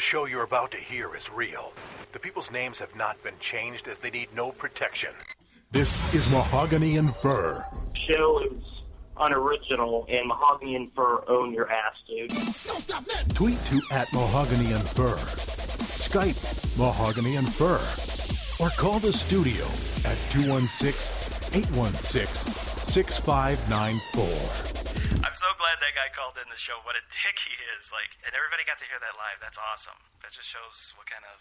The show you're about to hear is real. The people's names have not been changed as they need no protection. This is Mahogany and Fur. show is unoriginal, and Mahogany and Fur own your ass, dude. Don't stop that! Tweet to at Mahogany and Fur. Skype Mahogany and Fur. Or call the studio at 216-816-6594. I'm so glad that guy called in the show. What a dick he is! Like, and everybody got to hear that live. That's awesome. That just shows what kind of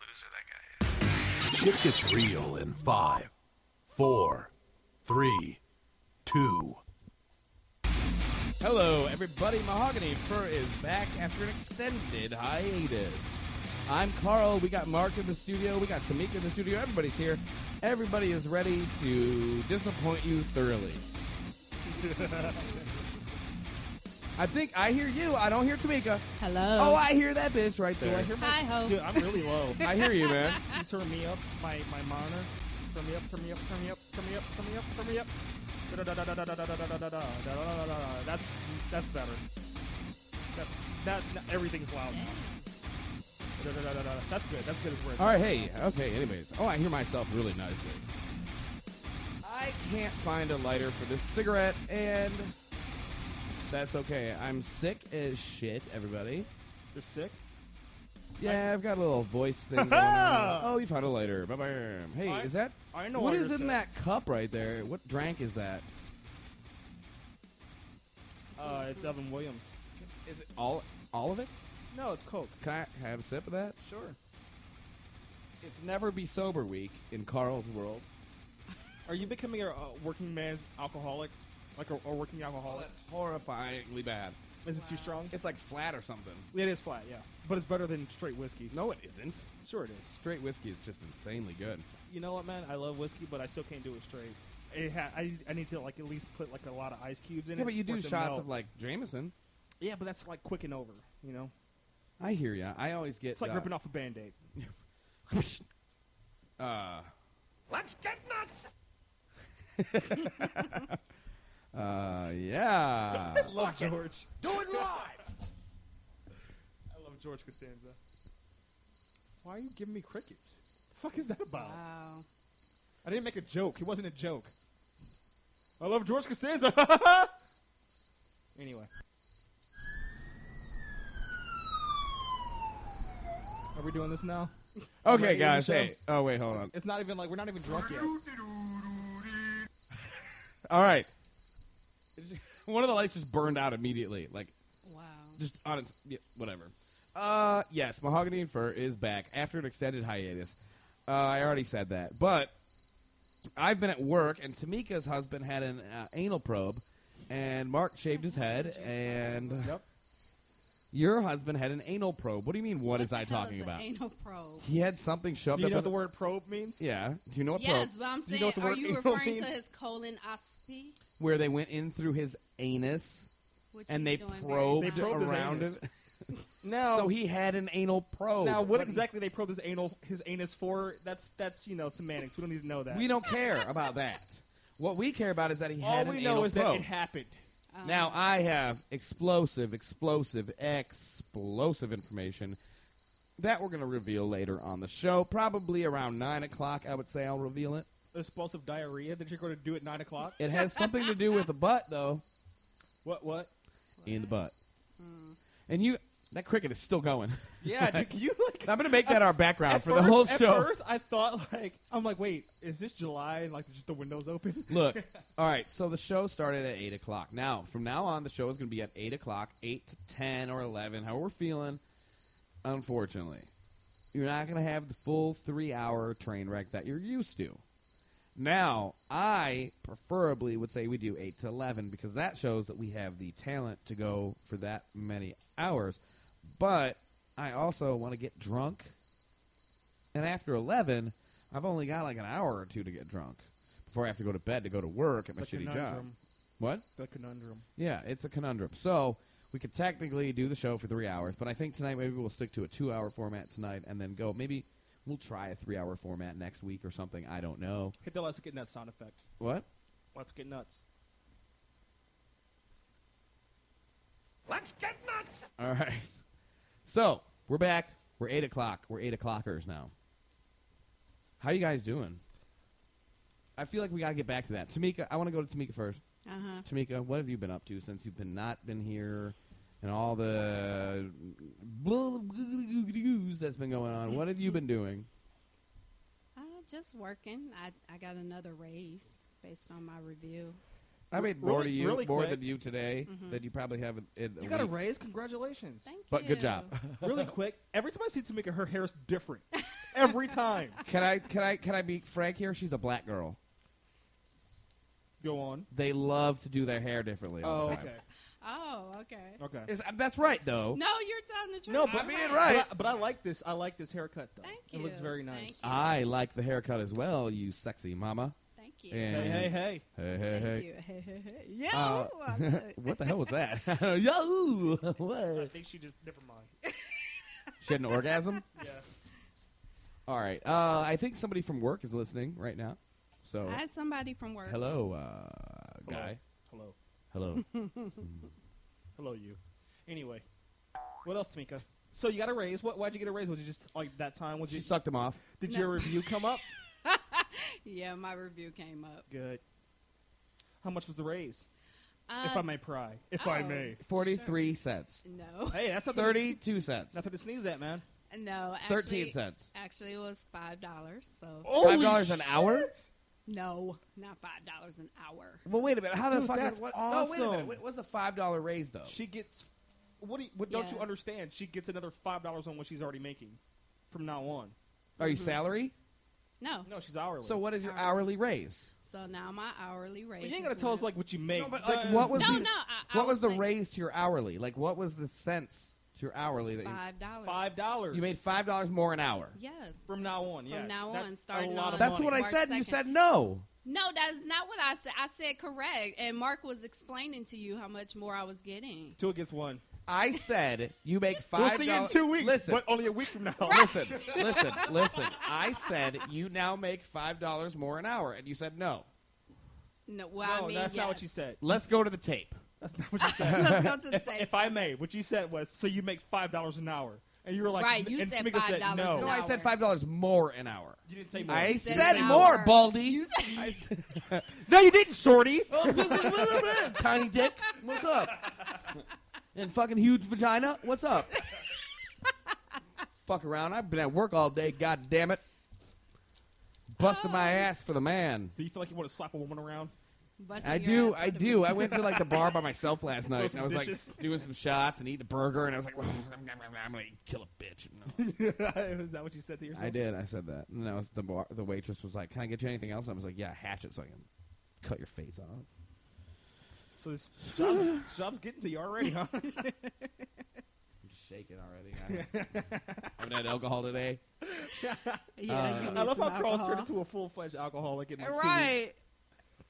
loser that guy is. Shit gets real in five, four, three, two. Hello, everybody. Mahogany Fur is back after an extended hiatus. I'm Carl. We got Mark in the studio. We got Tamika in the studio. Everybody's here. Everybody is ready to disappoint you thoroughly. I think I hear you. I don't hear Tamika. Hello. Oh, I hear that bitch right there. Do I hear my? Hi ho. Dude, I'm really low. I hear you, man. You turn me up, my my monitor. Turn me up, turn me up, turn me up, turn me up, turn me up, turn me up. That's that's better. That's, that, that everything's loud. Now. That's good. That's good as words. All right. Hey. Okay. Anyways. Oh, I hear myself really nicely. I can't find a lighter for this cigarette, and that's okay. I'm sick as shit, everybody. You're sick. Yeah, I've got a little voice thing going on. Oh, you found a lighter. Bam. Hey, I- is that. I know What is in sick. that cup right there? What drank is that? Uh, it's Evan Williams. Is it all all of it? No, it's Coke. Can I have a sip of that? Sure. It's never be sober week in Carl's world. Are you becoming a uh, working man's alcoholic, like a, a working Oh, alcoholic? that's horrifyingly bad. Is it too strong? It's like flat or something. It is flat, yeah, but it's better than straight whiskey. No, it isn't. Sure, it is. Straight whiskey is just insanely good. You know what, man? I love whiskey, but I still can't do it straight. It ha- I, I need to like at least put like a lot of ice cubes in it. Yeah, but you do shots melt. of like Jameson. yeah, but that's like quick and over. You know, I hear ya. I always get it's like uh, ripping off a band-aid. Uh, Let's get nuts! uh, yeah. I love George. Do it live! I love George Costanza. Why are you giving me crickets? The fuck is that about? Wow. I didn't make a joke. It wasn't a joke. I love George Costanza. anyway. Are we doing this now? Okay, Ready in the guys. Hey. Oh wait, hold on. It's not even like we're not even drunk yet. All right. It's- One of the lights just burned out immediately, like Wow. just on its yeah, whatever. Uh, yes, Mahogany and Fur is back after an extended hiatus. Uh, I already said that, but I've been at work, and Tamika's husband had an uh, anal probe, and Mark shaved his head, and Yep. your husband had an anal probe. What do you mean? What is the I hell talking is an about? Anal probe. He had something shoved Do you up. know what the word probe means? yeah. Do you know what Yes, probe? but I'm Do you know what the are word you anal referring to means? his colonoscopy? Where they went in through his anus Which and he's they doing very probed, They probed his around anus. it. Now, So he had an anal probe. now what But exactly they probed his anal his anus for? That's that's you know semantics. We don't need to know that. We don't care about that. What we care about is that he All had we know anal is that probe. it happened. Oh. Now I have explosive, explosive, explosive information that we're going to reveal later on the show. Probably around nine o'clock, I would say I'll reveal it. Explosive diarrhea that you're going to do at nine o'clock. It has something to do with the butt, though. What? What? In the butt. And you, that cricket is still going. Yeah, dude, can you like? I'm going to make that our background At for the first- whole at show. first, I thought like I'm like, wait, is this July and like just the windows open? Look, all right. So the show started at eight o'clock. Now, from now on, the show is going to be at eight o'clock, eight to ten or eleven, how we're feeling. Unfortunately, you're not going to have the full three-hour train wreck that you're used to. Now, I preferably would say we do eight to eleven because that shows that we have the talent to go for that many hours. But I also want to get drunk, and after eleven, I've only got like an hour or two to get drunk before I have to go to bed to go to work at my The shitty job. What? The conundrum. Yeah, it's a conundrum. So we could technically do the show for three hours, but I think tonight maybe we'll stick to a two-hour format tonight, and then go. Maybe we'll try a three-hour format next week or something. I don't know. Hit the let's get nuts sound effect. What? Let's get nuts. Let's get nuts! All right. So We're back. We're eight o'clock. We're eight o'clockers now. How you guys doing? I feel like we gotta get back to that. Tamika, I want to go to Tamika first. Uh huh. Tamika, what have you been up to since you've been not been here and all the that's been going on? What have you been doing? Uh, just working. I I got another raise based on my review. I made more to you, really more quick. than you today Mhm. than you probably have in, You a got a week. raise. Congratulations. Thank But good job. really quick. Every time I see Tamika, her hair is different. Every time. Can I can I can I be frank here? She's a black girl. Go on. They love to do their hair differently. Oh, okay. Oh, okay. Okay. Is- that's right, though. No, you're telling the truth. No, but I'm being Right. right. But I, but I like this. I like this haircut though. Thank you. It looks you. very Thank nice. you. I like the haircut as well, you sexy mama. Thank you. And- Hey, hey, hey. Hey, hey, Thank hey. you. Hey, hey, hey. Yo, Uh, I love it. what the hell was that? Yo! I think she just never mind. She had an orgasm? Yeah. All right. Uh, I think somebody from work is listening right now. So, I had somebody from work. hello, uh, guy. Hello. Hello. Hello, you. Anyway, what else, Tamika? So you got a raise. What? Why'd you get a raise? Was it just like that time? Was she you, sucked him off. did No. your review come up? Yeah, my review came up. Good. How much was the raise? Uh, if I may pry. If I oh. may. 43 cents. No, Hey, that's nothing. 32 cents. Nothing to sneeze at, man. no. Actually, 13 cents. Actually, it was five dollars. So Five dollars an hour? No, not five dollars an hour. Well, wait a minute. How the Dude, fuck? that's what, No, wait a minute. awesome. What's a five dollar raise though? She gets. What, do you, what don't you understand? She gets another five dollars on what she's already making from now on. Are you mm-hmm. salary? No. No, she's hourly. So what is your Hourly. hourly raise? So now my hourly rate. Well, you ain't gotta tell us like what you make. No, but like, what was No, the, no, I- I what was was the like- raise to your hourly? Like, what was the cents to your hourly that you, five dollars. five dollars. you made five dollars more an hour? Yes. from now on. Yes, now that's on, a starting lot on- of That's money. what I March said. and You 2nd. said no. No, that's not what I said. I said correct, and Mark was explaining to you how much more I was getting. Two against one. I said you make five. We'll see you in two weeks. Listen, but only a week from now. listen, listen, listen. I said you now make five dollars more an hour, and you said no. No, well, no, I mean, that's not what yes. you said. Let's go to the tape. That's not what you said. Let's go to the if, if I may, what you said was, so you make five dollars an hour, and you were like, Right, you and said Tamika $5 no. an No, I said five dollars more an hour. You didn't say You more. I said said an more, hour. Baldy. I said- no, you didn't, shorty. Tiny dick, what's up? And fucking huge vagina, what's up? Fuck around. I've been at work all day. God damn it. Busting my oh. ass for the man. Do you feel like you want to slap a woman around? Busting I do, I do. I went to like the bar by myself last night, and I was like doing some shots and eating a burger, and I was like, I'm gonna kill a bitch. No. Is that what you said to yourself? I did. I said that, and that was the bar, the waitress was like, "Can I get you anything else?" And I was like, "Yeah, hatchet, so I can cut your face off." So this job's, job's getting to you already, huh? I'm shaking already. I haven't had alcohol today. Yeah, Uh, I love some how Carl's alcohol. turned into a full fledged alcoholic in like two Right. weeks.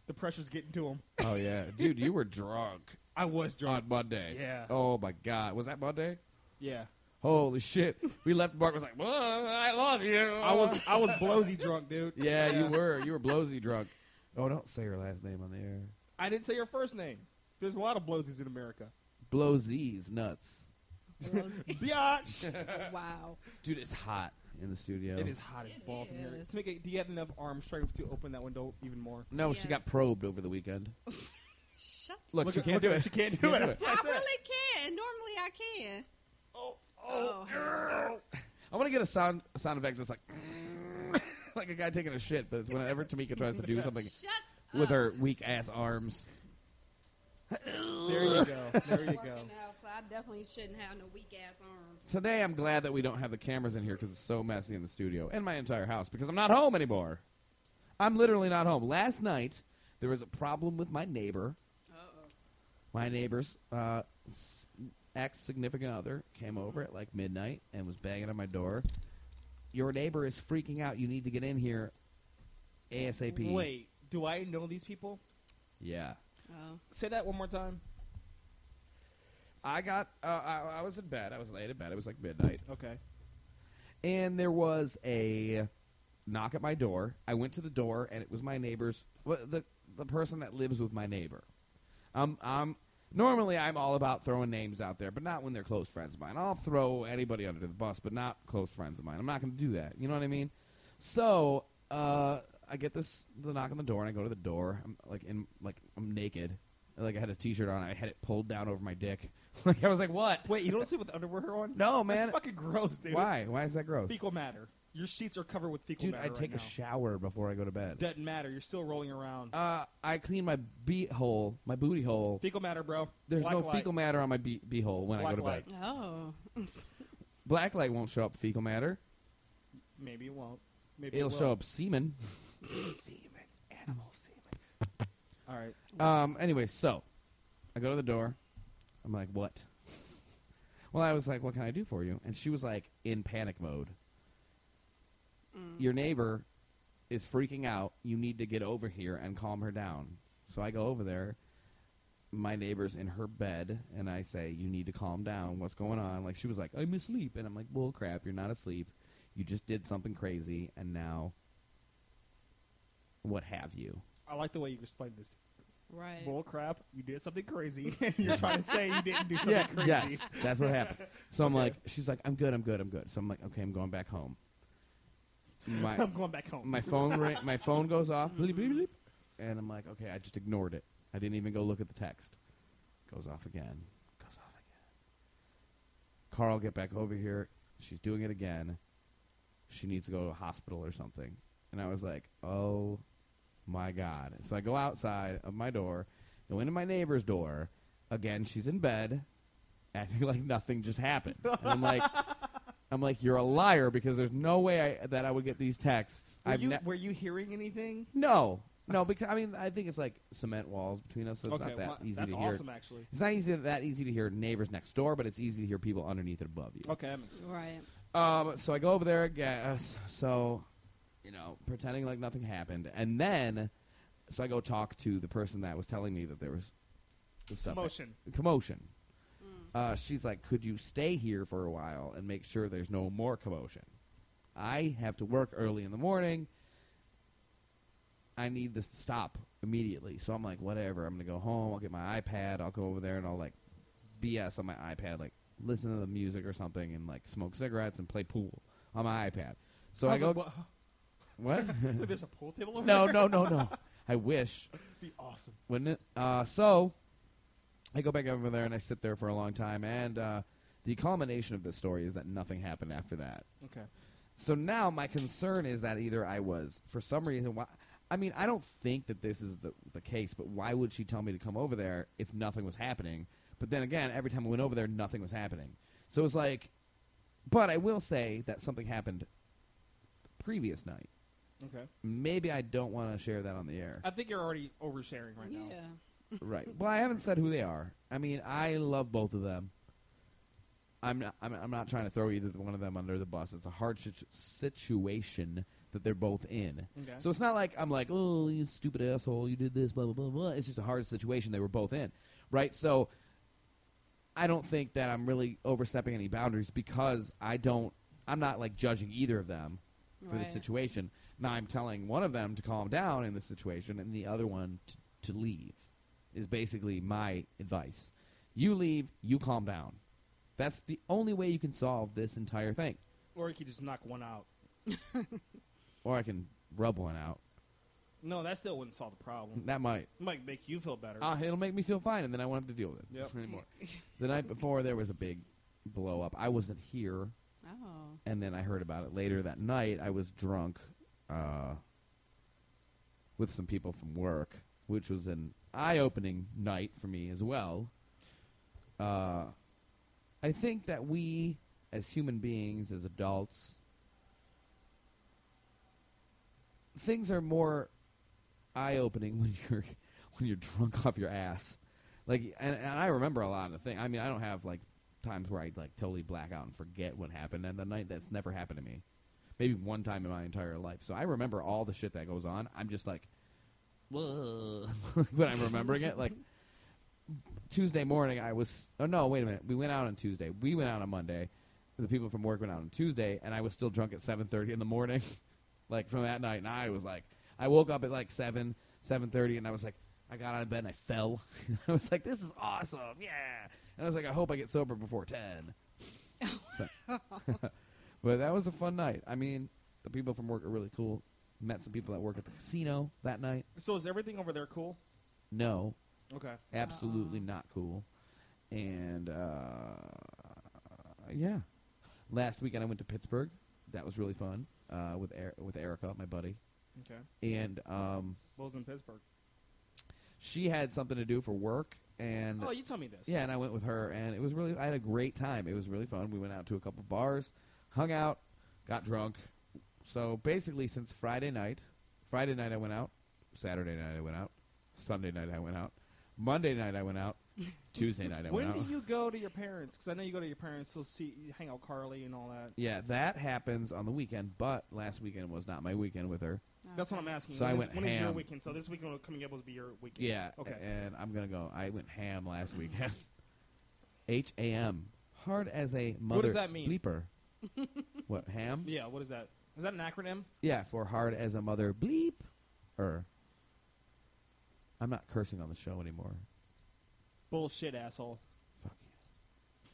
The pressure's getting to him. Oh yeah, dude, you were drunk I was drunk. on Monday. Yeah. Oh my God, was that Monday? Yeah. Holy shit! We left. Mark was like, well, "I love you." I was I was blowsy drunk, dude. Yeah, you were. You were blowsy drunk. Oh, don't say her last name on the air. I didn't say your first name. There's a lot of blowsies in America. Blowsies nuts, Biatch. wow. dude. It's hot in the studio. It is hot as balls in here. is. Tamika, do you have enough arm strength to open that window even more? No, she got Yes. probed over the weekend. Shut. Look, Look she at- can't look do at- it. she can't do it. That's what I I said. really can. Normally I can. Oh, Oh, oh. I want to get a sound a sound effect that's like like a guy taking a shit, but it's whenever Tamika tries to do something shut with up. her weak ass arms. There you go. There you go. Working out, so I definitely shouldn't have no weak ass arms. Today, I'm glad that we don't have the cameras in here because it's so messy in the studio and my entire house because I'm not home anymore. I'm literally not home. Last night, there was a problem with my neighbor. My neighbor's uh, ex significant other came over at like midnight and was banging on my door. Your neighbor is freaking out. You need to get in here ASAP. Wait, do I know these people? Yeah. Oh, Say that one more time. I got, uh, I, I was in bed. I was late in bed. It was like midnight. Okay. and there was a knock at my door. I went to the door, and it was my neighbor's, well, the the person that lives with my neighbor. Um, um, Normally, I'm all about throwing names out there, but not when they're close friends of mine. I'll throw anybody under the bus, but not close friends of mine. I'm not going to do that. You know what I mean? So uh, I get this the knock on the door, and I go to the door. I'm like in like I'm naked, like I had a t-shirt on. I had it pulled down over my dick. like I was like, what? Wait, you don't sleep with underwear on? No, man. That's fucking gross, dude. Why? Why is that gross? Fecal matter. Your sheets are covered with fecal Dude, matter. I right take a now. shower before I go to bed. Doesn't matter. You're still rolling around. Uh, I clean my beat hole, my booty hole. fecal matter, bro. There's Black no light. fecal matter on my bee, bee hole when I Black go to bed. light. Oh. Black light won't show up fecal matter. Maybe it won't. Maybe It'll it will. show up semen. semen. Animal semen. All right. Um. Anyway, so I go to the door. I'm like, what? Well, I was like, what can I do for you? And she was like, in panic mode. Mm. Your neighbor is freaking out. You need to get over here and calm her down. So I go over there. My neighbor's in her bed, and I say, "You need to calm down. What's going on?" Like she was like, "I'm asleep," and I'm like, "Bull crap! You're not asleep. You just did something crazy, and now, what have you?" I like the way you explained this. Right. Bull crap. You did something crazy, and you're trying to say you didn't do something crazy. Yes, that's what happened. So I'm like, she's like, I'm good, I'm good, I'm good. So I'm like, okay, I'm going back home. My I'm going back home. my phone ring, my phone goes off, bleep, bleep, bleep, and I'm like, okay, I just ignored it. I didn't even go look at the text. Goes off again. Goes off again. Carl, get back over here. She's doing it again. She needs to go to a hospital or something. And I was like, oh my god. So I go outside of my door, go into my neighbor's door. Again, she's in bed, acting like nothing just happened. And I'm like, I'm like, you're a liar because there's no way I, that I would get these texts. were, I've you, ne- were you hearing anything? no, no, because I mean, I think it's like cement walls between us, so it's okay, not that well, easy that's to hear. awesome, actually. It's not easy that easy to hear neighbors next door, but it's easy to hear people underneath and above you. Okay, that makes sense. Right. Um, so I go over there again. So, you know, pretending like nothing happened, and then, so I go talk to the person that was telling me that there was the stuff Commotion. commotion. Uh, she's like, "Could you stay here for a while and make sure there's no more commotion?" I have to work early in the morning. I need this to stop immediately. So I'm like, whatever. I'm gonna go home. I'll get my iPad. I'll go over there and I'll like BS on my iPad, like listen to the music or something, and like smoke cigarettes and play pool on my iPad. So I, was go. like, what? what? There's a pool table over no, there. no, no, no. no. I wish, be awesome. wouldn't it? Uh, so I go back over there and I sit there for a long time, and uh, the culmination of this story is that nothing happened after that. Okay. So now my concern is that either I was, for some reason, why, I mean, I don't think that this is the, the case, but why would she tell me to come over there if nothing was happening? But then again, every time I went over there, nothing was happening. So it's like, but I will say that something happened the previous night. Okay. Maybe I don't want to share that on the air. I think you're already oversharing right now. Yeah. right. Well, I haven't said who they are. I mean, I love both of them. I'm not. I'm, I'm not trying to throw either one of them under the bus. It's a hard situ- situation that they're both in. Okay. So it's not like I'm like, oh, you stupid asshole, you did this, blah blah blah blah. It's just a hard situation they were both in, right? So I don't think that I'm really overstepping any boundaries because I don't. I'm not like judging either of them for the situation. Now I'm telling one of them to calm down in this situation, and the other one t- to leave. Is basically my advice. You leave, you calm down. That's the only way you can solve this entire thing. Or you could just knock one out. Or I can rub one out. No, that still wouldn't solve the problem. That might. It might make you feel better. Uh, it'll make me feel fine, and then I won't have to deal with it Yep. anymore. the night before, there was a big blow up. I wasn't here, Oh. and then I heard about it later that night. I was drunk uh, with some people from work, which was an eye opening night for me as well. Uh, I think that we, as human beings, as adults, things are more eye opening when you're when you're drunk off your ass. Like, and, and I remember a lot of the thing. I mean, I don't have like times where I like totally black out and forget what happened. And the night that's never happened to me. Maybe one time in my entire life. So I remember all the shit that goes on. I'm just like, whoa, when I'm remembering it. Like Tuesday morning, I was. Oh no, wait a minute. We went out on Tuesday. We went out on Monday. The people from work went out on Tuesday, and I was still drunk at 7:30 in the morning, like from that night. And I was like, I woke up at like seven, 7:30, and I was like, I got out of bed and I fell. I was like, "This is awesome, yeah!" And I was like, "I hope I get sober before 10. But that was a fun night. I mean, the people from work are really cool. Met some people that work at the casino that night. So is everything over there cool? No, Okay. absolutely not cool. And uh, yeah, last weekend I went to Pittsburgh. That was really fun uh, with er- with Erica, my buddy, Okay. and um, What was in Pittsburgh? she had something to do for work. And Oh, you tell me this. yeah, and I went with her, and it was really. I had a great time. It was really fun. We went out to a couple bars, hung out, got drunk. So basically, since Friday night, Friday night I went out, Saturday night I went out, Sunday night I went out, Monday night I went out, Tuesday night I When went out. When do you go to your parents? Because I know you go to your parents to see, you hang out Carly and all that. Yeah, that happens on the weekend, but last weekend was not my weekend with her. That's what I'm asking. So when I is- went when is your ham. weekend? So this weekend coming up will be your weekend. Yeah, Okay. and I'm gonna go. I went ham last weekend. H A M, hard as a mother. What does that mean? Bleeper. what ham? Yeah. What is that? Is that an acronym? Yeah, for hard as a mother bleep. Or I'm not cursing on the show anymore. Bullshit, asshole. Fuck you.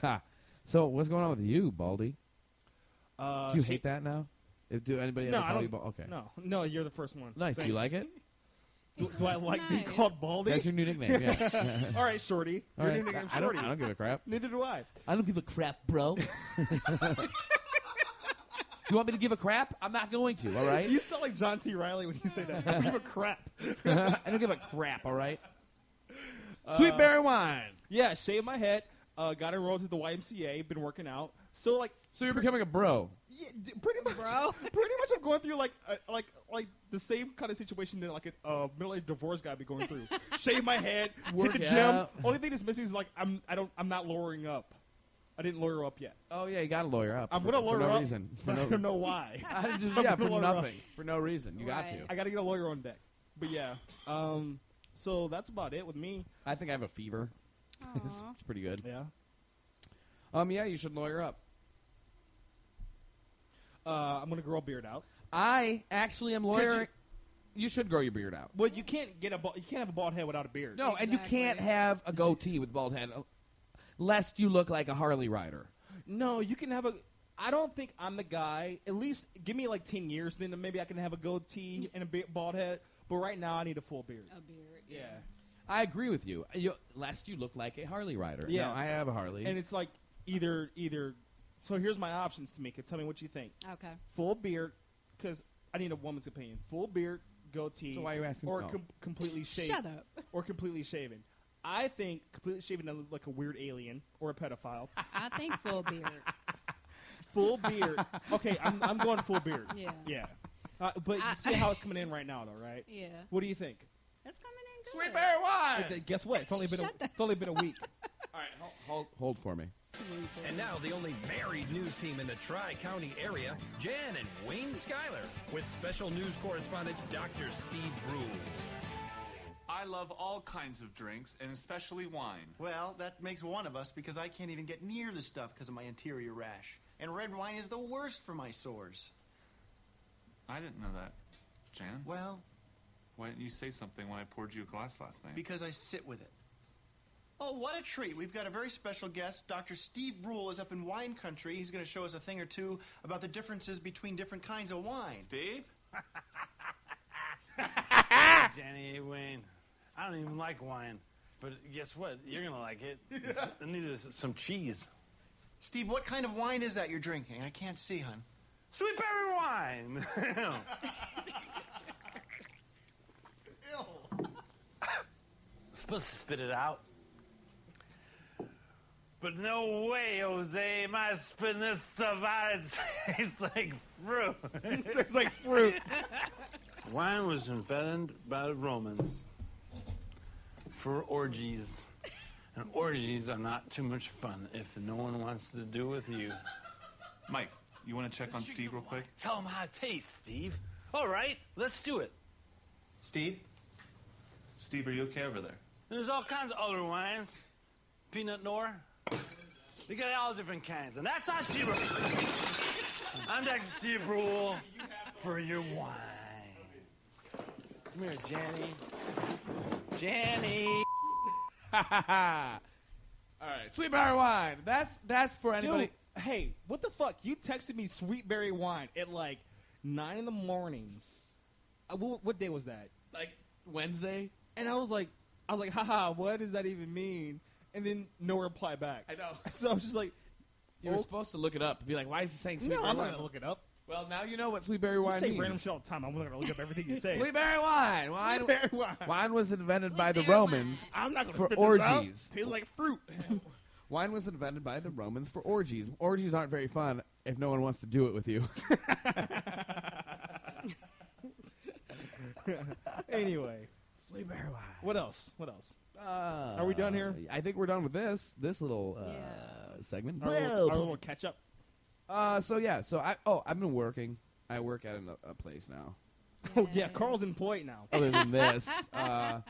Ha. So what's going on with you, Baldy? Uh, Do you she- hate that now? If, do anybody No, ever I call don't. you Baldy? Okay. No, no, you're the first one. Nice. Do you Thanks. like it? Do, do I like being nice. called Baldy? That's your new nickname. Yeah. All right, Shorty. All Your right. new nickname, I don't. I don't give a crap. Neither do I. I don't give a crap, bro. you want me to give a crap? I'm not going to. All right. You sound like John C. Reilly when you say that. I don't give a crap. I don't give a crap. All right. Sweet berry wine. Yeah, shaved my head. Uh, got enrolled to the YMCA. Been working out. So like, So you're becoming a bro. Yeah, d- pretty much, Bro. pretty much, I'm going through like, uh, like, like the same kind of situation that like a uh, middle-aged divorce guy be going through. Shave my head, Work hit the gym. out. Only thing that's missing is like I'm, I don't, I'm not lowering up. I didn't lawyer up yet. Oh yeah, you got to lawyer up. I'm for, gonna for lawyer no up. reason. For but no, I don't know why. I just, I'm yeah, gonna for lawyer up. nothing. For no reason. You got Right. to. I got to get a lawyer on deck. But yeah, um, so that's about it with me. I think I have a fever. It's, Aw. it's pretty good. Yeah. Um, yeah, you should lawyer up. Uh, I'm gonna grow a beard out. I actually am lawyering. You should grow your beard out. Well, you can't get a bald, you can't have a bald head without a beard. No, and you can't have a goatee with bald head, lest you look like a Harley rider. No, you can have a. I don't think I'm the guy. At least give me like ten years, then maybe I can have a goatee and a be- bald head. But right now, I need a full beard. A beard. Yeah, I agree with you. you lest you look like a Harley rider. Yeah. Now, I have a Harley. and it's like either either. So here's my options, Tamika. Tell me what you think. Okay. Full beard, because I need a woman's opinion. Full beard, goatee. So why are you asking- Or oh. com- completely shaved. Shut up. Or completely shaven. I think completely shaven, I look like a weird alien or a pedophile. I think full beard. full beard. Okay, I'm, I'm going full beard. Yeah. Yeah. Uh, but you see how it's coming in right now, though, right? Yeah. What do you think? That's coming in good. Sweet berry wine. Th- Guess what? It's only been a, it's only been a week. All right, hold, hold, hold for me. And now the only married news team in the Tri-County area, Jan and Wayne Skylar, with special news correspondent Dr. Steve Brule. I love all kinds of drinks, and especially wine. Well, that makes one of us because I can't even get near the stuff because of my interior rash. And red wine is the worst for my sores. I didn't know that. Jan, Well, why didn't you say something when I poured you a glass last night? because I sit with it. Oh, what a treat. We've got a very special guest. Dr. Steve Brule is up in wine country. He's going to show us a thing or two about the differences between different kinds of wine. Steve? Jenny Wayne. I don't even like wine, but guess what? You're gonna like it. It's- I need some cheese. Steve, what kind of wine is that you're drinking? I can't see, hon. Sweet berry wine. Supposed to spit it out. But no way, Jose. Am I spitting this stuff out? It tastes like fruit. it tastes like fruit. Wine was invented by the Romans for orgies. And orgies are not too much fun if no one wants to do with you. Mike, you want to check on Steve real quick? Tell him how it tastes, Steve. All right, let's do it. Steve? Steve, are you okay over there? There's all kinds of other wines. Peanut Noir. You got all different kinds, and that's our Steve. I'm Dr. Steve Brule for your wine. Come here, Janny. Janny. All right, sweet berry wine. That's that's for anybody. Dude, hey, what the fuck? You texted me sweet berry wine at like nine in the morning. Uh, what, what day was that? Like Wednesday. And I was like, I was like, haha, what does that even mean? And then no reply back. I know. So I was just like, You were oh, supposed to look it up and be like, "Why is he saying sweet no, berry I'm not gonna look it up. Well, now you know what sweet berry You wine say means. random shit all the time. I'm not gonna look up everything you say. Sweet berry wine. Wine, Sweet berry wine. wine was invented Sweet by the berry Romans I'm not gonna for spit this out. orgies. Tastes like fruit. Wine was invented by the Romans for orgies. Orgies aren't very fun if no one wants to do it with you. anyway, Sweet berry wine. what else? What else? Uh, Are we done here? I think we're done with this this little uh, Yeah. segment. Our, little, our little catch up. Uh, so yeah, so I oh I've been working. I work at a, a place now. Oh yeah, Carl's employed now. Other than this, uh,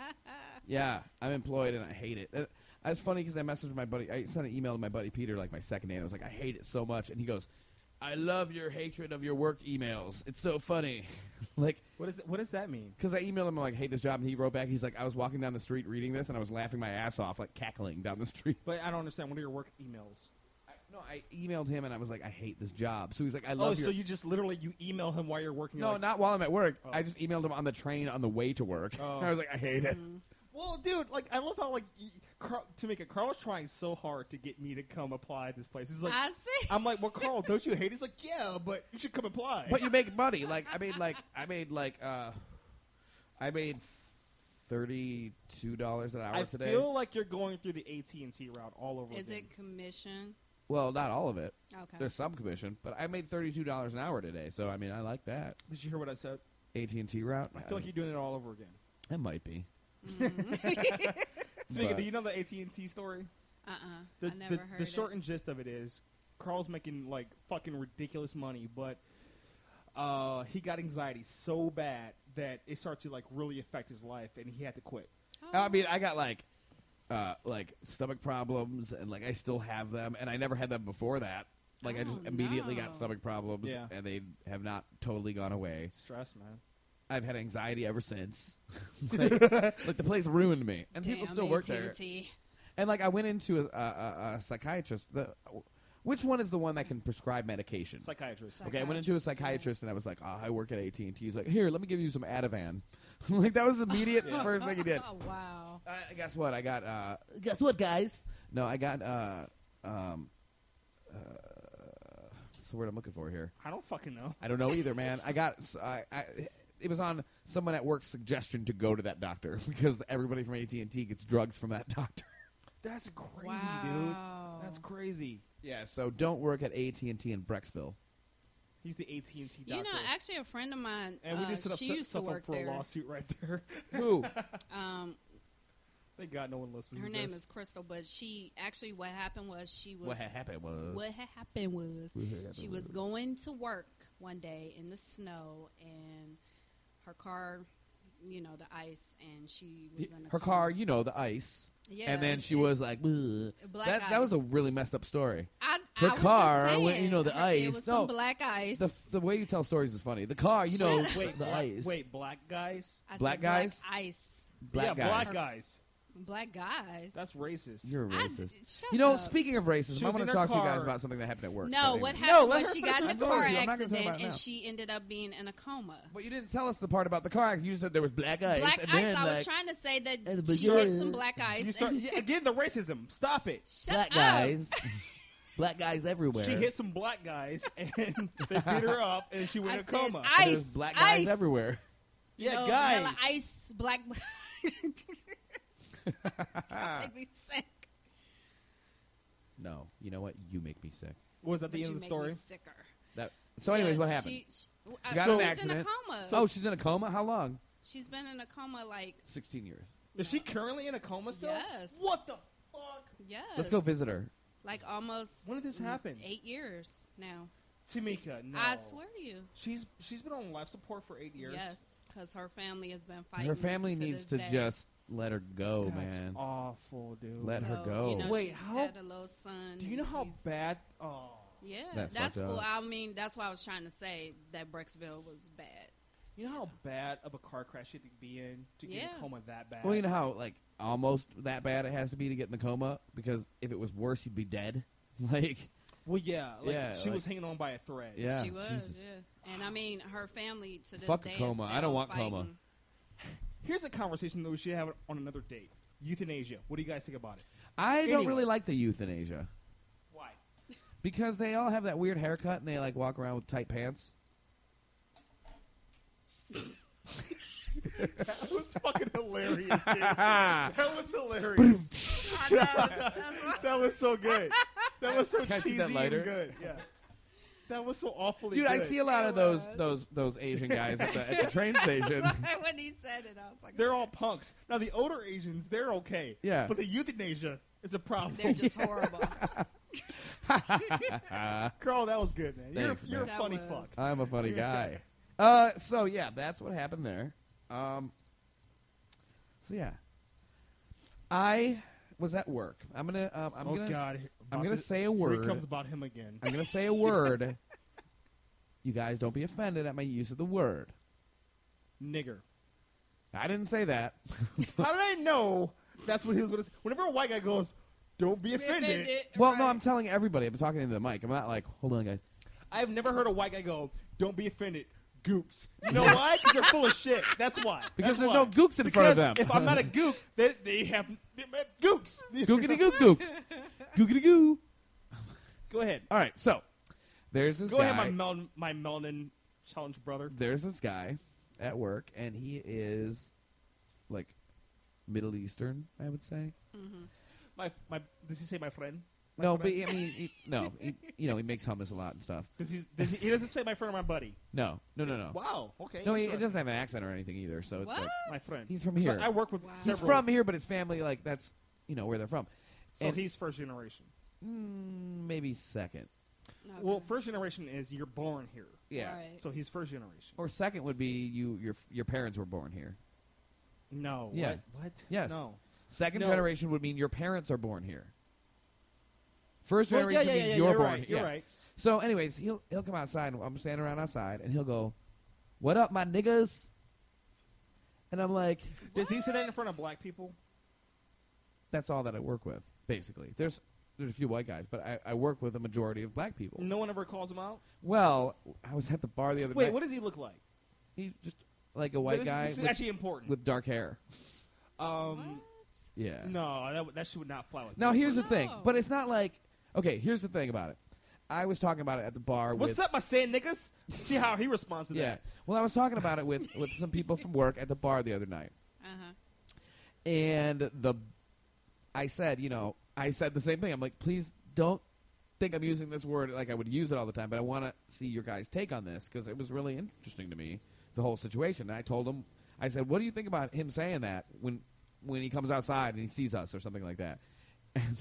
yeah, I'm employed and I hate it. Uh, It's funny because I messaged my buddy. I sent an email to my buddy Peter, like my second name. I was like, I hate it so much, and he goes, "I love your hatred of your work emails. It's so funny." like, What is what does that mean? because I emailed him like, "Hate this job," and he wrote back, "He's like, I was walking down the street reading this, and I was laughing my ass off, like cackling down the street." But I don't understand. What are your work emails? I, no, I emailed him, and I was like, "I hate this job." So he's like, "I Oh, love your." so you just literally you email him while you're working? no, you're like, not while I'm at work. Oh. I just emailed him on the train on the way to work. Oh. I was like, "I hate it." Mm-hmm. Well, dude, like I love how like y- Carl, Tamika, Carl was trying so hard to get me to come apply at this place. He's like, I see. I'm like, well, Carl, don't you hate? it? He's like, yeah, but you should come apply. but you make money. Like I made like I made like uh I made thirty two dollars an hour today. I today. feel like you're going through the AT and T route all over. Is again. it commission? well, not all of it. Okay. There's some commission, but I made thirty two dollars an hour today. So I mean, I like that Did you hear what I said? AT and T route. I feel like you're doing it all over again. it might be. Tamika, But- do you know the AT and T story? Uh-uh. The, I never the, heard the it. and gist of it is Carl's making like fucking ridiculous money, but uh, he got anxiety so bad that it started to like really affect his life, and he had to quit. I mean, I got like uh like stomach problems, and like I still have them, and I never had them before that. Like I just Oh, immediately no. got stomach problems, Yeah. and they have not totally gone away. Stress, man. I've had anxiety ever since. like, like the place ruined me, and people still work there. AT&T. And like I went into a, a, a, a psychiatrist. The, which one is the one that can prescribe medication? Psychiatrist. okay, I went into a psychiatrist and I was like, "Oh, I work at AT and T." He's like, "Here, let me give you some Ativan." like that was immediate the first thing he did. Oh wow. Uh, guess what? I got. Uh, guess what, guys? No, I got. Uh, um, uh, what's the word I'm looking for here? I don't fucking know. I don't know either, man. I got. I, I, it was on someone at work's suggestion to go to that doctor because everybody from AT and T gets drugs from that doctor. That's crazy, Wow. dude. That's crazy. Yeah, so don't work at AT and T in Brecksville. He's the AT and T doctor. You know, actually, a friend of mine. and we uh, just set up she set used to stuff work for there. a lawsuit right there. Who? Um, Thank God no one listens. her to name this. is Crystal, but she actually what happened was she was what had happened was what had happened was What had happened she was was- going to work one day in the snow and her car, you know, the ice, and she was in a her coma. car. You know the ice. Yeah, and then she was like, "Ugh." Black that, that was a really messed up story. I, her I was just car, saying, when- you know, the ice. It was no, some black ice. The, the way you tell stories is funny. The car, you know, Wait, the black, ice. wait, black guys? I said black guys? ice, Black yeah, guys. black guys. Black guys. That's racist. You're I- racist. shut you know, up. speaking of racism, She I was want in to her talk to you guys about something that happened at work. No, But what anyway. happened let was her she finish got in her a story. car I'm not gonna tell accident about it and she ended up being in a coma. But you didn't tell us the part about the car accident. You just said there was black ice. Black and ice. then, I was like, trying to say that at the she hit beginning- some black ice. You start, and- yeah, again, the racism. Stop it. Shut black up. guys. black guys everywhere. She hit some black guys, and they beat her up, and she went I in a said, coma. I- There's Ice, black guys ice. everywhere. yeah, no, guys. ice, black. Make me sick. No, you know what? You make me sick. Was that the But end you of the make story? me sicker. That. So, anyways, Yeah, what happened? She, she, She got uh, in an she's in a coma. oh, she's in a coma. How long? she's been in a coma like Sixteen years. Is she currently in a coma still? Yes. What the fuck? yes. Let's go visit her. Like almost When did this happen? eight years now. Tamika, no. I swear to you. She's she's been on life support for eight years. Yes, because her family has been fighting. Her family to needs this to day. just let her go, That's man. awful, dude. Let her So, go. You know, Wait, she how- had a little son. Do you know how He's- bad? Oh, Yeah, That's that's fucked cool. up. I mean, that's why I was trying to say that Brecksville was bad. You know how bad of a car crash you have to be in to get Yeah. a coma that bad? Well, you know how like almost that bad it has to be to get in the coma because if it was worse, you'd be dead. Like, Well, yeah, like, Yeah, she like- was hanging on by a thread. Yeah, she was, Jesus. yeah. And I mean, her family to this Fuck a day is coma. I don't want fighting. Coma. Here's a conversation that we should have on another date. Euthanasia. What do you guys think about it? I don't Anyway. really like the euthanasia Why? because they all have that weird haircut and they like walk around with tight pants. that was fucking hilarious, dude. that was hilarious. that was so good. That was so Can I see cheesy that lighter? and good. Yeah. That was so awfully Dude, I see a lot of those those those Asian guys at the, at the train station. when he said it, I was like, They're all punks. Now the older Asians, they're okay. Yeah. But the euthanasia is a problem. they're just horrible. Carl, that was good, man. You're, you're man. a funny That was- fuck. I'm a funny guy. Uh, so yeah, that's what happened there. Um, so yeah, I was at work. I'm gonna. Um, I'm oh gonna. God! I'm gonna say a Here word. it comes about him again. I'm gonna say a word. you guys don't be offended at my use of the word. Nigger. I didn't say that. How did I know that's what he was going to say? Whenever a white guy goes, "Don't be offended," well, no, I'm telling everybody. I'm talking into the mic. I'm not like, hold on, guys. I've never heard a white guy go, "Don't be offended." Gooks. You know why? Because they're full of shit. That's why. Because That's there's why. no gooks in front of Because them. If I'm not a gook, they, they have gooks. Gookity gook gook. Gookity goo. Go ahead. All right, so there's this Go guy. ahead, my mel- my melanin challenge brother. there's this guy at work, and he is like Middle Eastern, I would say. Mm-hmm. My my. Does he say my friend? My no, but friend? I mean, he, no, he, you know, he makes hummus a lot and stuff. Does he, does he? He doesn't say my friend or my buddy. No, no, no, no. Wow. Okay. No, he, he interesting. doesn't have an accent or anything either. So it's What? like My friend. he's from So here. I work with he's several. from here, but his family like that's you know where they're from. So And- he's first generation. Mm, maybe second. Okay. Well, first generation is you're born here. Yeah. Right. So he's first generation. Or second would be you your your parents were born here. No. Yeah. What? what? Yes. No. Second No. generation would mean your parents are born here. First Well, generation yeah, yeah, means yeah, you're, you're born right, here. you're Yeah. right. So, anyways, he'll he'll come outside. and I'm standing around outside, and he'll go, "What up, my niggas?" And I'm like, Does he sit in front of black people? "That's all that I work with, basically." There's there's a few white guys, but I, I work with a majority of black people. No one ever calls him out. Well, I was at the bar the other Wait, night. what does he look like? He just like a white this, guy This is with, actually important. with dark hair. um, Yeah. no, that that shit would not fly with. Now me. here's the thing, No. but it's not like okay. Here's the thing about it. I was talking about it at the bar. What's with, up, my saying niggas? See how he responds to Yeah. that. Well, I was talking about it with with some people from work at the bar the other night, Uh-huh. and the I said, you know, I said the same thing. I'm like, please don't think I'm using this word like I would use it all the time, but I want to see your guys' take on this because it was really interesting to me the whole situation. And I told him, I said, what do you think about him saying that when when he comes outside and he sees us or something like that? And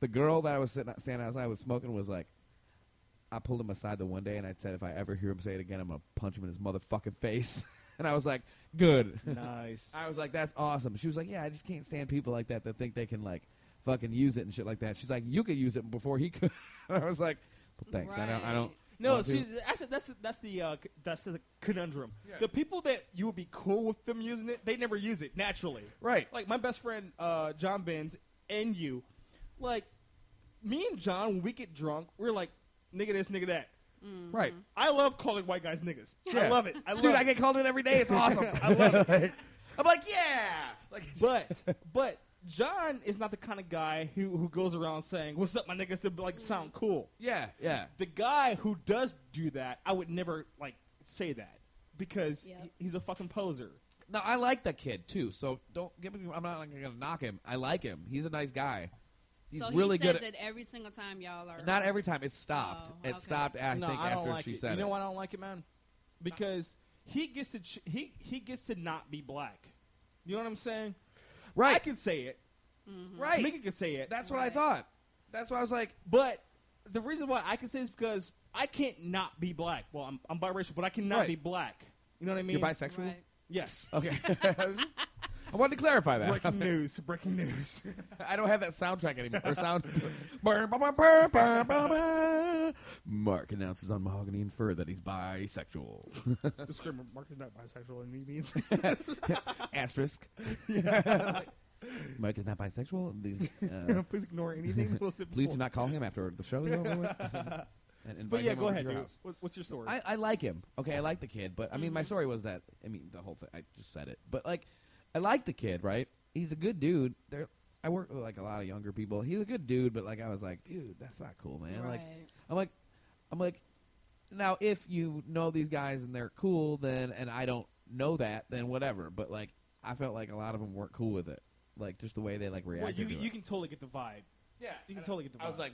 the girl that I was sitting standing outside with smoking was like. I pulled him aside the one day and I said, if I ever hear him say it again, I'm gonna punch him in his motherfucking face. and I was like, good. Nice. I was like, that's awesome. She was like, yeah, I just can't stand people like that that think they can like fucking use it and shit like that. She's like, you could use it before he could. I was like, well, thanks. I don't. I don't. No, want to. see, actually, that's that's the uh, that's the conundrum. The people that you would be cool with them using it, they never use it naturally. Right. Like my best friend uh, John Benz and you, like me and John, when we get drunk, we're like nigga this, nigga that. Right. I love calling white guys niggas. I love it. I love Dude, it. I get called it every day. It's awesome. I love it. I'm like, yeah. Like, But but John is not the kind of guy who who goes around saying "What's up, my niggas?" to like sound cool. yeah, yeah. The guy who does do that, I would never like say that because Yep. he- he's a fucking poser. No, I like that kid too. So don't get me. I'm not like, gonna knock him. I like him. He's a nice guy. He's so really he good. says At, it every single time y'all are. not every time. It stopped. Oh, It stopped. I no, think I don't after like she it. said you know it. why I don't like it, man? Because he gets to ch- he he gets to not be black. You know what I'm saying? Right. I can say it. Mm-hmm. Right. Tamika can say it. That's what I thought. That's why I was like, But the reason why I can say it is because I can't not be black. Well, I'm, I'm biracial, but I cannot Right. be black. You know what I mean? you're bisexual. Right. Yes. Okay. I wanted to clarify that. Breaking news! Breaking news! I don't have that soundtrack anymore. Or sound. Mark announces on Mahogany and Fur that he's bisexual. Disclaimer: Mark is not bisexual in any means. Asterisk. Yeah. Mike is not bisexual. These, uh, Please ignore anything Wilson Please do not call him after the show is over with. And but yeah, go ahead. your. What's your story? I, I like him. Okay, I like the kid, but I mean, Mm-hmm. my story was that I mean the whole thing. I just said it, but like, I like the kid. Right? He's a good dude. There, I work with like a lot of younger people. He's a good dude, but like I was like, dude, that's not cool, man. Like, Right. I'm like, I'm like, now if you know these guys and they're cool, then and I don't know that, then whatever. But like, I felt like a lot of them weren't cool with it. Like just the way they like well, reacted. you, to you it. can totally get the vibe. Yeah, you can totally get the vibe. I was like,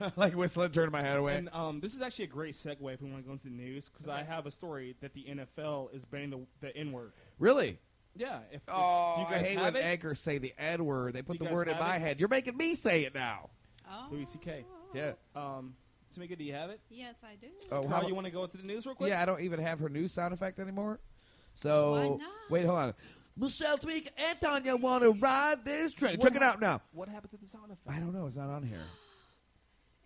like whistling, turning my head away. And um, this is actually a great segue if we want to go into the news because I have a story that the NFL is banning the, the N word. Really? Yeah. If, if- Oh, do you guys I hate have when it? anchors say the N word. They put you the guys word in have my it? head. You're making me say it now. Oh. Louis C.K. Yeah. Um, Tamika, do you have it? Yes, I do. Oh, Carl, how- you want to go into the news real quick? Yeah, I don't even have her news sound effect anymore. So Why not? wait, hold on. Michelle Tamika and Tanya want to ride this train. What Check it hap- out now. What happened to the sound effect? I don't know. It's not on here.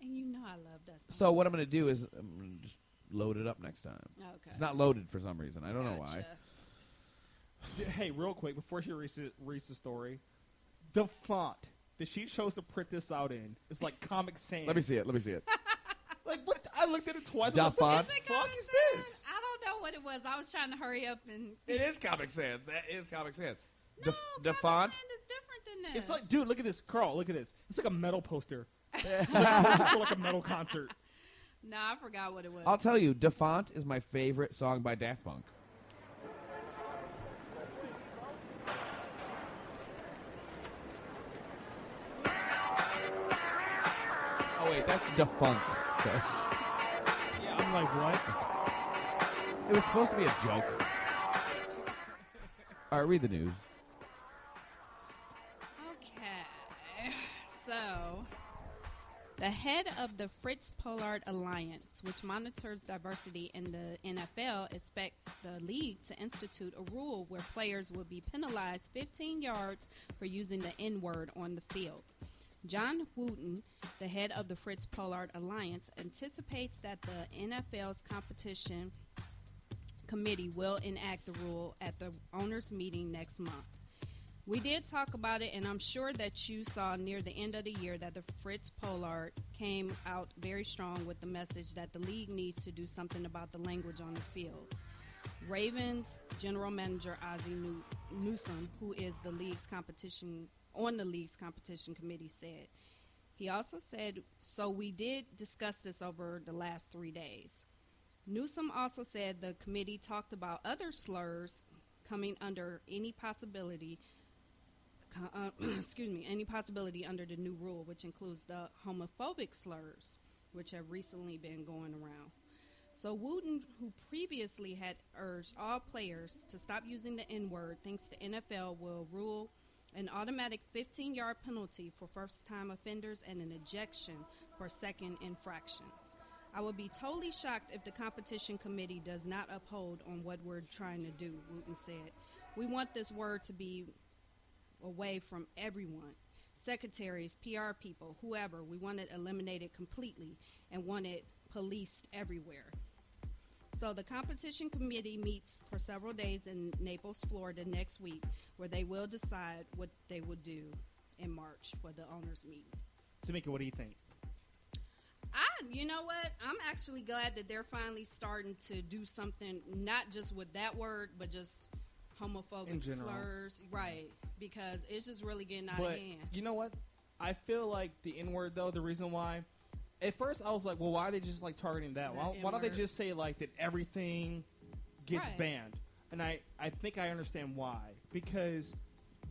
And you know I love that song. So what I'm going to do is I'm gonna just load it up next time. Okay. It's not loaded for some reason. I don't know why. Gotcha. Yeah, Hey, real quick before she reads, it, reads the story, the font that she chose to print this out in is like Comic Sans. Let me see it. Let me see it. Like what? I looked at it twice. Da I'm like, what the fuck is this? I don't know what it was. I was trying to hurry up and. It is Comic Sans. That is Comic Sans. No, the, the font. Sans is different than this. It's like, dude, look at this, Carl. Look at this. It's like a metal poster. it's like, for like a metal concert. Nah, I forgot what it was. I'll tell you, Defont is my favorite song by Daft Punk. Wait, that's Da Funk. Sorry. Yeah, I'm like, what? It was supposed to be a joke. All right, read the news. Okay. So, the head of the Fritz Pollard Alliance, which monitors diversity in the NFL, expects the league to institute a rule where players will be penalized 15 yards for using the N word on the field. John Wooten, the head of the Fritz Pollard Alliance, anticipates that the NFL's competition committee will enact the rule at the owners' meeting next month. We did talk about it, and I'm sure that you saw near the end of the year that the Fritz Pollard came out very strong with the message that the league needs to do something about the language on the field. Ravens general manager Ozzie New- Newsome, who is the league's competition on the league's competition committee, said. He also said, "So we did discuss this over the last three days." Newsome also said the committee talked about other slurs coming under any possibility uh, excuse me, any possibility under the new rule, which includes the homophobic slurs, which have recently been going around. So Wooten, who previously had urged all players to stop using the N word, thinks the NFL will rule an automatic 15 yard penalty for first time offenders and an ejection for second infractions. I would be totally shocked if the competition committee does not uphold on what we're trying to do, Wooten said. We want this word to be away from everyone secretaries, PR people, whoever. We want it eliminated completely and want it policed everywhere. So the competition committee meets for several days in Naples, Florida next week, where they will decide what they will do in March for the owners' meeting. Tamika, what do you think? I, you know what? I'm actually glad that they're finally starting to do something, not just with that word, but just homophobic slurs, right? Because it's just really getting out but of hand. you know what? I feel like the N word though. The reason why, at first I was like, well, why are they just like targeting that? Why, why don't they just say like that everything gets Right. banned? And I I think I understand why because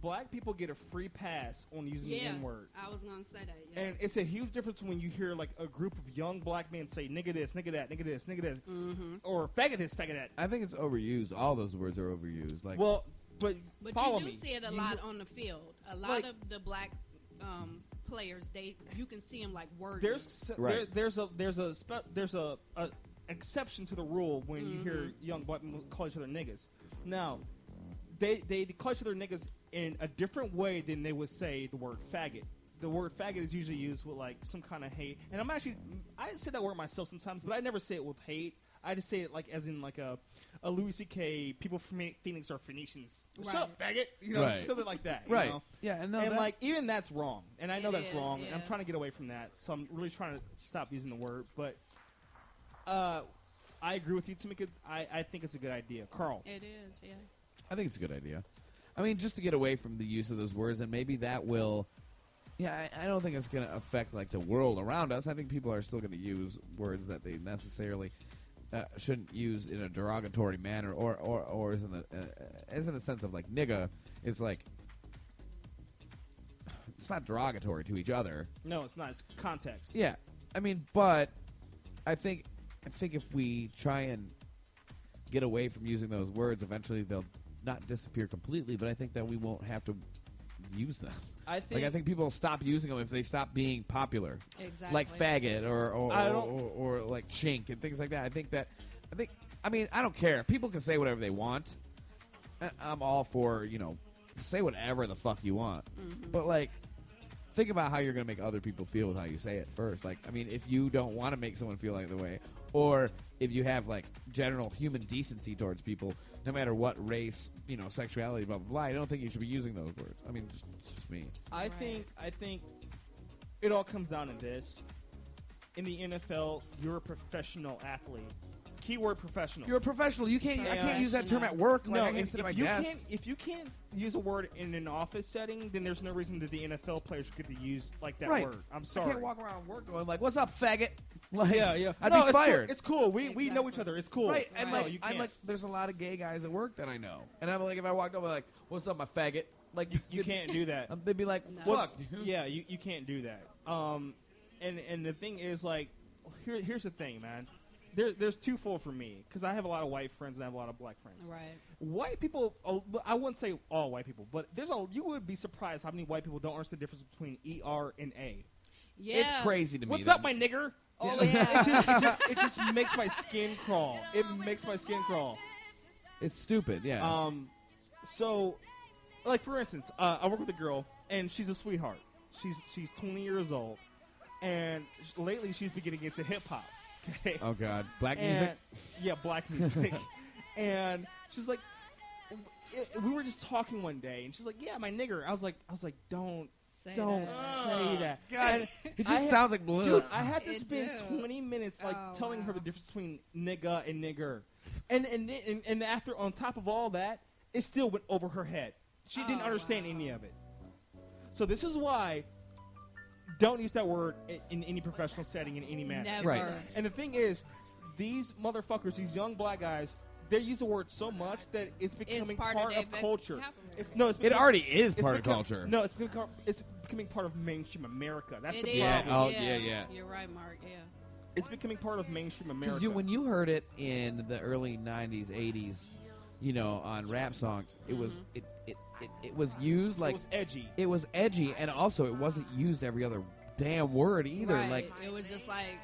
black people get a free pass on using the N word. I was gonna say that. Yeah. And it's a huge difference when you hear like a group of young black men say "nigga this, nigga that, nigga this, nigga that," Mm-hmm. or "faggot this, faggot that." I think it's overused. All those words are overused. Like, Well, but But follow you do me. see it a You- lot on the field. A lot Like- of the black um, players, they you can see them like word. there's s- Right. there, there's a there's a spe- there's a, a exception to the rule when you hear mm-hmm. young black men call each other niggas. Now, they they call each other niggas in a different way than they would say the word faggot. The word faggot is usually used with like some kind of hate, and I'm actually I say that word myself sometimes, but I never say it with hate. I just say it like as in like a a Louis C.K. People from Phoenix are Phoenicians. Shut up, faggot. You know, Right. something like that. you Right. know? Yeah, and no, and that- like even that's wrong, and I know It that's is, wrong. And I'm yeah. trying to get away from that, so I'm really trying to stop using the word. But uh, I agree with you, Tamika. I, I think it's a good idea, Carl. It is, yeah. I think it's a good idea. I mean, just to get away from the use of those words, and maybe that will. Yeah, I, I don't think it's going to affect like the world around us. I think people are still going to use words that they necessarily uh, shouldn't use in a derogatory manner, or or or as in a, uh, as in a sense of like nigga. It's like it's not derogatory to each other. No, it's not. It's context. Yeah, I mean, but I think I think if we try and get away from using those words, eventually they'll not disappear completely. But I think that we won't have to use them. I like I think- think people will stop using them if they stop being popular, Exactly. like faggot or or, or, or, or like chink and things like that. I think that I think I mean I don't care. People can say whatever they want. I'm all for you know say whatever the fuck you want, mm-hmm. but like think about how you're going to make other people feel with how you say it first. Like, I mean, if you don't want to make someone feel like the way, or if you have like general human decency towards people, no matter what race, you know, sexuality, blah blah blah, I don't think you should be using those words. I mean, just, it's just me. I think I think it all comes down to this. In the NFL, you're a professional athlete. Keyword professional. You're a professional. You can't. I can't use that term at work. Like, no, I can't if, sit at my if you desk. can't if you can't use a word in an office setting, then there's no reason that the NFL players get to use like that right. word. I'm I sorry. can't walk around work going like, "What's up, faggot?" Like, yeah, yeah. I'd no, be it's fired. Cool. It's cool. We we know each other. It's cool. Right, and No, like, you I'm can't. like, there's a lot of gay guys at work that I know, and I'm like, if I walked over, like, "What's up, my faggot?" Like, you, you can't do that. Um, they'd be like, No. "Fuck, dude." Yeah, you, you can't do that. Um, and and the thing is, like, here here's the thing, man. There, there's twofold for me because I have a lot of white friends and I have a lot of black friends. Right. White people, uh, I wouldn't say all white people, but there's a you would be surprised how many white people don't understand the difference between er and a. Yeah. It's crazy to me. What's that- up, my nigger? Oh, Yeah. like, it, just, it just it just makes my skin crawl. It makes my skin crawl. It's stupid. Yeah. Um, so, like for instance, uh, I work with a girl, and she's a sweetheart. She's she's 20 years old, and sh- lately she's been getting into hip hop. Okay. oh God, black And- music. Yeah, black music. and she's like, it- we were just talking one day, and she's like, "Yeah, my nigger." I was like, "I was like, don't, Say don't that. say oh, that." God, And it just had- sounds like blue. Dude, I had to It spend do. 20 minutes like Oh, telling her the difference between nigga and nigger, and and, and and after on top of all that, it still went over her head. She didn't Oh, understand wow. any of it. So this is why. Don't use that word in, in any professional setting in any manner. Never. Right. And the thing is, these motherfuckers, these young black guys, they use the word so much that it's becoming part part, of of, culture. It's, no, it's It already is it's part of culture. No, it's becoming, it's becoming part of mainstream America. That's It the is. Yeah, problem. oh, yeah, yeah. You're right, Mark. Yeah. It's becoming part of mainstream America. Because you, when you heard it in the early '90s, '80s, you know, on rap songs, it was mm-hmm. it, it, it, it was used like it was edgy. it was edgy, and also it wasn't used every other damn word either. Right. Like it was just like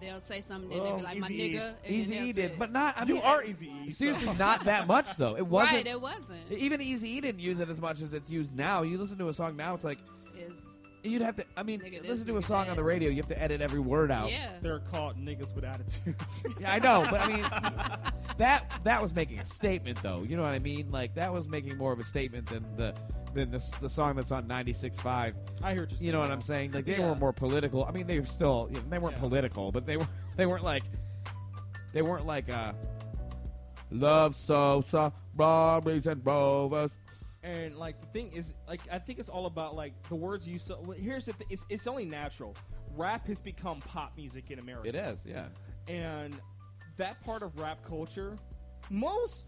they'll say something, then Oh, they'll be like, "My Eazy-E. nigga." and Easy E did, but not. I you mean, are Easy. seriously, not that much though. It wasn't. right. It wasn't. Even Easy E didn't use it as much as it's used now. You listen to a song now, it's like Is you'd have to. I mean, Nigga this, listen to a song that. on the radio. You have to edit every word out. yeah. They're called niggas with attitudes. Yeah, I know, but I mean, that that was making a statement, though. You know what I mean? Like that was making more of a statement than the than the, the song that's on 96.5. I hear you're. You know what I'm saying? Like they Yeah. were more political. I mean, they were still you know, they weren't Yeah. political, but they were they weren't like they weren't like uh love so so robberies and rovers. And like the thing is, like I think it's all about like the words you. So, here's the thing: it's, it's only natural. Rap has become pop music in America. It is, yeah. and that part of rap culture, most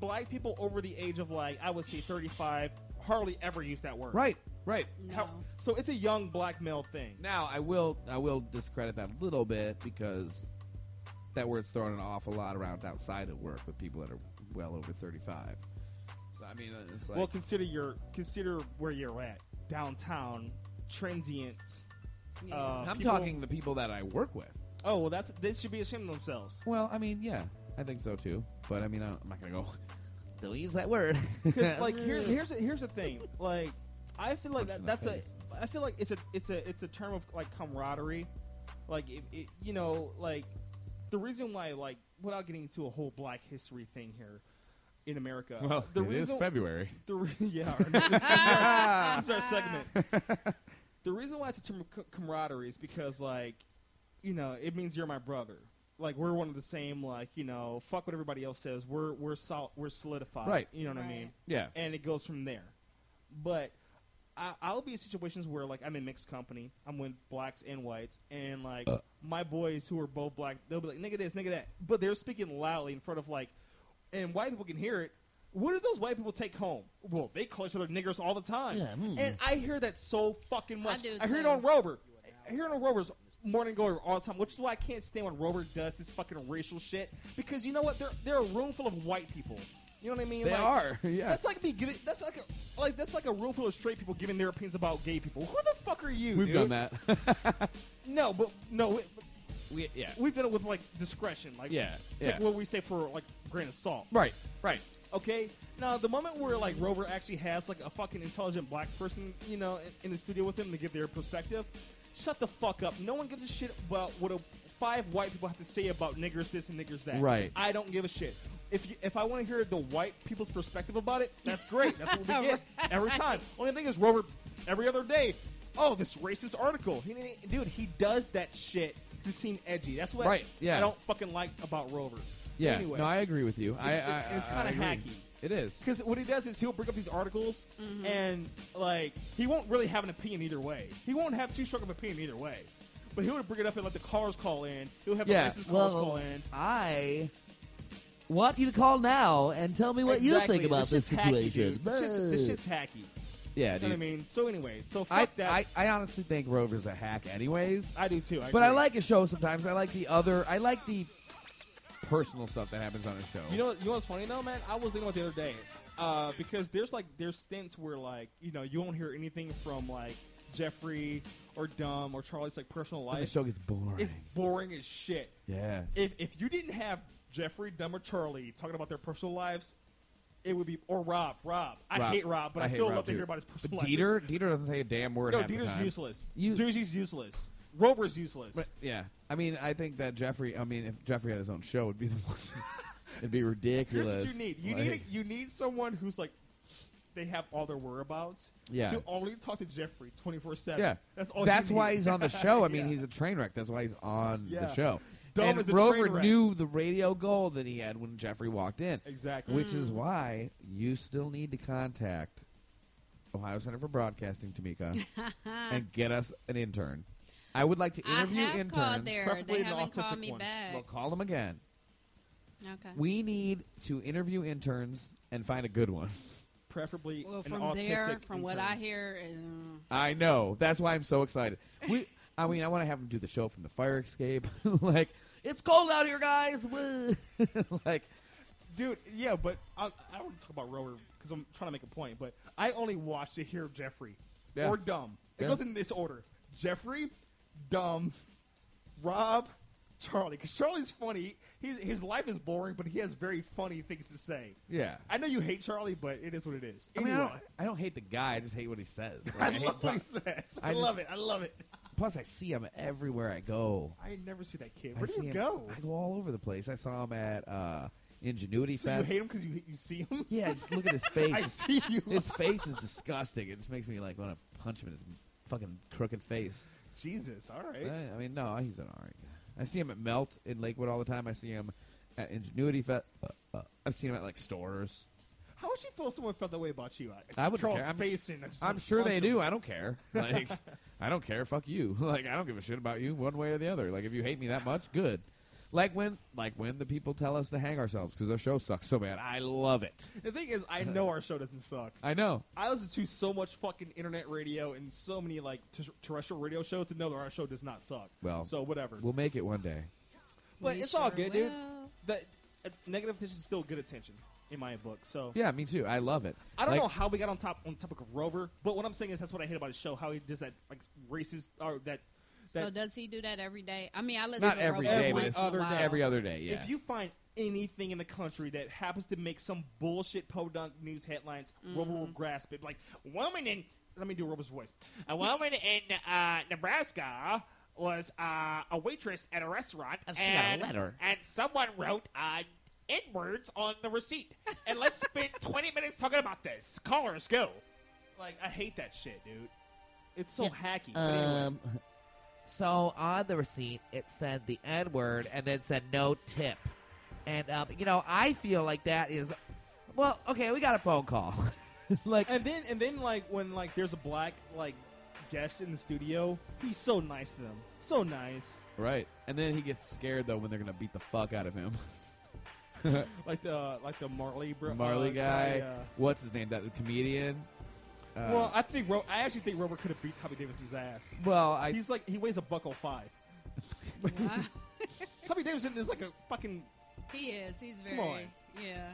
black people over the age of like I would say 35 hardly ever use that word. Right, right. No. How- so it's a young black male thing. Now I will I will discredit that a little bit because that word's thrown an awful lot around outside of work with people that are well over 35. So I mean, uh, it's like well, consider your consider where you're at downtown, transient. Yeah. Uh, I'm people- talking the people that I work with. Oh well, that's they should be ashamed of themselves. Well, I mean, yeah, I think so too. But I mean, I'm not gonna go Don't use that word. Because like here, here's a, here's the thing. Like I feel like that, that's a. I feel like it's a it's a it's a term of like camaraderie. Like it, it, you know, like the reason why like without getting into a whole Black History thing here in America. Well, the it is February. The re- yeah, our- this, this is our, this is our segment. The reason why it's a term of c- camaraderie is because like you know it means you're my brother. Like we're one of the same. Like you know, fuck what everybody else says. We're we're sol- we're solidified. Right. You know what I mean? Yeah. And it goes from there. But I, I'll be in situations where like I'm in mixed company. I'm with blacks and whites, and like uh. my boys who are both black, they'll be like nigga this, nigga that, but they're speaking loudly in front of like, and white people can hear it. What do those white people take home? Well, they call each other niggers all the time, Yeah, hmm. and I hear that so fucking much. do, hear it too. on Rover. I hear it on Rover's morning glory all the time, which is why I can't stand when Rover does this fucking racial shit. Because you know what? They're they're a room full of white people. You know what I mean? They Like, are, yeah. That's like me giving. That's like a like that's like a room full of straight people giving their opinions about gay people. Who the fuck are you? We've dude? done that. No, but no, we, we, yeah. we've done it with like discretion. Like Yeah, take yeah. what we say for like a grain of salt. Right, right. Okay. Now, the moment where like Rover actually has like a fucking intelligent black person, you know, in, in the studio with him to give their perspective, shut the fuck up. No one gives a shit about what a, five white people have to say about niggers this and niggers that. Right. I don't give a shit. If you, if I want to hear the white people's perspective about it, that's great. That's what we get every time. Only thing is Rover every other day. Oh, this racist article. He, he- dude, he does that shit to seem edgy. That's what Right, yeah. I don't fucking like about Rover. Yeah. Anyway, No, I agree with you. It's- I, it- it's kinda hacky. It is. because what he does is he'll bring up these articles Mm-hmm. and like he won't really have an opinion either way. He won't have too strong of an opinion either way. But he'll bring it up and let the callers call in. He'll have Yeah, the racist callers well, call in. I want you to call now and tell me what Exactly. you think about this this shit's hacky, situation. This shit's, this shit's hacky. Yeah, You dude. know what I mean? So anyway, so fuck I, that. I, I honestly think Rover's a hack, anyways. I do too. I but I agree. like his show sometimes. I like the other. I like the personal stuff that happens on his show. You know, you know what's funny though, man? I was thinking about the other day uh, because there's like there's stints where like you know you won't hear anything from like Jeffrey or Dumb or Charlie's like personal And the life. show gets boring. It's boring as shit. yeah. If if you didn't have Jeffrey, Dumb, or Charlie talking about their personal lives, it would be or Rob. Rob, I Rob. hate Rob, but I, hate still Rob, love to too. hear about his personal life. Dieter, Dieter doesn't say a damn word. no, half the Dieter's time. useless. You- Doogie's useless. Rover's useless. But yeah, I mean, I think that Jeffrey. I mean, if Jeffrey had his own show, it'd be the one. it'd be ridiculous. Here's what you need. You Like- need you need someone who's like they have all their whereabouts. Yeah. To only talk to Jeffrey twenty four seven. Yeah, That's all. That's why he's on the show. I mean, Yeah. he's a train wreck. That's why he's on Yeah. the show. Dumb and as a Rover train wreck. knew the radio goal that he had when Jeffrey walked in. Exactly. Which is why you still need to contact Ohio Center for Broadcasting, Tamika, and get us an intern. I would like to I interview have interns. called there. Preferably They an haven't called autistic me one. back. Well, call them again. okay. We need to interview interns and find a good one. preferably well, an from autistic. there, from what. I hear, uh, I know. That's why I'm so excited. We, I mean, I want to have them do the show from the fire escape. like, it's cold out here, guys. Like, dude. Yeah, but I, I don't want to talk about Rover because I'm trying to make a point. But I only watch to hear Jeffrey Yeah. or Dumb. It Yeah. goes in this order: Jeffrey, Dumb, Rob, Charlie. Because Charlie's funny. He's, his life is boring, but he has very funny things to say. yeah. I know you hate Charlie, but it is what it is. I mean, I don't, I don't hate the guy. I just hate what he says. Like, I, I love what he says. I I, just- love it. I love it. Plus, I see him everywhere I go. I never see that kid. I Where do see you him- go? I go all over the place. I saw him at uh, Ingenuity So you Fest. hate him because you you see him? Yeah, just look at his face. I see you. His face is disgusting. It just makes me like want to punch him in his fucking crooked face. Jesus. All right. I, I mean, no, he's an alright guy. I see him at Melt in Lakewood all the time. I see him at Ingenuity Fest. Uh, I've seen him at like stores. How would you feel if someone felt that way about you? I would Charles care. I'm, Spacing. I just I'm wanna sure they punch do. him. I don't care. Like, I don't care. Fuck you. Like, I don't give a shit about you one way or the other. Like, if you hate me that much, good. Like when, like when the people tell us to hang ourselves because our show sucks so bad. I love it. The thing is, I know our show doesn't suck. I know. I listen to so much fucking internet radio and so many like t- terrestrial radio shows to know that our show does not suck. Well, so whatever. We'll make it one day. but We it's all sure good, dude. will. That uh, negative attention is still good attention in my book. So Yeah, me too. I love it. I don't Like, know how we got on top on the topic of Rover, but what I'm saying is that's what I hate about his show. How he does that like racist or that. so does he do that every day? I mean, I listen Not to every Rover day, but once it's in a while. day. every other day. Yeah. If you find anything in the country that happens to make some bullshit podunk news headlines, Rover will grasp it. Like woman in let me do Rover's voice. A woman in uh, Nebraska was uh, a waitress at a restaurant, And she got a letter. and someone wrote uh, N words on the receipt. And let's spend 20 minutes talking about this. Callers, go. Like, I hate that shit, dude. It's so hacky. But anyway. Um, so on the receipt, it said the N word and then said no tip. And, um, you know, I feel like that is. Well, okay, we got a phone call. like, and then and then like when like there's a black like guest in the studio, he's so nice to them, so nice. Right. And then he gets scared though when they're gonna beat the fuck out of him. like the like the Marley bro, Marley uh, guy. uh, What's his name? That comedian. Uh, well, I think Ro- I actually think Rover could have beat Tommy Davidson's ass. Well, I- he's like he weighs a buck five. Tommy Davidson is like a fucking. He is. He's very. Come on. Yeah.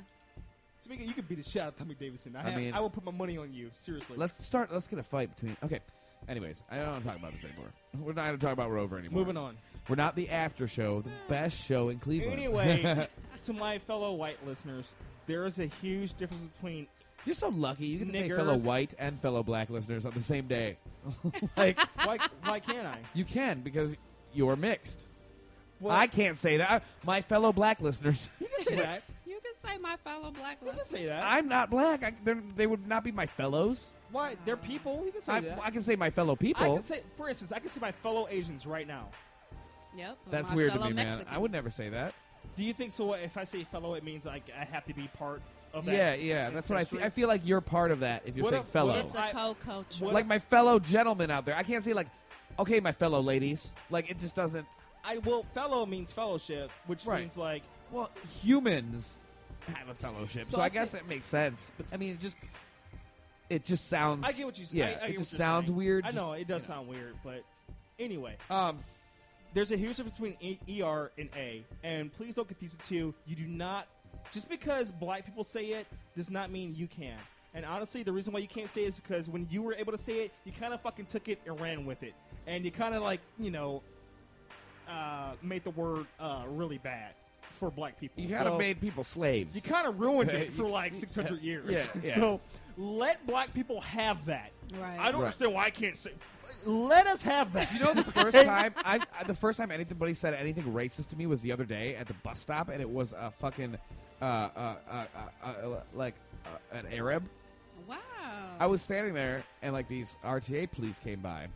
Speaking, you could beat the shit out of Tommy Davidson. I, I have- mean- I will put my money on you. Seriously. let's start. Let's get a fight between. Okay. Anyways, I don't want to talk about this anymore. We're not going to talk about Rover anymore. Moving on. We're not the after show, the best show in Cleveland. Anyway, to my fellow white listeners, there is a huge difference between. You're so lucky. You can say Niggers. fellow white and fellow black listeners on the same day. like, why, why can't I? You can because you're mixed. Well- I can't say that. My fellow black listeners. You can say that. You can say my fellow black listeners. say that. I'm not black. I, they're- they would not be my fellows. Why? They're people. You can say I, that. I can say my fellow people. I can say, for instance, I can say my fellow Asians right now. Yep. That's my weird to fellow me, man. I Mexicans. would never say that. Do you think so? If I say fellow, it means like I have to be part of that. Yeah, yeah. That's what I feel. I feel like you're part of that if you're What saying if- fellow. It's a co-culture. like my fellow gentlemen out there. I can't say like, okay, my fellow ladies. Like it just doesn't. I well, fellow means fellowship, which Right. means like Well, humans have a fellowship, so, So I, I guess think- it makes sense. But I mean, it just it just sounds. I get what you say. Yeah, I, I get it what just you're sounds saying. weird. I just- know it does sound weird, but anyway, Um, there's a huge difference between E- ER and A, and please don't confuse the two. You do not just because black people say it does not mean you can. And honestly, the reason why you can't say it is because when you were able to say it, you kind of fucking took it and ran with it, and you kind of like you know uh, made the word uh, really bad for black people. you kind of So- made people slaves. you kind of ruined it for like 600 years. Yeah, yeah. so let black people have that. Right. I don't Right. understand why I can't say. Let us have that. You know, the first time I, I the first time anybody said anything racist to me was the other day at the bus stop, and it was a fucking uh, uh, uh, uh, uh, like uh, an Arab. Wow. I was standing there, and like these RTA police came by,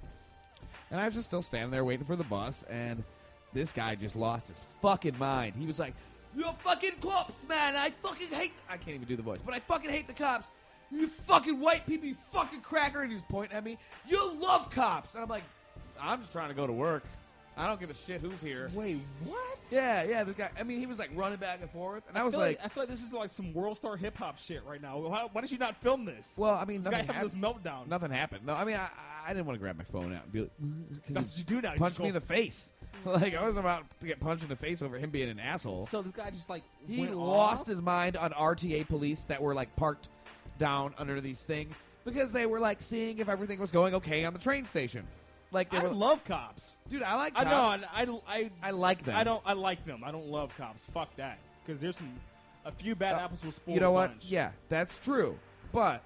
and I was just still standing there waiting for the bus, and this guy just lost his fucking mind. He was like, "You're fucking cops, man! I fucking hate." I can't even do the voice, but I fucking hate the cops. You fucking white people, you fucking cracker! And he was pointing at me. You love cops, and I'm like, I'm just trying to go to work. I don't give a shit who's here. Wait, what? Yeah, yeah. The guy. I mean, he was like running back and forth, and I, was feel like, I feel like this is like some world star hip hop shit right now. Why, why did you not film this? Well, I mean, this guy nothing this happened. meltdown. Nothing happened. No, I mean, I, I didn't want to grab my phone out and be like, That's what you do now. You Punch just me in the face. like I was about to get punched in the face over him being an asshole. So this guy just like he went lost off? his mind on RTA police that were like parked down under these things because they were like seeing if everything was going okay on the train station. Like they I were, love cops. dude. I like. I Cops. know. I, I, I, I like them. I don't. I like them. I don't love cops. Fuck that. Because there's some a few bad apples will spoil Uh, You know what? bunch. Yeah, that's true. But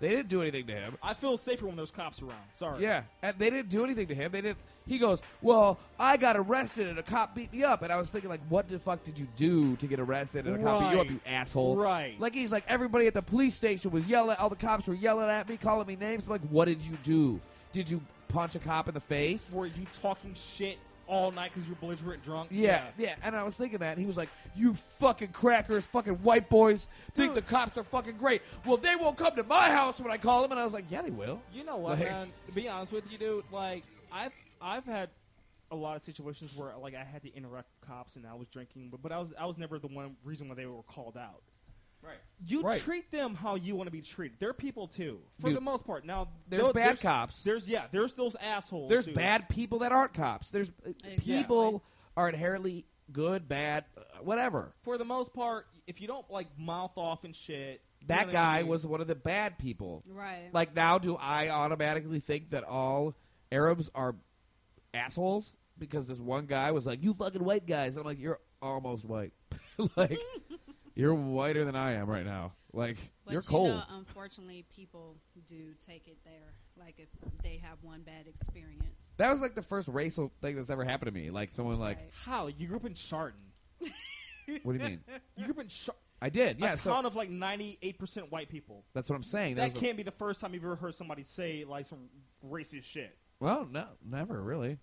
they didn't do anything to him. I feel safer when there's cops around. Sorry. Yeah, and they didn't do anything to him. They didn't. He goes, "Well, I got arrested and a cop beat me up." And I was thinking, like, what the fuck did you do to get arrested and a cop beat you up, you asshole? Right. Like he's like, everybody at the police station was yelling. All the cops were yelling at me, calling me names. I'm like, what did you do? Did you punch a cop in the face? Were you talking shit all night because you're belligerent drunk? Yeah, yeah, and I was thinking that, and he was like, "You fucking crackers, fucking white boys think the cops are fucking great. Well, they won't come to my house when I call them." And I was like, "Yeah, they will." You know what, Like- man? To be honest with you, dude, like I've I've had a lot of situations where like I had to interact with cops and I was drinking, but but I was I was never the one reason why they were called out. Right. You Right. treat them how you want to be treated. They're people too, for Dude, the most part. Now there's tho- bad cops. There's yeah, there's those assholes. There's who- bad people that aren't cops. There's uh, people are inherently good, bad, uh, whatever. For the most part, if you don't like mouth off and shit, you That know what I guy mean? was one of the bad people. Right. Like now, do I automatically think that all Arabs are assholes because this one guy was like, "You fucking white guys," and I'm like, "You're almost white." like you're whiter than I am right now. Like But you're you cold. know, unfortunately, people do take it there. Like if they have one bad experience. that was like the first racial thing that's ever happened to me. Like someone like, How you grew up in Chardon? what do you mean? You grew up in Chardon. I did. Yeah. a So town of like ninety-eight percent white people. that's what I'm saying. That was a- can't be the first time you've ever heard somebody say like some racist shit. Well, no, never really.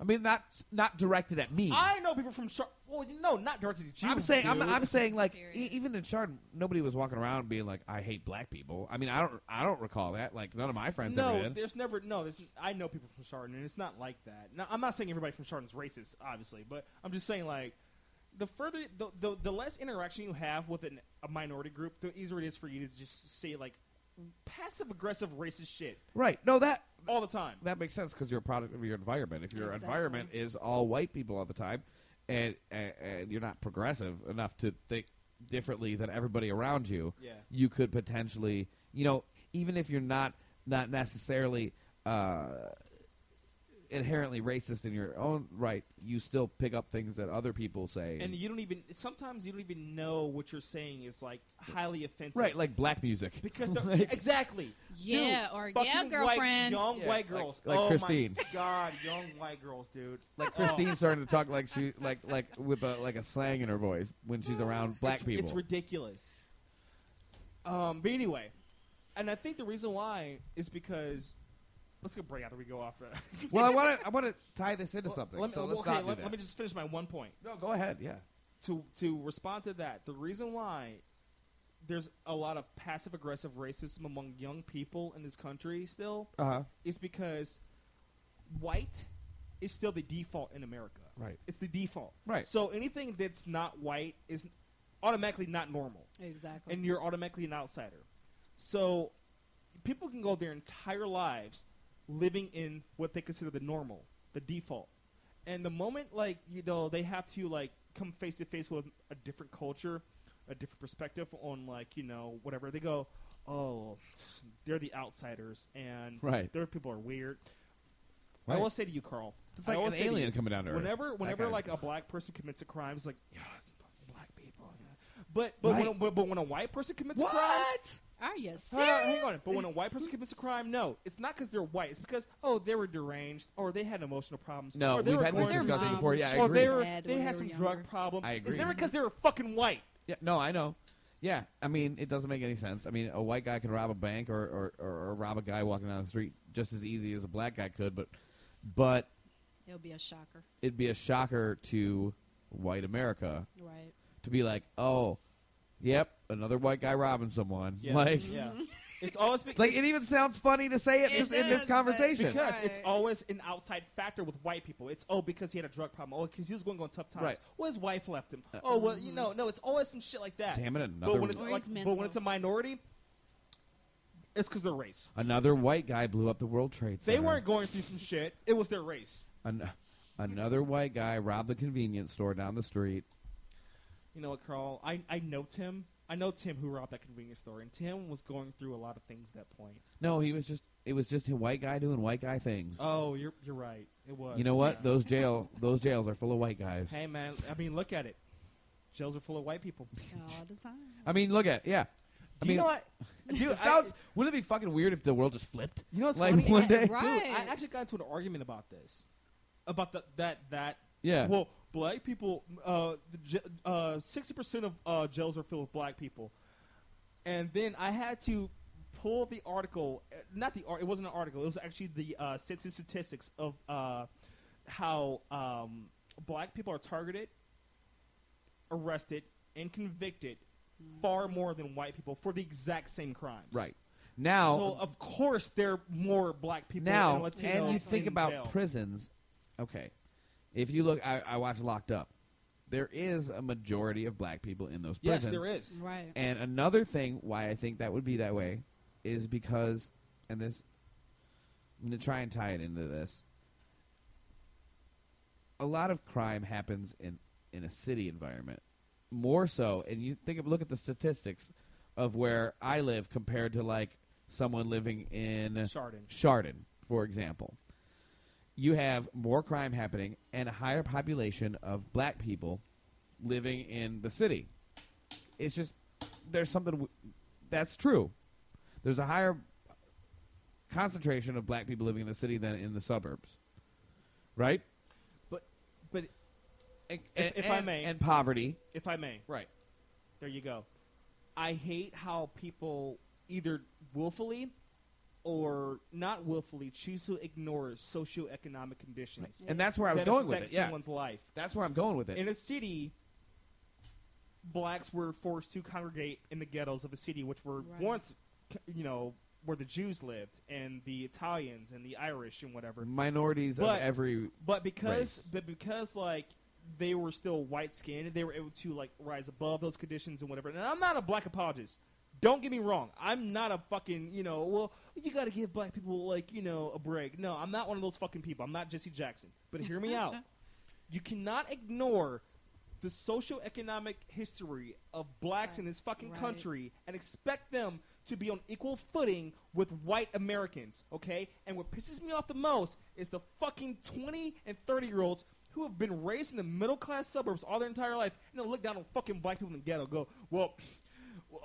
I mean, not not directed at me. I know people from Chardon. Well, no, not directed at you. I'm saying, I'm, dude. I'm saying, like, e- even in Chardon, nobody was walking around being like, "I hate black people." I mean, I don't, I don't recall that. Like, none of my friends ever no, did. there's never no. There's I know people from Chardon, and it's not like that. Now, I'm not saying everybody from Chardon's racist, obviously, but I'm just saying like the further the the, the less interaction you have with an, a minority group, the easier it is for you to just say like passive aggressive racist shit Right? No, that all the time. that makes sense because you're a product of your environment. If your Exactly. environment is all white people all the time, and, and and you're not progressive enough to think differently than everybody around you, Yeah. you could potentially, you know, even if you're not not necessarily uh, inherently racist in your own right, you still pick up things that other people say. And you don't even sometimes you don't even know what you're saying is like highly offensive. right, like black music. because Like- exactly. Yeah, Dude, or fucking yeah, white- girlfriend. young Yeah, white girls. like oh Christine. my god, young white girls, dude. like Oh. Christine starting to talk like she like like with a like a slang in her voice when she's around black it's, people. It's ridiculous. Um, but anyway, and I think the reason why is because let's go break after we go off. uh, well, I want to I want to tie this into Well, something. Let me, so let's okay, not do let, that. let me just finish my one point. no, go ahead. Yeah. To to respond to that, the reason why there's a lot of passive aggressive racism among young people in this country still Uh huh. is because white is still the default in America. Right. It's the default. Right. So anything that's not white is automatically not normal. Exactly. and you're automatically an outsider. So people can go their entire lives living in what they consider the normal, the default. And the moment like you know they have to like come face to face with a different culture, a different perspective on like, you know, whatever, they go, "Oh, they're the outsiders and Right. their people are weird." I Right. always say to you, Carl, It's like an alien you, coming down to Earth. Whenever, whenever like a black person commits a crime, it's like, yeah, it's fucking black people. But but Right. when a, but when a white person commits a crime, Are you uh, serious? hang on. But when a white person commits a crime, no, it's not because they're white. It's because oh, they were deranged, or they had emotional problems. No, or they we've were had this going through discussion things, before. Yeah, I or agree. they were Bad they when had they some were drug younger. problems. I It's agree. never because they were fucking white. Yeah. No, I know. Yeah. I mean, it doesn't make any sense. I mean, a white guy can rob a bank or or, or, or rob a guy walking down the street just as easy as a black guy could, but but It'll be a shocker. it'd be a shocker to white America Right. to be like, oh, yep, another white guy robbing someone. Yeah, Like, yeah. It's always be- like it even sounds funny to say it, It just in this but- conversation. Because it's always an outside factor with white people. It's oh because he had a drug problem. Oh because he was going on tough times. Right. Well his wife left him. Uh, oh well you mm-hmm. know no it's always some shit like that. Damn it, But another when it's Or like, he's but mental. when it's a minority, it's because their race. Another white guy blew up the World Trade They Center. weren't going through some shit. It was their race. An- another white guy robbed the convenience store down the street. You know what, Carl? I I know Tim. I know Tim who robbed that convenience store, and Tim was going through a lot of things at that point. No, he was just it was just a white guy doing white guy things. Oh, you're you're right. It was. you know what? yeah. Those jail those jails are full of white guys. Hey man, I mean look at it. Jails are full of white people. All the time. I mean, look at yeah. I mean, you know what? Dude, it I- sounds. wouldn't it be fucking weird if the world just flipped? You know what's like funny? one day? Dude, Right. I actually got into an argument about this, about the, that that. Yeah. Well, black people, uh, sixty percent of uh, jails are filled with black people, and then I had to pull the article. uh, Not the art. It wasn't an article. It was actually the uh, census statistics of uh, how um, black people are targeted, arrested, and convicted far more than white people for the exact same crimes. Right. Now, so of course there are more black people now, and and you think in about jail. prisons. Okay, if you look, I, I watch Locked Up. There is a majority of black people in those Yes, prisons. there is. Right. And another thing why I think that would be that way is because, and this, I'm going to try and tie it into this. A lot of crime happens in in a city environment, more so. And you think of look at the statistics of where I live compared to like someone living in Chardon. Chardon, for example. You have more crime happening and a higher population of black people living in the city. It's just there's something w- that's true. There's a higher concentration of black people living in the city than in the suburbs, right? But but And, if, if I may, and poverty, if I may, right? There you go. I hate how people either willfully or not willfully choose to ignore socioeconomic conditions, And that's where I was that going with affect it, yeah. someone's life. That's where I'm going with it. In a city, blacks were forced to congregate in the ghettos of a city, which were Right. once, you know, where the Jews lived and the Italians and the Irish and whatever. Minorities of every But because, race. but because like they were still white skinned, they were able to like rise above those conditions and whatever. And I'm not a black apologist. Don't get me wrong. I'm not a fucking you know. Well, you got to give black people like you know a break. No, I'm not one of those fucking people. I'm not Jesse Jackson. But hear me out. You cannot ignore the socioeconomic history of blacks in this fucking Right. country and expect them to be on equal footing with white Americans, okay? And what pisses me off the most is the fucking 20 and 30 year olds who have been raised in the middle class suburbs all their entire life and they look down on fucking black people in the ghetto go, well,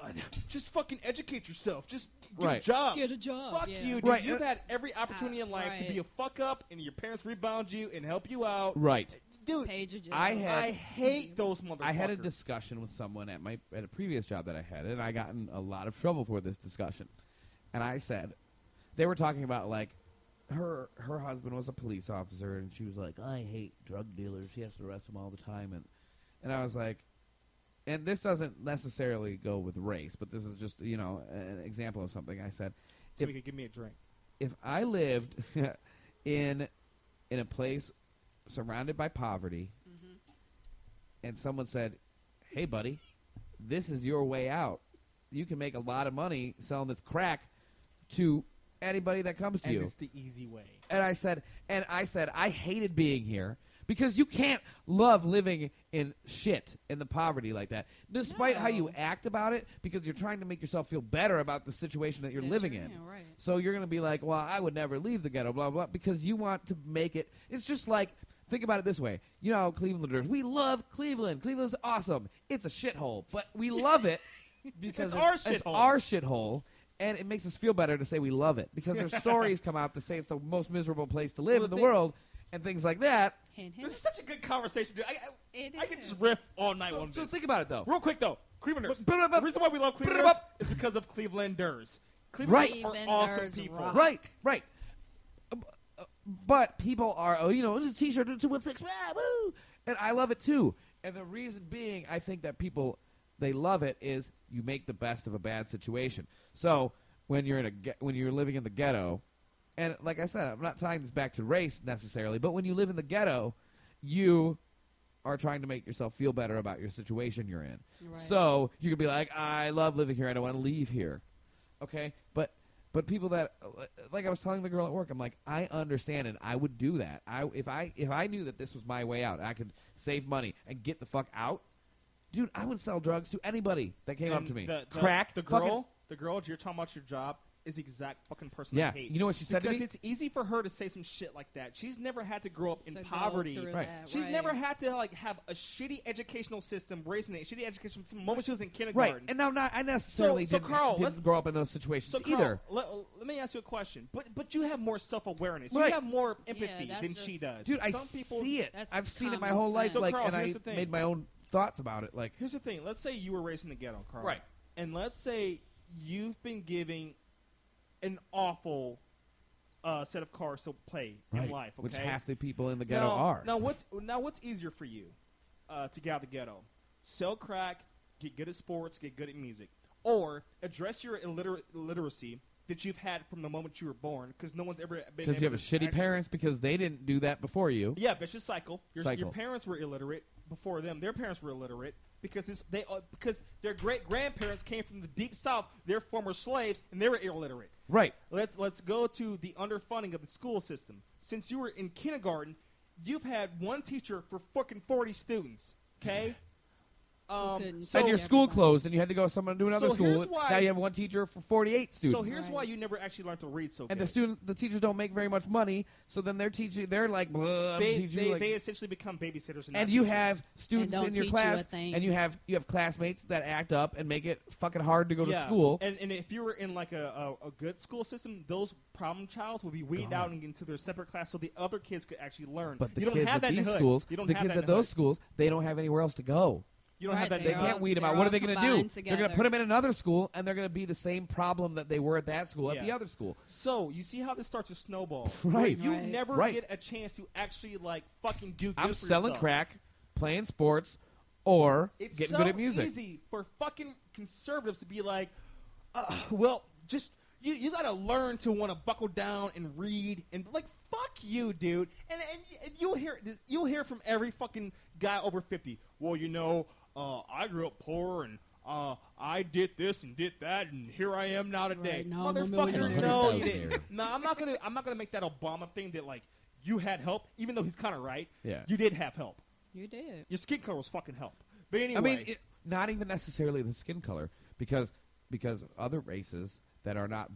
well, just fucking educate yourself. Just get Right. a job. Get a job, Fuck yeah. you, dude. Right. You've had every opportunity in life to be a fuck up and your parents rebound you and help you out. Right. Dude, Paid your. I had I hate those motherfuckers. I had a discussion with someone at my at a previous job that I had, and I got in a lot of trouble for this discussion. And I said, they were talking about like her her husband was a police officer, and she was like, I hate drug dealers. He has to arrest them all the time, and and I was like, and this doesn't necessarily go with race, but this is just you know an example of something I said. So If we could give me a drink. if I lived in in a place surrounded by poverty, mm-hmm. and someone said, "Hey, buddy, this is your way out. You can make a lot of money selling this crack to anybody that comes to And you." it's the easy way. And I said, and I said, I hated being here because you can't love living in shit in the poverty like that, despite how you act about it, because you're trying to make yourself feel better about the situation that you're That living you're in. in, right. So you're going to be like, well, I would never leave the ghetto, blah blah, blah, because you want to make it. It's just like. Think about it this way. You know, how Clevelanders, we love Cleveland. Cleveland's awesome. It's a shithole, but we love it because It's our It's shithole. our shithole, and it makes us feel better to say we love it because there's stories come out that say it's the most miserable place to live Well, in the the- world and things like that. Hint, hint. This is such a good conversation, dude. I, I, It I could just riff all night So, on so this. think about it though. Real quick though, Clevelanders. But- but- but- the reason why we love but- Clevelanders but- is because of Clevelanders. Clevelanders Right. are awesome Clevelanders people. rock. Right, right. Uh, But people are, oh, you know, it's a T-shirt, two one six, ah, woo, and I love it too. And the reason being, I think that people they love it is you make the best of a bad situation. So when you're in a ge- when you're living in the ghetto, and like I said, I'm not tying this back to race necessarily, but when you live in the ghetto, you are trying to make yourself feel better about your situation you're in. Right. So you could be like, I love living here. I don't want to leave here. Okay, but but people that like I was telling the girl at work, I'm like, I understand and I would do that. I if I if I knew that this was my way out, I could save money and get the fuck out. Dude, I would sell drugs to anybody that came up to me. The, the, Crack, The fucking- girl, the girl you're talking about your job is the exact fucking person Yeah. I hate. You know what she said to because it's easy for her to say some shit like that. She's never had to grow up in To go poverty. Right. that, She's right. never had to like have a shitty educational system, raising a shitty education from the moment she was in kindergarten. right. kindergarten. And now, not I necessarily So- so didn't, Carl, didn't let's- grow up in those situations So, Carl, either. Let, let me ask you a question. But but you have more self awareness. Right. You have more empathy that's than she does. Dude, I Some people, see it. I've seen it my common whole life. So, like, Carl, and I here's the thing. made my own thoughts about it. Like, Here's the thing. Let's say you were raised in the ghetto, Carl. Right. And let's say you've been giving an awful uh, set of cards to play right, in life. Okay. which half the people in the ghetto now, are. Now what's now what's easier for you uh, to get out of the ghetto? Sell crack, get good at sports, get good at music, or address your illiter- illiteracy that you've had from the moment you were born, because no one's ever been. because you have a shitty actually- parents because they didn't do that before you. Yeah, vicious cycle. Your, Cycle. your parents were illiterate before them. Their parents were illiterate because they uh, because their great grandparents came from the deep south. They're former slaves and they were illiterate. Right. Let's let's go to the underfunding of the school system. Since you were in kindergarten, you've had one teacher for fucking forty students. Okay. Um, so and your school closed, and you had to go somewhere to another So school. why- now you have one teacher for forty-eight students. So here's why you never actually learned to read so and good. the student, the teachers don't make very much money, so then they're teaching. They're like, they, teaching they, like- they essentially become babysitters. And, and you teachers. have students in your teach you class, and you have you have classmates that act up and make it fucking hard to go to school. And, and if you were in like a, a, a good school system, those problem childs will be weeded out and into their separate class, so the other kids could actually learn. But the you don't kids have at that in these the schools, You don't the have kids that at those schools, they don't have anywhere else to go. You don't have that. They can't hood. weed them out. What are they going to do? combined They're going to put them in another school, and they're going to be the same problem that they were at that school at the other school. So you see how this starts to snowball. Right. You Right. never Right. get a chance to actually like fucking do. Good I'm for selling yourself. crack, playing sports, or It's getting so good at music. easy for fucking conservatives to be like, uh, well, just you you got to learn to want to buckle down and read and like fuck you, dude. And and, and you'll hear this, you'll hear from every fucking guy over fifty. Well, you know, uh, I grew up poor and. Uh, I did this and did that, and here I am now today, Right, now motherfucker. No, you didn't. No, I'm not gonna. I'm not gonna make that Obama thing that like you had help, even though he's kind of right. Yeah. you did have help. You did. Your skin color was fucking help. But anyway, I mean, it, not even necessarily the skin color, because because other races that are not.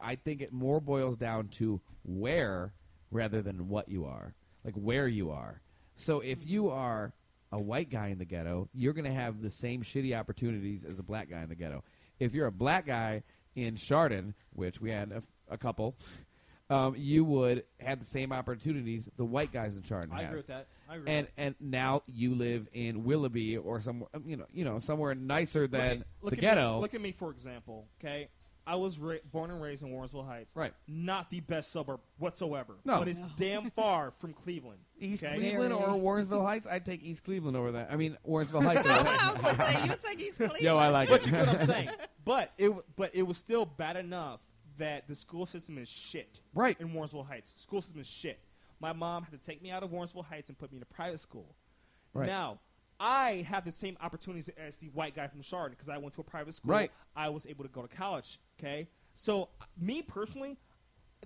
I think it more boils down to where rather than what you are, like where you are. So if you are a white guy in the ghetto, you're going to have the same shitty opportunities as a black guy in the ghetto. If you're a black guy in Chardon, which we had a, a couple, um, you would have the same opportunities the white guys in Chardon I have. agree with that. I agree and and now you live in Willoughby or somewhere you know you know somewhere nicer Look than at- look the at ghetto. Me, look at me, for example. Okay, I was ra- born and raised in Warrensville Heights. Right. Not the best suburb whatsoever. No. but it's No. damn far from Cleveland. East okay? Cleveland or Very. Warrensville Heights? I'd take East Cleveland over that. I mean Warrensville Heights. over I was going to say, you would take East Cleveland. Yo, I like But it. you get what I'm saying. But it w- but it was still bad enough that the school system is shit. Right. In Warrensville Heights, school system is shit. My mom had to take me out of Warrensville Heights and put me in a private school. Right. Now, I have the same opportunities as the white guy from Chardon because I went to a private school. Right. I was able to go to college. Okay. So me personally,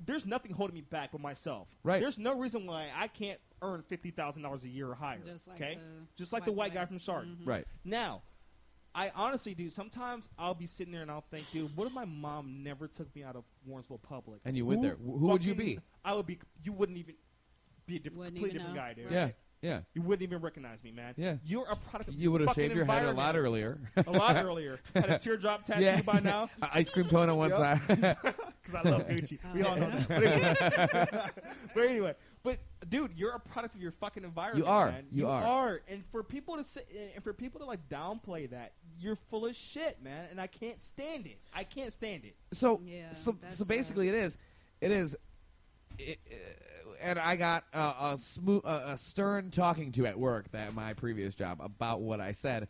there's nothing holding me back but myself. Right. There's no reason why I can't earn fifty thousand dollars a year or higher. Just like okay. the Just like the white white guy guy. from Chardon. Mm-hmm. Right. Now, I honestly do. Sometimes I'll be sitting there and I'll think, dude, what if my mom never took me out of Warrensville Public? And you went there. Who would you be? I would be. You wouldn't even be a different, Wouldn't completely even different know. guy, dude. Yeah. Yeah. You wouldn't even recognize me, man. Yeah. You're a product. Of You would have shaved your head a lot earlier. a lot earlier. Had a teardrop tattoo yeah. by now. Ice cream cone on one side. Because I love Gucci. We all know that. But anyway, but anyway, but dude, you're a product of your fucking environment. You are. man. You are. are. And for people to say, and for people to like downplay that, you're full of shit, man. And I can't stand it. I can't stand it. So, Yeah, so, so basically, it is, it is, it, uh, and I got uh, a smooth, uh, a stern talking to at work that my previous job about what I said.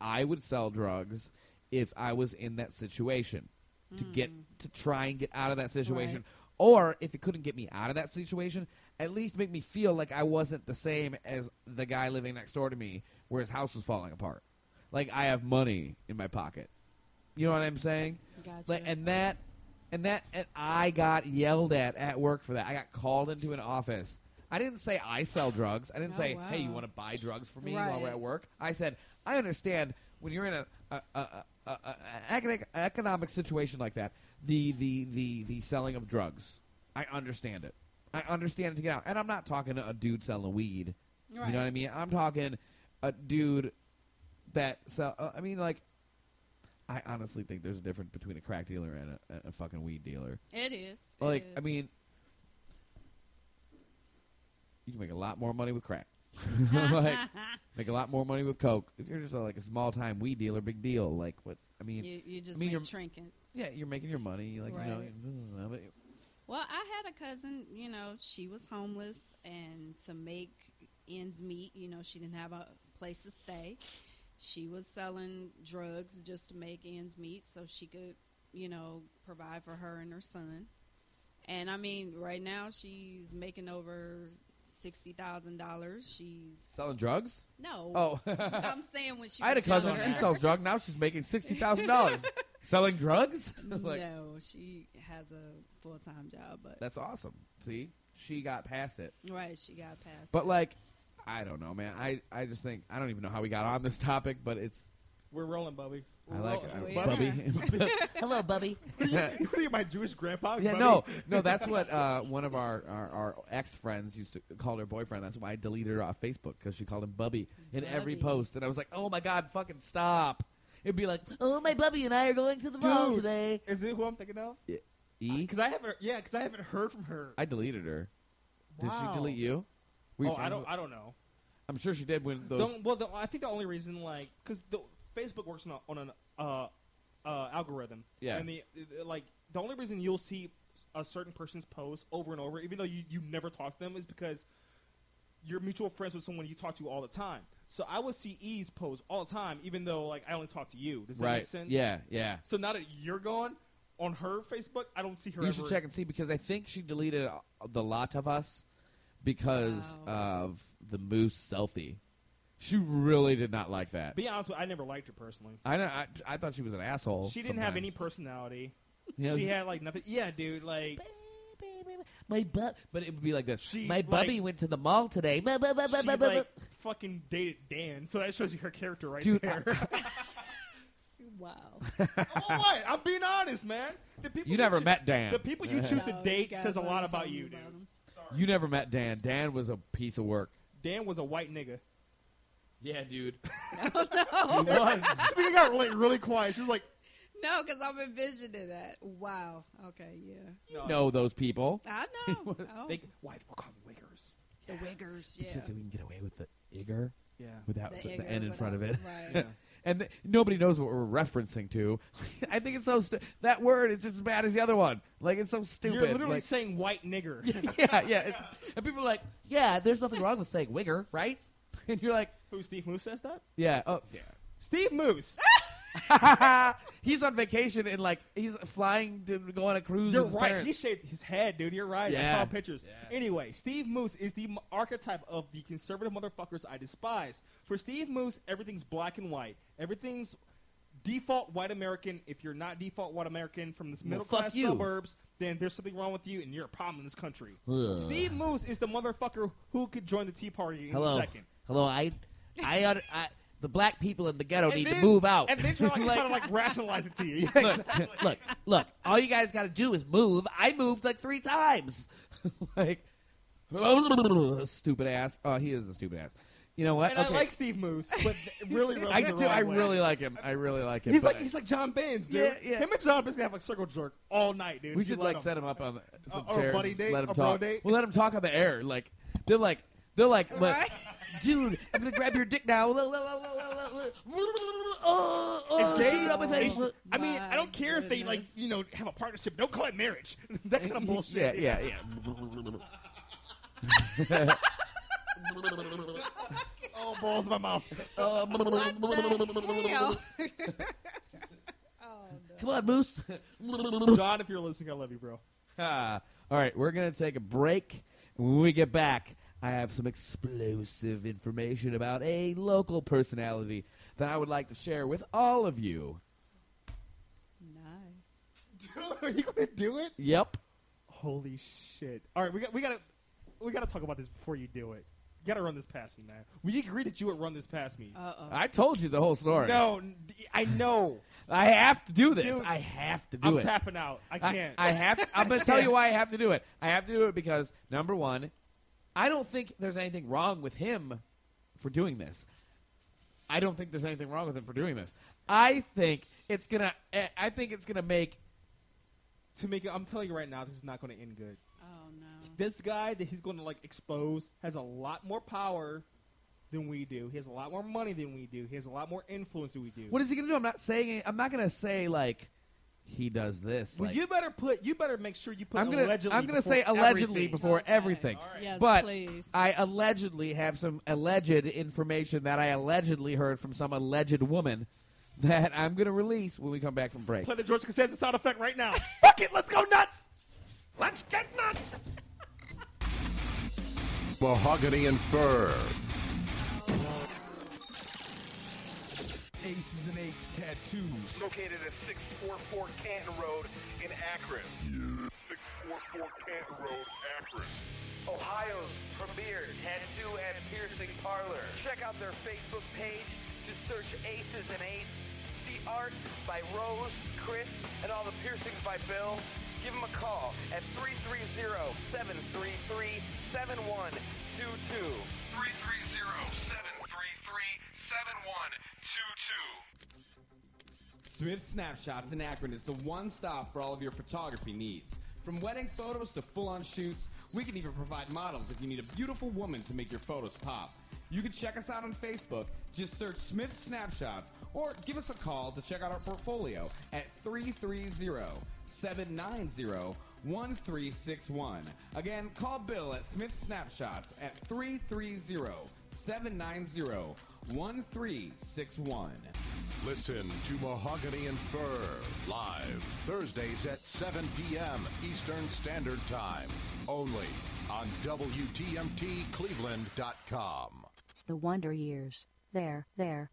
I would sell drugs if I was in that situation to get to try and get out of that situation, Right. or if it couldn't get me out of that situation, at least make me feel like I wasn't the same as the guy living next door to me, where his house was falling apart. Like I have money in my pocket. You know what I'm saying? Gotcha. Like, and that, and that, and I got yelled at at work for that. I got called into an office. I didn't say I sell drugs. I didn't Oh, say, wow. "Hey, you want to buy drugs for me while we're at work?" I said, "I understand when you're in a, a, a, a, a, a economic, economic situation like that. The, the the the selling of drugs. I understand it. I understand it to get out. And I'm not talking to a dude selling weed. You Right. know what I mean? I'm talking a dude that sell. Uh, I mean, like, I honestly think there's a difference between a crack dealer and a, a fucking weed dealer. It is. It Like, I mean, you can make a lot more money with crack. like, make a lot more money with coke. If you're just uh, like a small time weed dealer, big deal. Like, what? I mean, you, you just I mean, make you're- trinkets. yeah, you're making your money. Like, you know, Right. Well, I had a cousin, you know, she was homeless, and to make ends meet, you know, she didn't have a place to stay. She was selling drugs just to make ends meet so she could, you know, provide for her and her son. And I mean, right now she's making over $60,000. She's. selling drugs. No. Oh, I'm saying when she I had a cousin. She sells drugs. Now she's making sixty thousand dollars selling drugs. like, no, she has a full time job, but That's awesome. See, she got past it. right, she got past. But it. like, I don't know, man. I, I just think I don't even know how we got on this topic, but it's We're rolling, Bubby. I like it. rolling. I- Bubby. Hello, Bubby. What are you, what are you, my Jewish grandpa? yeah, Bubby? no, no. That's what uh, one of our, our, our ex friends used to call her boyfriend. That's why I deleted her off Facebook because she called him Bubby in every Bubby. post, and I was like, oh my god, fucking stop. It'd be like, Oh, my Bubby and I are going to the mall Dude, today. Is it who I'm thinking of? E. Because I haven't. Yeah, because I haven't heard from her. I deleted her. Did Wow. she delete you? You oh, I don't. I don't know. I'm sure she did when those. The- well, the, I think the only reason, like, because the Facebook works on, on an uh, uh, algorithm. Yeah. And the like, the only reason you'll see a certain person's post over and over, even though you, you never talk to them, is because you're mutual friends with someone you talk to all the time. So I would see E's post all the time, even though like I only talk to you. Does that Right. make sense? Yeah, yeah. So now that you're gone on her Facebook, I don't see her. You ever. should check and see because I think she deleted uh, the lot of us because of the moose selfie. She really did not like that. Be honest with I never liked her personally. I know. I, I thought she was an asshole. She didn't have any personality. Yeah, she was- had like nothing. Yeah, dude. Like My bu- But it would be like this. she, my like, Bubby went to the mall today. She bu- bu- like fucking dated Dan, so that shows you her character right Dude, there. Wow. oh, what? I'm being honest, man. The people You never choo- met Dan. The people you choose to No, you date says a lot about told me you, dude. about him. You never met Dan. Dan was a piece of work. Dan was a white nigga. Yeah, dude. Oh, no. He was. Speaking got really, really quiet. She was like, No, because I'm envisioning that. Wow. Okay, yeah. You know those people. I know. Oh, they, white people call them wiggers. the wiggers, yeah. Because we can get away with the igger. Yeah. Without The the, igger N in front of it. without- right. And th- nobody knows what we're referencing to. I think it's so stu- that word is just as bad as the other one. Like it's so stupid. You're literally Like- saying white nigger. yeah, yeah. It's, and people are like, Yeah, there's nothing wrong with saying wigger, right? and you're like, Who, Steve Moose says that? yeah, oh, yeah. Steve Moose. he's on vacation and like he's flying to go on a cruise. You're right. parents. He shaved his head, dude. You're right. I saw pictures. Anyway, Steve Moose is the archetype of the conservative motherfuckers I despise. For Steve Moose, everything's black and white. Everything's default white American. If you're not default white American from this middle fuck class you. suburbs, then there's something wrong with you and you're a problem in this country. Ugh. Steve Moose is the motherfucker who could join the Tea Party in Hello, a second. hello. I, I, I, the black people in the ghetto And need then- to move out. And then try, like, Like- try to like rationalize it to you. look, look, look. All you guys got to do is move. I moved like three times. like stupid ass. Oh, he is a stupid ass. You know what? And okay. I like Steve Moose, but really, rubs I me do. wrong I way. really like him. I really like him. He's but like he's like John Benz, dude. Yeah, yeah. Him and John Benz can have like circle jerk all night, dude. we should like him. set him up on the, some Uh, or a chairs. buddy date, let him a bro talk. date. We'll let him talk on the air. Like they're like they're like, but, Right. Dude, I'm gonna grab your dick now. oh, gays- up my face. I mean, I don't My care if they like you know have a partnership. Don't call it marriage. that kind of bullshit. yeah, yeah, yeah. Oh, balls in my mouth. Hell. Come on, Moose. John, if you're listening, I love you, bro. Ah, all right, we're going to take a break. When we get back, I have some explosive information about a local personality that I would like to share with all of you. nice. Dude, are you gonna do it? Yep. Holy shit! All right, we got we gotta we gotta talk about this before you do it. You gotta run this past me, man. We agreed that you would run this past me. Uh oh. I told you the whole story. no, I know. I have to do this. Dude, I have to do I'm it. tapping out. I I, can't. I have. To, I'm going to tell you why I have to do it. I have to do it because number one, I don't think there's anything wrong with him for doing this. I don't think there's anything wrong with him for doing this. I think it's gonna. eh, I think it's gonna make. to make it, I'm telling you right now, this is not going to end good. Oh no. This guy that he's going to like expose has a lot more power than we do. He has a lot more money than we do. He has a lot more influence than we do. What is he gonna do? I'm not saying. I'm not gonna say like he does this. well, like- you better put. You better make sure you put. I'm gonna. Allegedly I'm gonna say allegedly everything. before Okay. everything. Yes, but please. I allegedly have some alleged information that I allegedly heard from some alleged woman that I'm gonna release when we come back from break. Play the George Costanza sound effect right now. Fuck it, let's go nuts. Let's get nuts! Mahogany and Fur. Aces and Eights Tattoos. Located at 644 Canton Road in Akron. 644 Canton Road, Akron. Ohio's premier tattoo and piercing parlor. Check out their Facebook page. Just search Aces and Eights. See art by Rose, Chris, and all the piercings by Bill. Give them a call at 330-733-7122. 330-733-7122. Smith Snapshots in Akron is the one stop for all of your photography needs. From wedding photos to full-on shoots, we can even provide models if you need a beautiful woman to make your photos pop. You can check us out on Facebook. Just search Smith Snapshots or give us a call to check out our portfolio at 330-790-1361. Again, call Bill at Smith Snapshots at 330-790-1361. Listen to Mahogany and Fur live Thursdays at 7 p.m. Eastern Standard Time. Only on WTMTCleveland.com. The Wonder Years. There, there.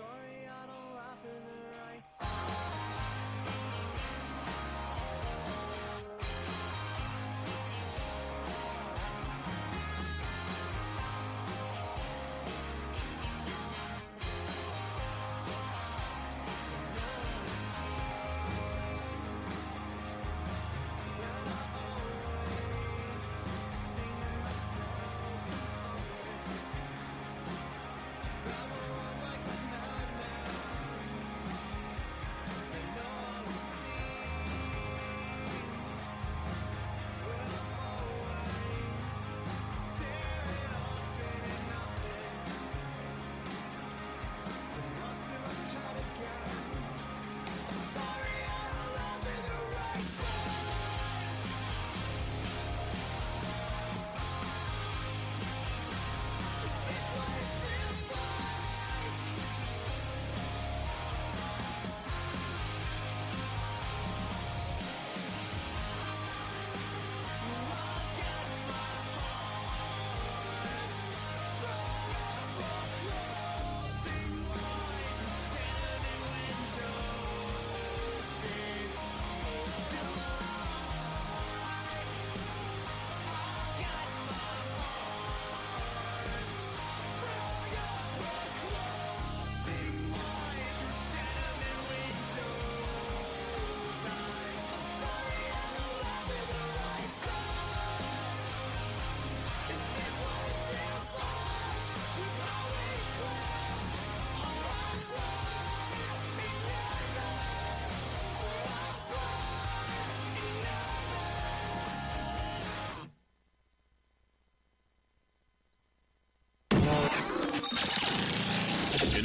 Sorry I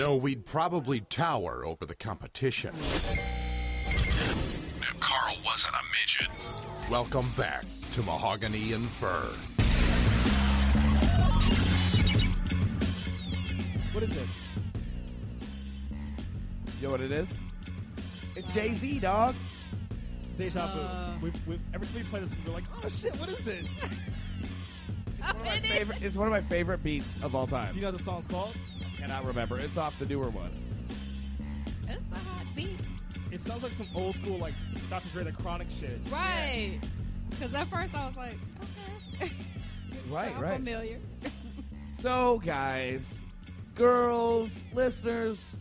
know, we'd probably tower over the competition. If Carl wasn't a midget. Welcome back to Mahogany and Fur. What is this? You know what it is? It's Jay Z, dog. Deja vu. Uh. We've, we've, every time we play this, we're like, oh shit, what is this? it's, My favorite, it's one of my favorite beats of all time. Do you know what the song's called? Cannot remember. It's off the newer one. It's a hot beat. It sounds like some old school, like Dr. Dre, the Chronic shit. Right. Because at first I was like, okay. Right, Sound right. familiar. So, guys, girls, listeners,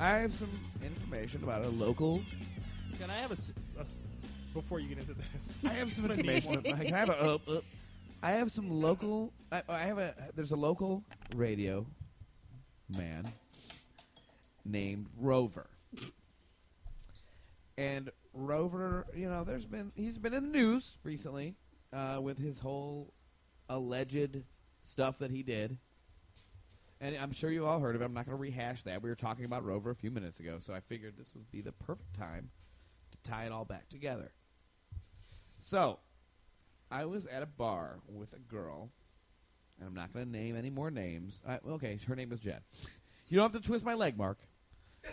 I have some information about a local. Can I have a, s- a s- before you get into this? I have some I'm gonna need information. one. I have a. Uh, uh, I have some local. I, I have a. There's a local radio man named Rover, and Rover, you know, there's been he's been in the news recently uh, with his whole alleged stuff that he did. And I'm sure you all heard of it. I'm not going to rehash that. We were talking about Rover a few minutes ago, so I figured this would be the perfect time to tie it all back together. So, I was at a bar with a girl, and I'm not going to name any more names. I, okay, her name is Jen. You don't have to twist my leg, Mark.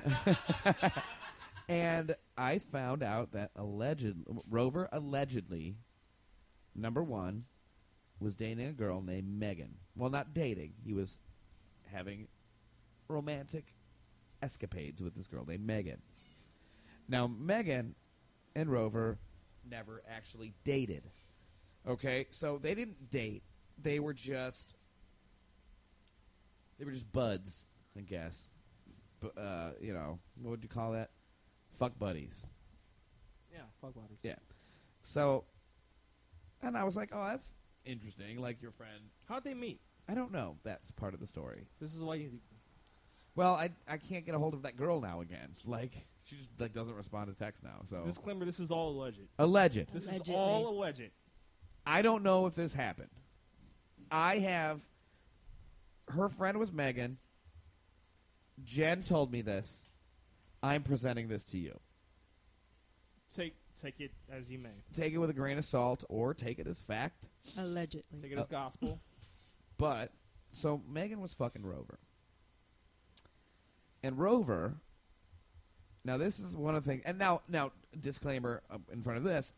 and I found out that alleged Rover allegedly, number one, was dating a girl named Megan. Well, not dating. He was having romantic escapades with this girl named Megan. Now, Megan and Rover never actually dated. Okay, so they didn't date. They were just they were just buds, I guess. But, uh, you know, what would you call that? Fuck buddies. Yeah, fuck buddies. Yeah. So, and I was like, oh, that's interesting. Like your friend. How'd they meet? I don't know. That's part of the story. This is why you. Well, I I can't get a hold of that girl now again. Like she just like doesn't respond to text now. So Disclaimer: This is all alleged. Alleged. This Allegedly. is all alleged. I don't know if this happened. I have. Her friend was Megan. Jen told me this. I'm presenting this to you. Take take it as you may. Take it with a grain of salt or take it as fact. Allegedly. Take it as Uh, gospel. But so Megan was fucking Rover. And Rover now this is one of the things and now now disclaimer uh, in front of this,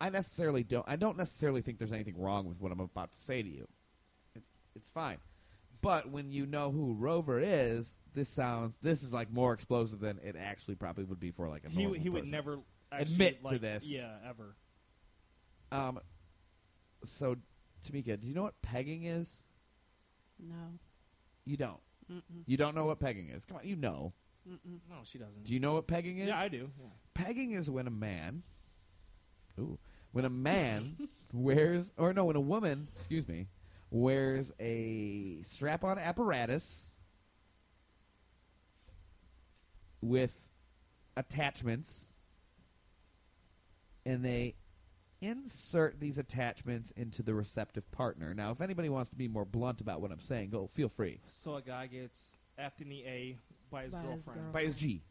I necessarily don't I don't necessarily think there's anything wrong with what I'm about to say to you. It, it's fine. But when you know who Rover is, this sounds this is like more explosive than it actually probably would be for like a He normal he would person. never actually, admit to this. Yeah, ever. Um so Tamika, do you know what pegging is? No. You don't. Mm-mm. You don't know what pegging is. Come on, you know. Mm-mm. No, she doesn't. Do you know what pegging is? Yeah, I do. Yeah. Pegging is when a man, ooh, when a man wears, or no, when a woman, excuse me, wears a strap-on apparatus with attachments, and they insert these attachments into the receptive partner. Now, if anybody wants to be more blunt about what I'm saying, go feel free. So a guy gets F'd in the A by his By his girlfriend. By his G.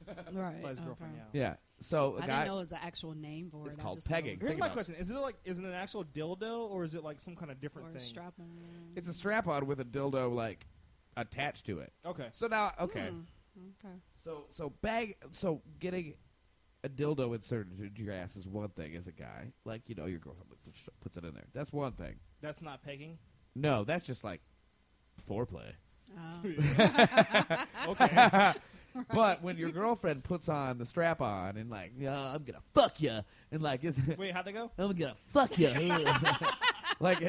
Right. By his okay. girlfriend. Yeah. Yeah. So a I guy. didn't know it was an actual name for It's it. I called just it pegging. Here's my question: Is it like is it an actual dildo or is it like some kind of different Or thing? strap on. It's a strap on with a dildo like attached to it. Okay. So now, okay. Hmm, Okay. So so bag so getting a dildo inserted into your ass is one thing as a guy. Like you know your girlfriend puts- puts it in there. That's one thing. That's not pegging. No, that's just like foreplay. Oh. Okay. But when your girlfriend puts on the strap on and like, yeah, I'm gonna fuck you, and like, it's, Wait, how'd they go? I'm gonna fuck you, like,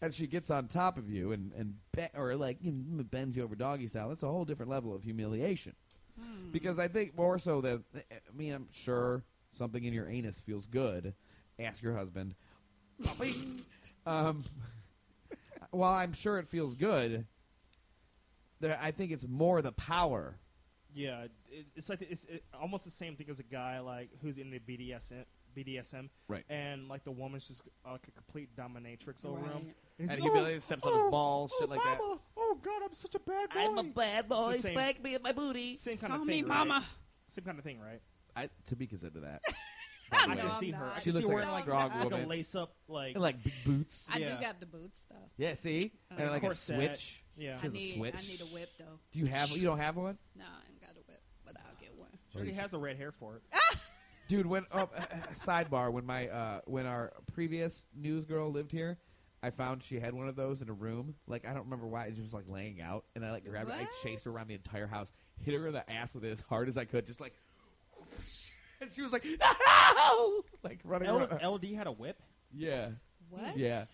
and she gets on top of you and and be, or like you know, bends you over doggy style. That's a whole different level of humiliation. Because I think more so than I mean, I'm sure something in your anus feels good. Ask your husband. um, while I'm sure it feels good, there, I think it's more the power. Yeah, it, it's like it's it, almost the same thing as a guy like who's in the BDSM. BDSM, Right. And like the woman's just uh, like a complete dominatrix over him, Right. he's And like, he "Oh, really steps on his oh, balls, oh, shit like that. mama, Oh God, I'm such a bad boy. I'm a bad boy. It's same- Spank me in my booty. Same kind Call of me thing, right? mama. Same kind of thing, right? I Tamika's into that. I can way. see her. not. She looks like a wearing strong like, like a woman. lace up like And like big boots. I Yeah. do got the boots though. Yeah, see, and Uh, like corset. a switch. Yeah. She I has a need switch. I need a whip though. Do you have? You don't have one, No, I ain't got a whip, but I'll get one. She already has the red hair for it. dude. When oh, sidebar, when my uh, when our previous news girl lived here, I found she had one of those in a room. Like I don't remember why. It was just like laying out, and I like grabbed it. I chased her around the entire house, hit her in the ass with it as hard as I could, just like. And she was like, "No!" like running L- around. LD had a whip. Yeah. What? Yeah.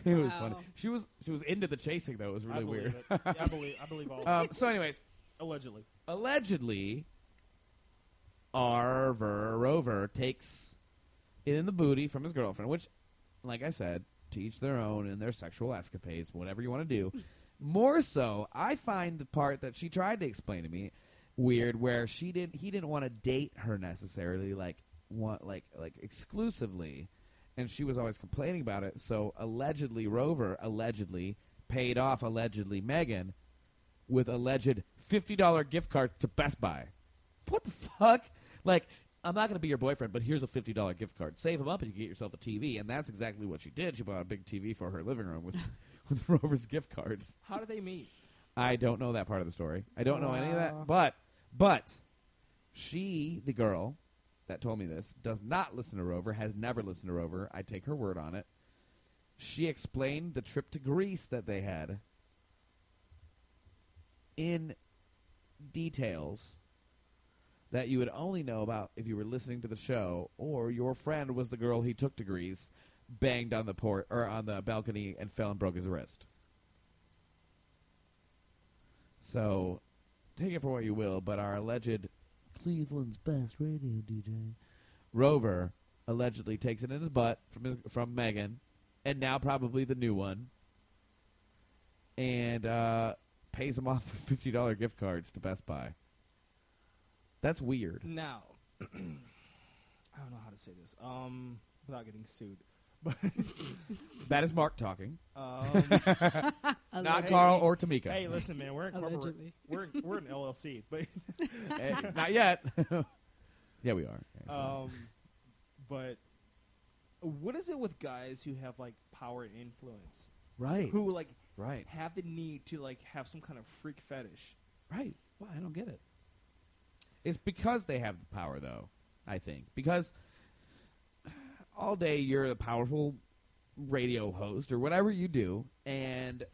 It was Wow. funny. She was she was into the chasing though. It was really I believe weird. It. Yeah, I believe. I believe all. um, so, anyways, Allegedly. allegedly, Arver Rover takes it in the booty from his girlfriend, which, like I said, to each their own in their sexual escapades, whatever you want to do. More so, I find the part that she tried to explain to me weird, where she didn't, he didn't want to date her necessarily, like want, like, like exclusively, and she was always complaining about it. So allegedly, Rover allegedly paid off allegedly Megan with alleged fifty dollar gift card to Best Buy. What the fuck? Like I'm not going to be your boyfriend, but here's a fifty dollar gift card. Save them up, and you can get yourself a TV. And that's exactly what she did. She bought a big TV for her living room with with Rover's gift cards. How did they meet? I don't know that part of the story. I don't know any of that. Uh. But but she, the girl that told me this, does not listen to Rover. Has never listened to Rover. I take her word on it. She explained the trip to Greece that they had in details that you would only know about if you were listening to the show or your friend was the girl he took to Greece, banged on the port or on the balcony and fell and broke his wrist. So, take it for what you will, but our alleged Cleveland's best radio DJ, Rover, allegedly takes it in his butt from his, from Megan, and now probably the new one, and uh, pays him off for fifty dollar gift cards to Best Buy. That's weird. Now, I don't know how to say this um, without getting sued. But That is Mark talking. Um, Not Carl or Tamika. Hey, listen, man, we're in corporate, Allegedly. we're we're in LLC, but Eh, not yet. yeah, we are. Um, but what is it with guys who have like power and influence? Right. Who like Right. have the need to like have some kind of freak fetish? Right. Well, I don't get it. It's because they have the power, though. I think because all day you're a powerful radio host or whatever you do, and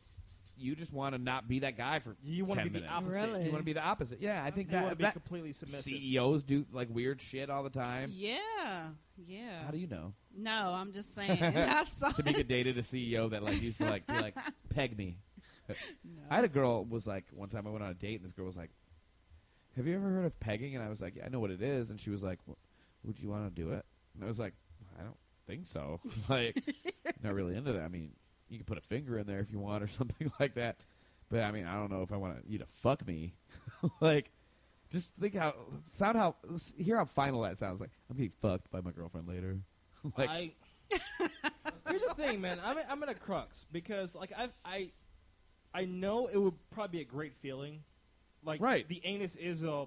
you just want to not be that guy for You wanna 10 be the minutes. opposite. You want to be the opposite. Yeah, I think You that, wanna be that- completely submissive. CEOs do like weird shit all the time. Yeah, yeah. How do you know? No, I'm just saying. I saw Tamika it. dated a CEO that like used to like be like peg me. I had a girl was like one time I went on a date and this girl was like, "Have you ever heard of pegging?" And I was like, "Yeah, I know what it is." And she was like, "W- "Would you want to do it?" And I was like, "I don't think so. like, not really into that. I mean, you can put a finger in there if you want or something like that, but I mean, I don't know if I want you to fuck me. like, just think how sound how hear how final that sounds. Like I'm getting fucked by my girlfriend later. like, I here's the thing, man. I'm I'm at a crux because like I I I know it would probably be a great feeling. Like Right. the anus is a.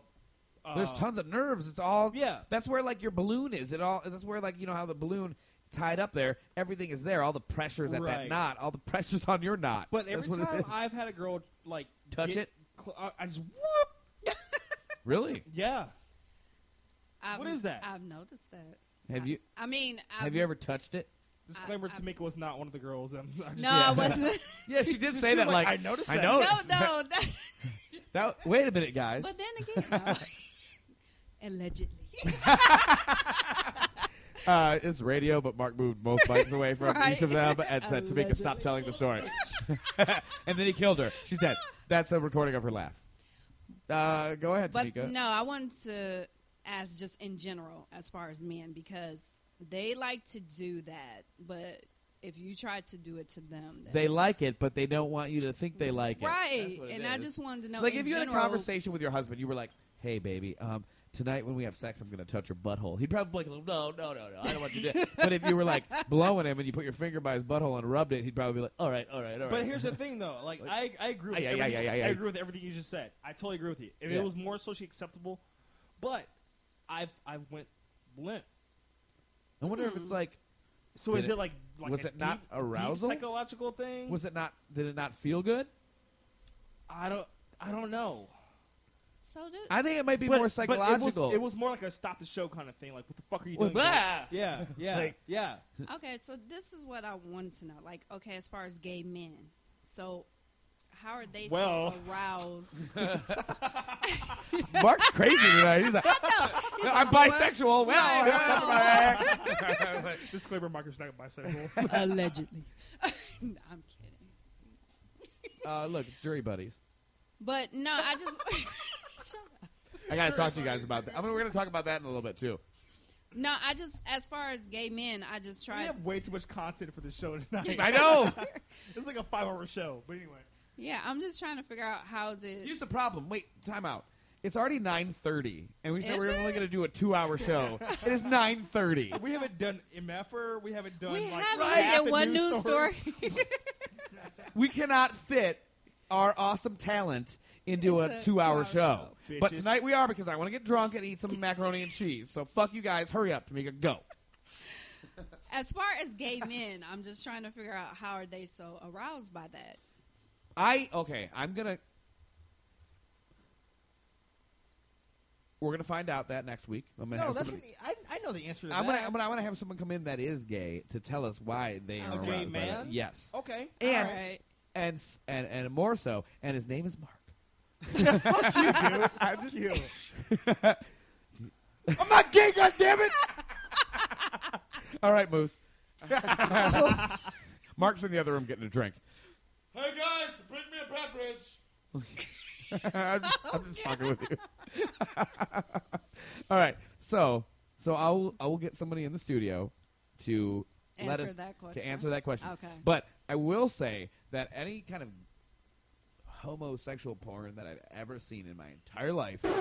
Uh, There's tons of nerves. It's all Yeah. That's where like your balloon is. It all. That's where like you know how the balloon tied up there. Everything is there. All the pressures at that Right. knot. All the pressures on your knot. But That's every what it time is. I've had a girl like Touch get it? cl- I, I just whoop. really Yeah. I've, What is that? I've noticed that. have you I mean, I've, have you ever touched it? Disclaimer: Tamika was not one of the girls. I'm, I just- No, I wasn't. Yeah, she did She- say she that. Like, like, I noticed I that. noticed. No, no. that- That, wait a minute, guys. but then again, no. allegedly. Uh, it's radio, but Mark moved both mics away from Right. each of them and said, "Tamika, stop telling the story." and then he killed her. She's dead. That's a recording of her laugh. Uh, go ahead, But Tamika. no, I wanted to ask just in general as far as men because they like to do that, but if you try to do it to them, then They it's like it, but they don't want you to think they like it. Right, That's what it and I is. just wanted to know, Like in if you had a general- conversation with your husband, you were like, "Hey, baby, um, tonight when we have sex, I'm going to touch your butthole." He'd probably be like, "No, no, no, no, I don't want you to." do it." but if you were like blowing him and you put your finger by his butthole and rubbed it, he'd probably be like, "All right, all right, all right." But here's the thing, though. Like, I, I agree. With Ay, ay, everything, I agree with everything you just said. I totally agree with you. If Yeah. it was more socially acceptable, but I've I went limp. I wonder if it's hmm. like. So did is it like, like was a it not deep- deep arousal? psychological thing? Was it not? Did it not feel good? I don't I don't know. So this, I think it might be But- more but psychological. it, was, it was more like a stop the show kind of thing. Like, what the fuck are you doing? blah! guys? Yeah, yeah, Like- yeah. okay, so this is what I wanted to know. Like, okay, as far as gay men, so how are they Well. so aroused? Mark's crazy tonight. He's like, He's I'm like, bisexual. Well, Right. Disclaimer: Marcus not bisexual. Allegedly. No, I'm kidding. uh, look, it's jury buddies. But no, I just shut up. I got to talk to you guys about that. I mean, we're going to talk about that in a little bit too. No, I just as far as gay men, I just try. we try. have way too much content for this show tonight. I know. it's like a five-hour show. But anyway, Yeah, I'm just trying to figure out how is it. Here's the problem. Wait, time out. It's already 9:30, and we said Is we are it? only going to do a two-hour show. it is 9:30. we haven't done MFR. We haven't done. we like, haven't half did the one news news stories. story. we cannot fit our awesome talent into It's a a two-hour two-hour show. show. But tonight we are because I want to get drunk and eat some macaroni and cheese. So fuck you guys. Hurry up, Tamika. Go. As far as gay men, I'm just trying to figure out how are they so aroused by that. I okay. I'm gonna. We're gonna find out that next week. I'm gonna No, have that's somebody- an, I, I know the answer to I'm that. gonna, I'm gonna, I want to have someone come in that is gay to tell us why they are A gay aroused by that. man? Yes. Okay. And Alright. and s- and and more so. And his name is Mark. Fuck you, dude. I'm just you. I'm not gay. God damn it! All right, Moose. Mark's in the other room getting a drink. Hey guys, bring me a beverage. I'm, I'm just fucking with you. All right, so so I will I will get somebody in the studio to let Answer us that question. to answer that question. Okay. but I will say that any kind of homosexual porn that I've ever seen in my entire life.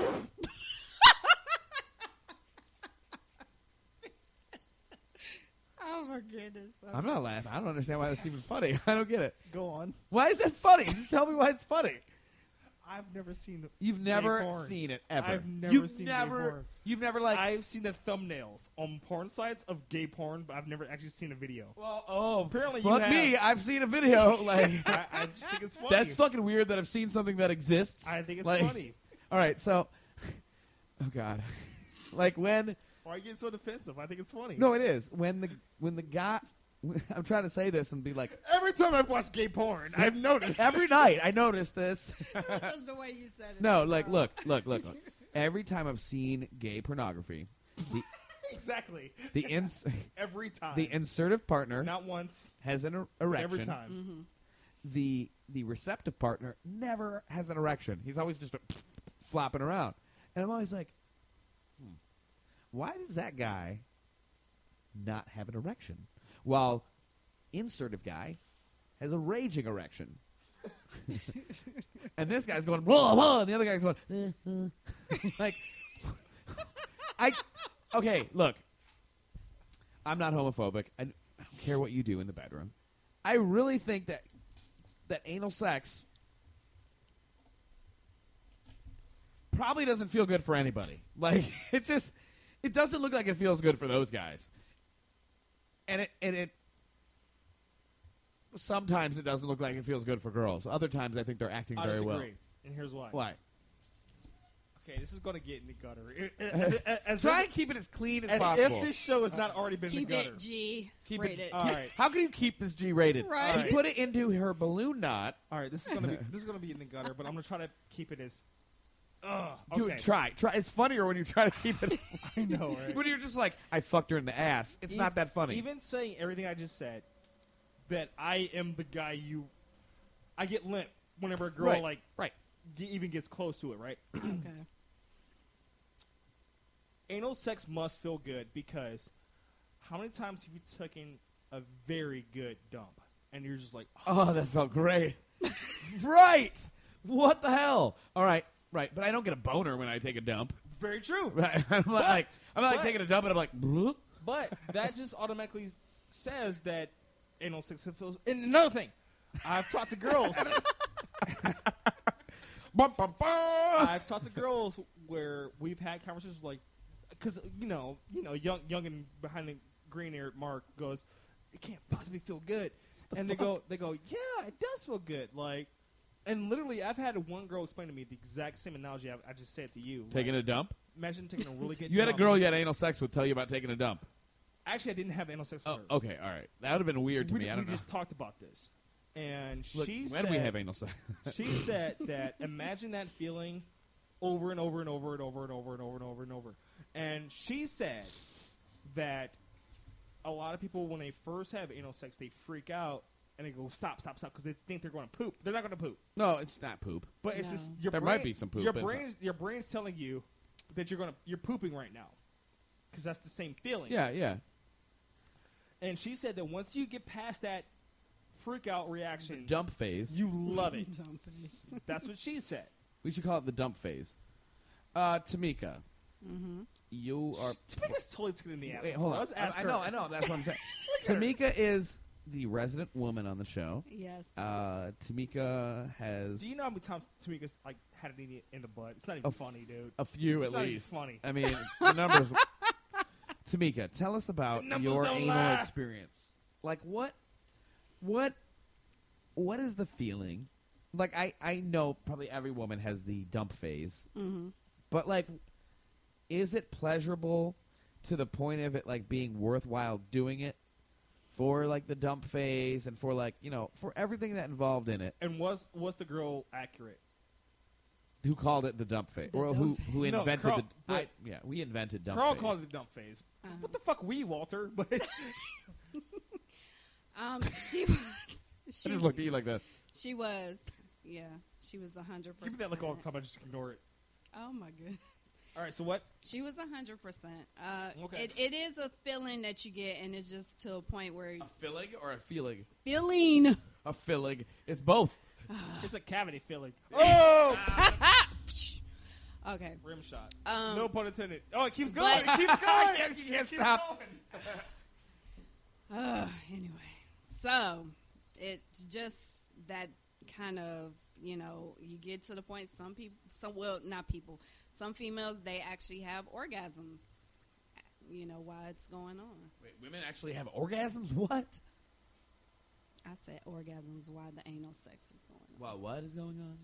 Oh my goodness! I'm not laughing. I don't understand why that's even funny. I don't get it. Go on. Why is that funny? Just tell me why it's funny. I've never seen. You've never porn. seen it ever. I've never You've seen never- Gay porn. you've never like. I've seen the thumbnails on porn sites of gay porn, but I've never actually seen a video. Well, oh, apparently Fuck you have. me! I've seen a video. Like I, I just think it's funny. That's fucking weird that I've seen something that exists. I think it's Like- funny. All right, so, oh god, like when? Why are you getting so defensive? I think it's funny. No, it is when the when the guy. I'm trying to say this and be like Every time I've watched gay porn, I've noticed. every night. I notice this. It's just the way you said it. no, like look, look, look, look. Every time I've seen gay pornography, the exactly. the ins Every time. the insertive partner Not once. has an er- erection. Every time. Mm-hmm. the the receptive partner never has an erection. He's always just flopping around, and I'm always like, hmm, why does that guy not have an erection, while insertive guy has a raging erection? and this guy's going blah blah, and the other guy's going like, I okay. Look, I'm not homophobic. I don't care what you do in the bedroom. I really think that that anal sex probably doesn't feel good for anybody. Like it just it doesn't look like it feels good for those guys. And it and it sometimes it doesn't look like it feels good for girls. Other times I think they're acting I very disagree, well. and here's why. Why? Okay, this is going to get in the gutter. It- it- as- as Try if- and keep it as clean as, as possible. if this show has not already been Keep in the gutter. it G. Keep rated. it. All right. How can you keep this G rated? Right. He put it into her balloon knot. All right, this is gonna be this is gonna be in the gutter, but I'm gonna try to keep it as. Ugh, Dude, try. Try. It's funnier when you try to keep it. I know, right? when you're just like, I fucked her in the ass. It's E- not that funny. Even saying everything I just said, that I am the guy you, I get limp whenever a girl Right, like right. ge- even gets close to it, right? Okay. Anal sex must feel good because how many times have you taken a very good dump and you're just like, Oh, that felt great. right. What the hell? All right. Right. But I don't get a boner when I take a dump. very true. Right. I'm not But- like I'm not like but- taking a dump and I'm like, "Bloop." But that just automatically says that anal sex feels. And another thing, I've talked to girls. Bum, bum, bum. I've talked to girls where we've had conversations like, because you know, you know, young, young and behind the green ear Mark goes, it can't possibly feel good, and they go, they go, yeah, it does feel good, like, and literally, I've had one girl explain to me the exact same analogy I, I just said to you. taking a dump. Imagine taking a really good. You had a dump. girl you had anal sex with tell you about taking a dump. Actually, I didn't have anal sex with Oh, her. okay. All right. That would have been weird to we, me. I we don't know. just talked about this, and Look, she when said we have anal sex. she said that imagine that feeling over and over and over and over and over and over and over and over. And she said that a lot of people when they first have anal sex they freak out and they go stop stop stop because they think they're going to poop. They're not going to poop. no, it's not poop. But it's No. just your brain There brain, might be some poop, Your but it's brain's your brain's telling you that you're going to you're pooping right now because that's the same feeling. Yeah, yeah. And she said that once you get past that freak out reaction, Dump phase. you love it. Dump face. That's what she said. We should call it the dump phase. Uh, Tamika, Mm-hmm. you are. Tamika's totally taking in the ass. Wait, hold on. Let's I, ask I her. know, I know. That's what I'm saying. Look at her. Tamika is the resident woman on the show. Yes. Uh, Tamika has Do you know how many times Tamika's like had it in the, in the butt? It's not even f- funny, dude. A few it's at not even least. funny. I mean, the numbers. Tamika, tell us about your anal lie. experience. Like what? What? What is the feeling? Like I, I know probably every woman has the dump phase, Mhm. but like, is it pleasurable to the point of it like being worthwhile doing it for like the dump phase and for like you know for everything that involved in it? And was was the girl accurate? Who called it the dump phase, or dump who phase. who No, invented Carl- the? I, yeah, we invented dump Carl phase. called it the dump phase. Uh-huh. What the fuck, we Walter? But Um, she was. She, I just looked at you like this. She was. Yeah, she was a hundred give me percent. that look all the time. I just ignore it. Oh my goodness. All right, so what? She was a hundred percent. Uh, Okay. it, it is a feeling that you get, and it's just to a point where A filling or a feeling? feeling. A filling. It's both. It's a cavity filling. Oh, Okay. rim shot. Um, no pun intended. Oh, it keeps but- going. It keeps going. can't- you can't It stop. going. Uh, anyway, so it's just that kind of you know you get to the point. Some people, some well, not people. Some females they actually have orgasms. You know why it's going on. Wait, women actually have orgasms? What? I said orgasms. Why the anal sex is going on? Wow, what is going on?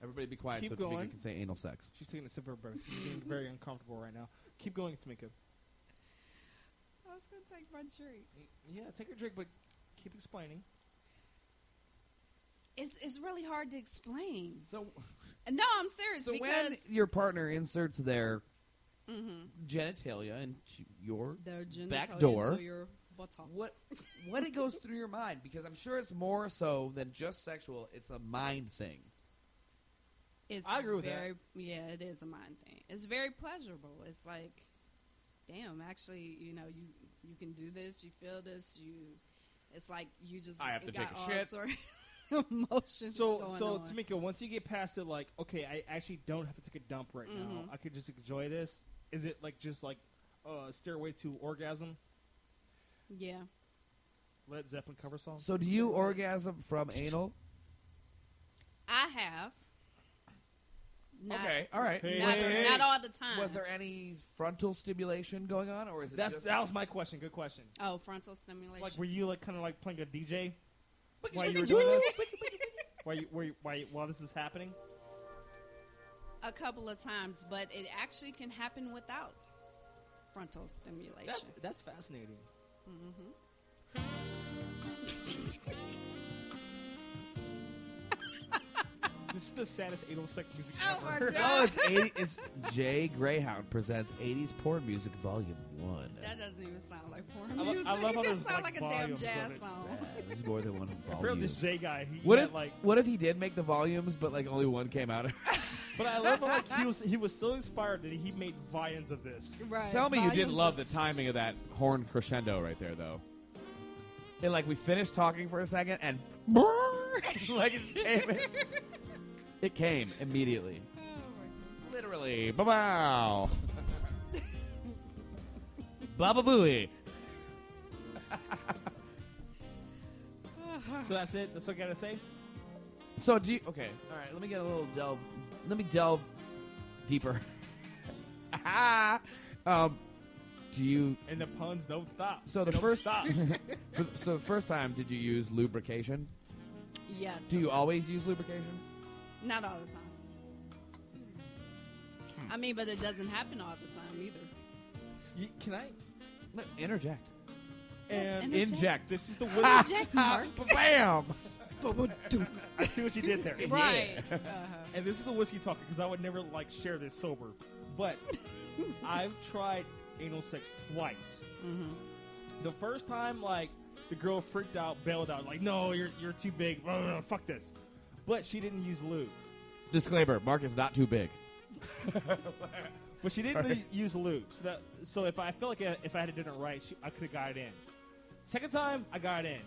Everybody be quiet Keep so going. Tamika can say anal sex. She's taking a sip of her breath. She's getting very uncomfortable right now. Keep going, it's Tamika. I was gonna take my drink. Mm, yeah, take your drink, but keep explaining. It's it's really hard to explain. So no, I'm serious So because when your partner inserts their Mhm. genitalia into your their genitalia back door, into your buttocks. what what it goes through your mind? Because I'm sure it's more so than just sexual. It's a mind thing. It's I agree with that. Yeah, it is a mind thing. It's very pleasurable. It's like, damn, actually, you know, you you can do this. You feel this. You, it's like you just. I have to got take a all shit. Sort of emotions. So, going so on. Tamika, once you get past it, like, okay, I actually don't have to take a dump right now. Mhm. I could just enjoy this. Is it like just like uh, stairway to orgasm? yeah, Led Zeppelin cover song. So do you orgasm from anal? I have. Not, okay, all right. Hey, Not, hey, hey. not all the time. Was there any frontal stimulation going on, or is it That's just that was my question. Good question. Oh, frontal stimulation. Like, were you like kind of like playing a DJ while you were doing this? while you, while, you, while, you- while this is happening? a couple of times, but it actually can happen without frontal stimulation. That's that's fascinating. hmm This is the saddest anal sex music Oh my ever. God. Oh, it's 80, it's Jay Greyhound presents 80s porn music volume 1. That doesn't even sound like porn I lo- music. I love how it there's, sounds like, like, a damn volumes of jazz it. song. Yeah, there's more than one Apparently, volume. this Jay guy, he What had if like. what if he did make the volumes, but like only one came out? But I love how like he was he was so inspired that he made volumes of this. Right. Tell me you didn't volumes love the timing of that horn crescendo right there, though. And like we finished talking for a second, and like it just came. In. It came immediately. Literally, ba bow, baba booey. So that's it. That's what I gotta say. So do you? Okay, all right. Let me get a little delve. Let me delve deeper. um, do you? And the puns don't stop. So the They first stop. for, so the first time, did you use lubrication? Yes. Do you always use lubrication? Not all the time. Hmm. I mean, but it doesn't happen all the time either. You- can I? Interject. Yes, And interject. Inject. this is the Interject, Mark. Bam. I see what you did there. Right. Uh-huh. And this is the whiskey talking because I would never like share this sober, but I've tried anal sex twice. Mm-hmm. The first time, like the girl freaked out, bailed out, like, "No, you're you're too big. Blah, blah, blah, fuck this." But she didn't use lube. Disclaimer: Mark is not too big. But she didn't Sorry. use lube. So that so if I felt like I- if I had done it right, she, I could have got it in. Second time, I got it in,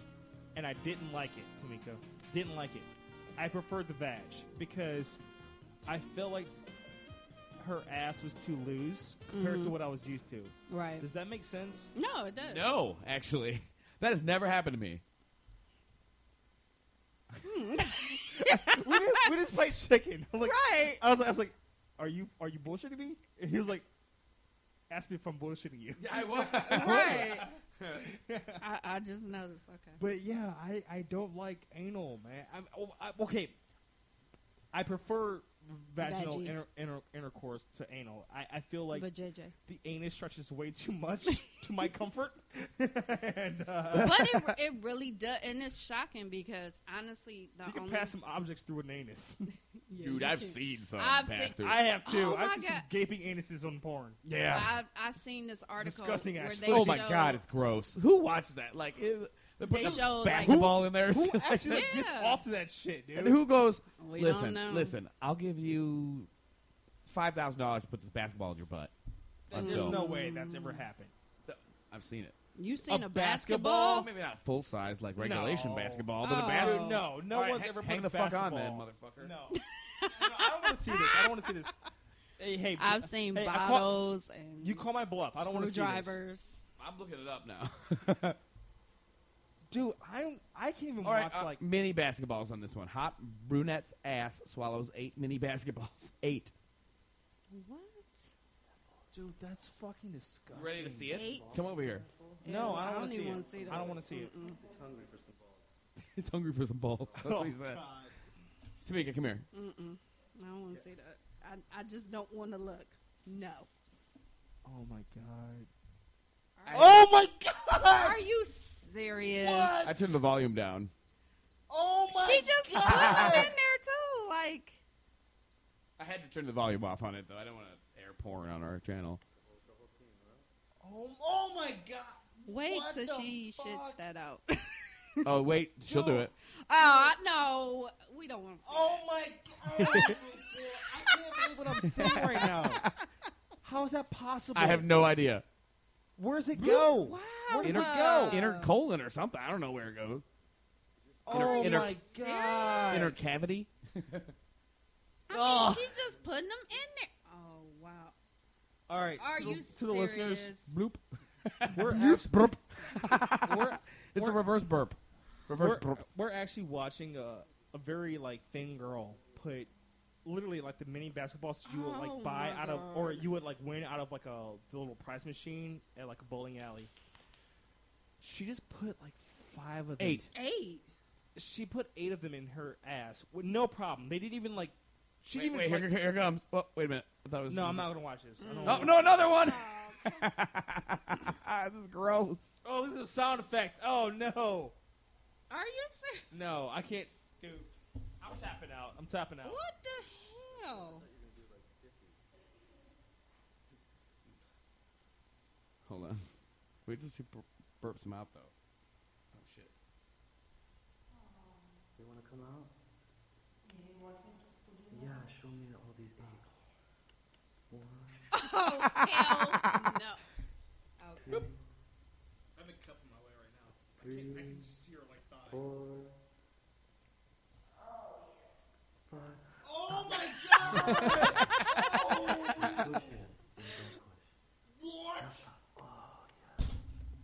and I didn't like it, Tamika. Didn't like it. I preferred the vag because I felt like her ass was too loose compared to Mhm. what I was used to. Right. Does that make sense? No, it does. No, actually, That has never happened to me. we, just, we just played chicken. I'm like, Right. I was, I was like, "Are you are you bullshitting me?" And he was like, "Ask me if I'm bullshitting you." Yeah, I was. Right. I, I just noticed. Okay. But yeah, I, I don't like anal, man. I'm oh, I, okay. I prefer vaginal inter, inter, intercourse to anal. I, I feel like But JJ. the anus stretches way too much to my comfort. and uh, but it, it really does, and it's shocking because honestly, the you can only pass some objects through an anus. Yeah, Dude, I've can- seen some I've pass seen- through. I have too. Oh I've seen some gaping anuses on porn. Yeah. I've, I've seen this article Disgusting, where actually. they oh my show, god, it's gross. Who watched that? Like, it, they put They the show, like- basketball in there. Who actually like, gets off to that shit, dude? and who goes? We don't listen, know. listen. I'll give you five thousand dollars to put this basketball in your butt. on There's film. no way that's ever happened. I've seen it. You seen A a, basketball? basketball? Maybe not full size like regulation No. basketball, but Oh. a basketball. No, no All right, one's ha- ever hang put the a fuck on basketball. then, motherfucker. No. No, I don't want to see this. I don't want to see this. Hey, hey, I've seen hey, I call- bottles and you call my bluff. I don't want to see this. I'm looking it up now. Dude, I don't, I can't even All right, watch uh, like mini basketballs on this one. Hot brunette's ass swallows eight mini basketballs. Eight. What? Dude, that's fucking disgusting. Ready to see it? Eight? Come over here. No, I don't, want don't to see even it. wanna I don't want to see it. Mm-mm. He's hungry for some balls. That's what he said. Tamika, come here. Mm-mm. I don't want to see that. I, I just don't want to look. No. Oh my god. Are Oh my god. Are you serious? I turned the volume down. Oh my. She just put them in there too. Like, I had to turn the volume off on it though. I don't want to air porn on our channel. Oh, oh my god. wait What till she fuck? shits that out. oh wait, she'll do it. oh no, we don't want to. See Oh my god. I can't believe what I'm seeing right now. How is that possible? I have no idea. Where's it go? Wow. Where does Inner, it go? inner colon or something. I don't know where it goes. oh inner- my god. Inner cavity. I mean, Oh. she's just putting them in there. Oh wow. All right. Are to you the, to the listeners, serious? Bloop. we're Bloop. actually, Burp. we're, It's a we're- reverse burp. Reverse we're, burp. we're actually watching a, a very like thin girl put literally like the mini basketballs that you would Oh like buy my out of or God. you would like win out of like a the little prize machine at like a bowling alley. She just put like five of them. Eight. Eight. She put eight of them in her ass with no problem. They didn't even like. She Wait, didn't wait, even. here, like- here comes. Oh, wait a minute. I thought it was. no, I'm not gonna watch this. I don't Oh, wanna- no, another one. Oh. this is gross. Oh, this is a sound effect. Oh no, Are you serious? no, I can't, dude. I'm tapping out. I'm tapping out. What the hell? Hold on. Wait till she bur- burps him out though. Oh shit. You want to come out? Yeah, show me all these eggs. One, Oh hell no. two, I'm in cup my way right now. three, I can see her like thigh. four, five. Oh my god! What?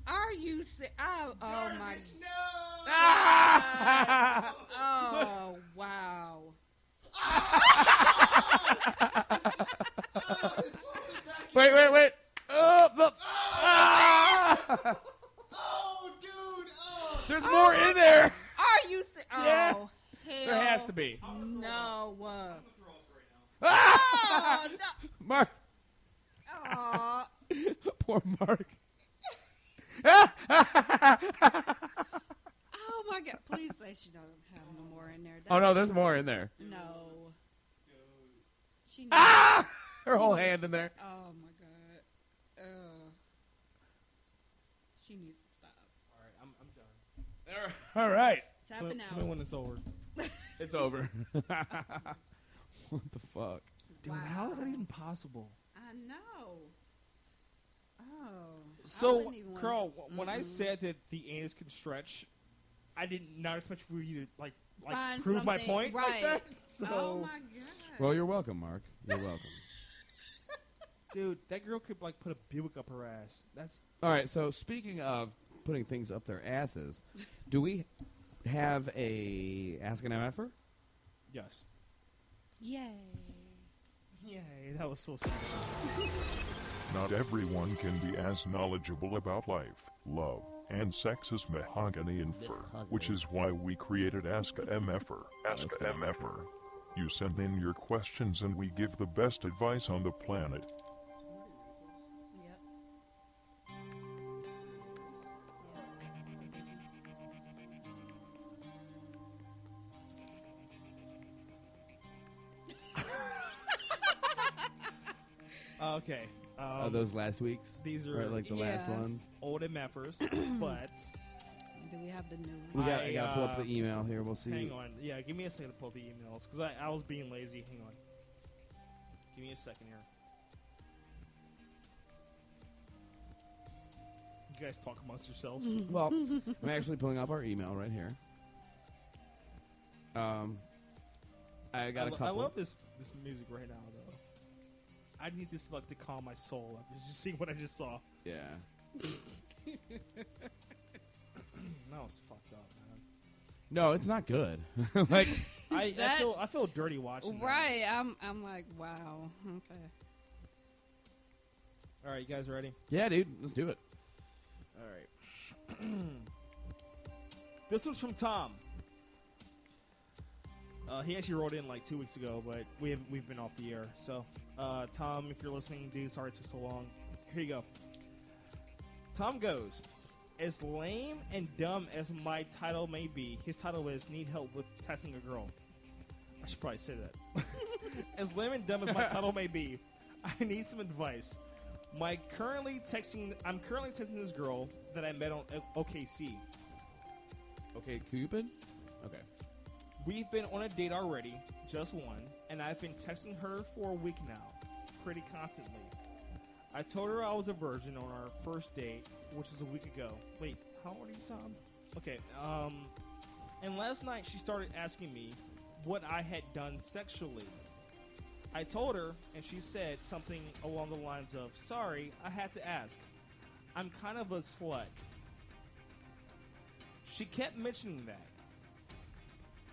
Are you serious? Oh, oh my. No! God. Oh wow. Wait, wait, wait. Oh, the, ah! Oh, dude! Oh! There's more in there. Are you serious? Oh, Yeah. hell. There has to be. No. Uh, Ah! oh, no. Mark. Aw. Poor Mark. Oh my god! Please say she don't have no more in there. oh no, there's more in there. No. She. Ah! Her whole hand in there. Oh my god. Ugh. She needs to stop. All right, I'm, I'm done. All right. Tell, Tapping tell me when it's over. It's over. what the fuck? Dude, how is that even possible? I know. Oh. So, wouldn't even Carl, s- w- when I said that the anus can stretch, I did not not expect for you to like like Find prove my something- point like that. Oh so, Oh my god. Well, you're welcome, Mark. You're welcome. dude, that girl could like put a Buick up her ass. That's All right. So speaking of putting things up their asses, do we have a ask an MFer? Yes. Yay. Yay, that was so sweet. Not everyone can be as knowledgeable about life, love, and sex as Mahogany and Fur, which is why we created Ask a MFer. Ask a MFer. You send in your questions and we give the best advice on the planet. Those last week's? These are Or, like the last Yeah. ones. old MFers, but Do we have the new We one? got. I, gotta pull up uh, the email here. We'll see. Hang on. Yeah, give me a second to pull up the emails because I, I was being lazy. Hang on. Give me a second here. You guys talk amongst yourselves. Well, I'm actually pulling up our email right here. Um, I got I a lo- couple. I love this this music right now, though. I need this like to calm my soul after just seeing what I just saw. Yeah. that was fucked up, man. No, it's not good. like, I, I feel I feel dirty watching. that. Right. I'm. I'm like, wow. Okay. All right, you guys ready? yeah, dude, let's do it. All right. this one's from Tom. Uh, he actually wrote in like two weeks ago, but we have we've been off the air. So, uh, Tom, if you're listening, dude, sorry it took so long. Here you go. Tom goes, as lame and dumb as my title may be, his title is "Need Help with Testing a Girl." I should probably say that. as lame and dumb as my title may be, I need some advice. My currently texting, I'm currently texting this girl that I met on OKC. Okay, Cupid. Okay. We've been on a date already, just one, and I've been texting her for a week now, pretty constantly. I told her I was a virgin on our first date, which was a week ago. Wait, how old are you, Tom? Okay, um, and last night she started asking me what I had done sexually. I told her, and she said something along the lines of, Sorry, I had to ask. I'm kind of a slut. She kept mentioning that.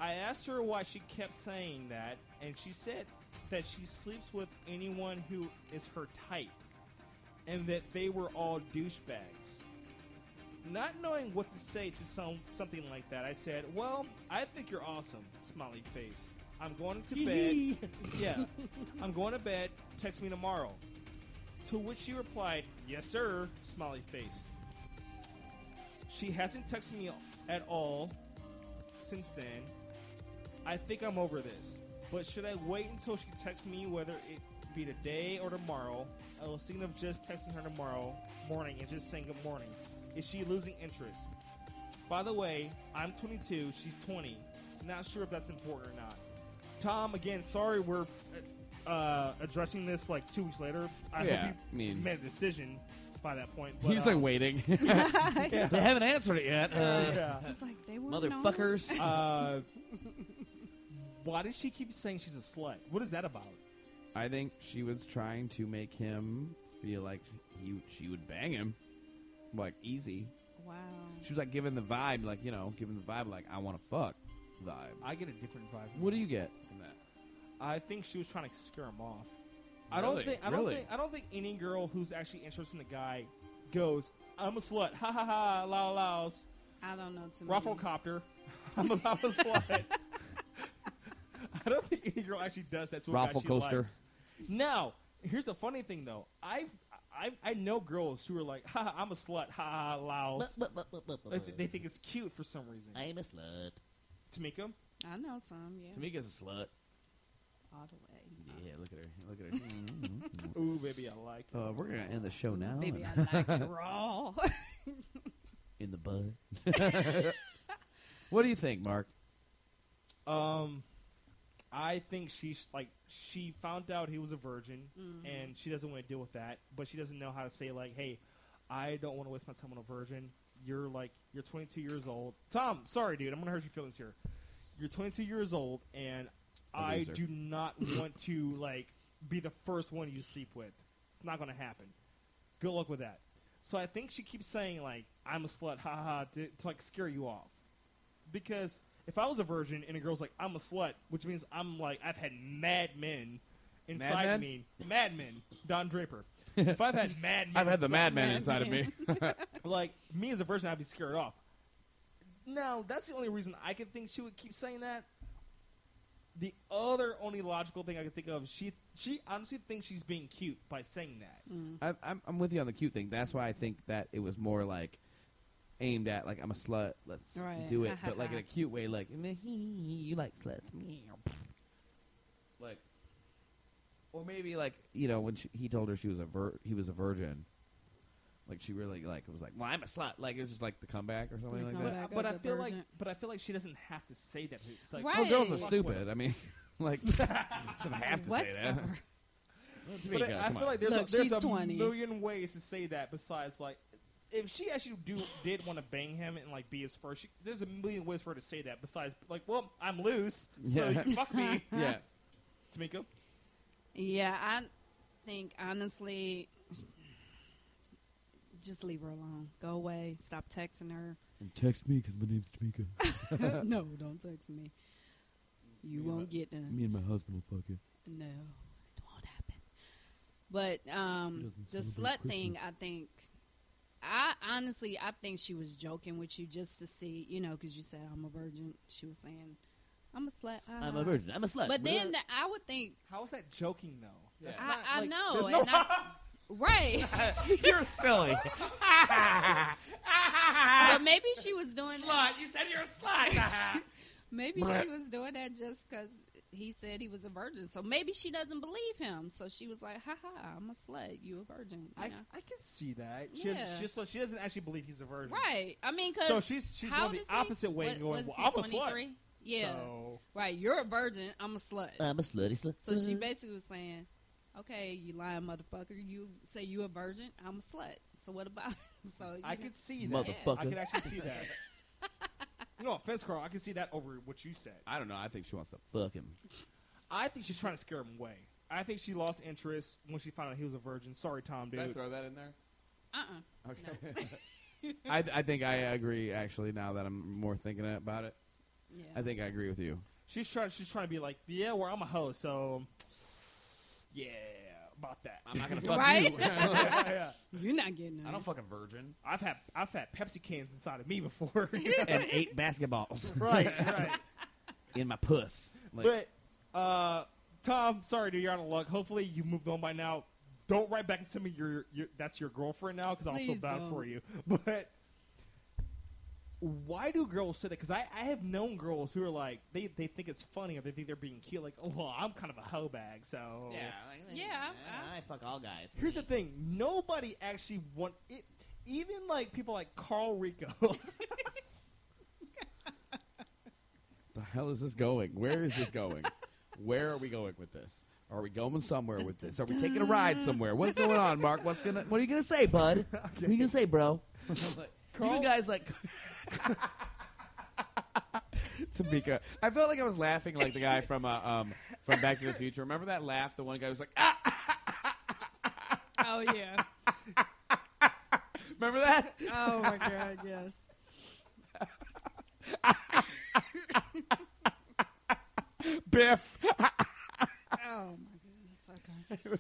I asked her why she kept saying that, and she said that she sleeps with anyone who is her type, and that they were all douchebags. Not knowing what to say to some something like that, I said, "Well, I think you're awesome." Smiley face. I'm going to bed. yeah, I'm going to bed. Text me tomorrow. To which she replied, "Yes, sir." Smiley face. She hasn't texted me at all since then. I think I'm over this. But should I wait until she texts me, whether it be today or tomorrow? I was thinking of just texting her tomorrow morning and just saying good morning. Is she losing interest? By the way, I'm 22, she's 20. Not sure if that's important or not. Tom, again, sorry we're uh, addressing this like two weeks later. I Yeah, hope you I mean- made a decision by that point. But, He's like um, waiting. yeah. They haven't answered it yet. Uh, Yeah. It's like they were Motherfuckers. Uh, why does she keep saying she's a slut? What is that about? I think she was trying to make him feel like he she would bang him, like easy. Wow. She was like giving the vibe, like you know, giving the vibe, like I want to fuck vibe. I get a different vibe. What do you get from that? I think she was trying to scare him off. I don't Really? think. I don't Really? think. I don't think any girl who's actually interested in the guy goes, "I'm a slut." Ha ha ha! Lao laos. I don't know too Ruffle many. copter. I'm a, I'm a slut. I don't think any girl actually does that to a Raffle guy she coaster. likes. Now, here's the funny thing though. I've I, I know girls who are like, ha, ha, I'm a slut, ha, ha, laos. They, th- they think it's cute for some reason. I'm a slut. Tamika? I know some. Yeah. Tamika's a slut. All the way. Yeah, look at her. Look at her. Ooh, baby, I like it. Uh, we're gonna end the show now. Baby, I like it raw. in the bud. what do you think, Mark? Um, I think she's like she found out he was a virgin, Mhm. and she doesn't want to deal with that. But she doesn't know how to say like, "Hey, I don't want to waste my time on a virgin." You're like you're 22 years old. Tom, sorry, dude, I'm gonna hurt your feelings here. You're 22 years old, and I do not want to like be the first one you sleep with. It's not gonna happen. Good luck with that. So I think she keeps saying like, "I'm a slut," ha ha, ha to, to like scare you off. Because if I was a virgin and a girl's like, "I'm a slut," which means I'm like, I've had mad men inside Mad men? me, mad men, Don Draper. if I've had mad, men I've had the inside madman inside of me. like me as a virgin, I'd be scared off. Now that's the only reason I can think she would keep saying that. The other only logical thing I can think of, she she honestly thinks she's being cute by saying that. Mm. I, I'm, I'm with you on the cute thing. That's why I think that it was more like aimed at like I'm a slut. Let's Right. do it, but like in a cute way. Like you like sluts, meow. like, or maybe like you know when she, he told her she was a vir- he was a virgin. Like she really like was like, well, I'm a slut. Like it was just like the comeback or something like that. But, but I feel like, but I feel like she doesn't have to say that. It's like, Well, oh, girls are fuck stupid. I mean, like shouldn't have to say that. Whatever. Well, But Tamika, I come feel on. like there's Look, a, there's she's a 20. million ways to say that besides like if she actually do did want to bang him and like be his first, she, there's a million ways for her to say that besides like, well, I'm loose, so Yeah. you fuck me. Yeah. Tamika. Yeah, I think honestly, just leave her alone. Go away. Stop texting her. And text me because my name's Tamika. no, don't text me. You won't get none. Me and my husband will fuck you. No, it won't happen. But um, doesn't the celebrate slut thing, I think. I honestly, I think she was joking with you just to see, you know, because you said I'm a virgin. She was saying, "I'm a slut." I'm a ah." virgin. I'm a slut. But then I would think, How is that joking though? That's I, not, I like, know, no- and I, right? You're silly. but maybe she was doing Slut, you said you're a slut. maybe she was doing that just because he said he was a virgin. So maybe she doesn't believe him. So she was like, "Ha ha, I'm a slut. You a virgin." You I, know? I can see that. She, Yeah. has, she, so she doesn't actually believe he's a virgin. Right. I mean, cause So she's- she's how going the old is he? opposite way What, going, what is "Well, he, I'm a slut." 23? Yeah. So- Right. You're a virgin. I'm a slut. I'm a slutty slut. So she basically was saying, "Okay, you lying motherfucker. You say you a virgin. I'm a slut. So what about?" it? So I know. could see that. Motherfucker. I could actually see that. no offense, Carl. I can see that over what you said. I don't know. I think she wants to fuck him. I think she's trying to scare him away. I think she lost interest when she found out he was a virgin. Sorry, Tom, dude. Did I throw that in there? Uh-uh. Okay. I, I think I agree. Actually, now that I'm more thinking about it, Yeah. I think I agree with you. She's trying. She's trying to be like, yeah, well, I'm a hoe, so yeah, about that. I'm not gonna fuck Right? you. yeah, yeah. You're not getting none. I don't fucking virgin. I've had I've had Pepsi cans inside of me before. and eight basketballs. right, right. In my puss. Like, But uh, Tom, sorry, dude, you're out of luck. Hopefully, you moved on by now. Don't write back and tell me your, your that's your girlfriend now because I'll feel bad don't. for you. But why do girls say that? Because I, I have known girls who are like they, they think it's funny or they think they're being cute. Like, oh, well, I'm kind of a hoe bag, so Yeah. I- I fuck all guys. Here's the thing: nobody actually want it. Even like people like Carl Ricco. the hell is this going? Where is this going? Where are we going with this? Are we going somewhere with this? Are we taking a ride somewhere? What's going on, Mark? What's gonna? What are you gonna say, bud? What are you gonna say, bro? you guys like. Tamika, I felt like I was laughing like the guy from uh, um from Back to the Future. Remember that laugh? The one guy was like, ah! Oh yeah. remember that? Oh my god. Yes. Biff. Oh my goodness. Okay.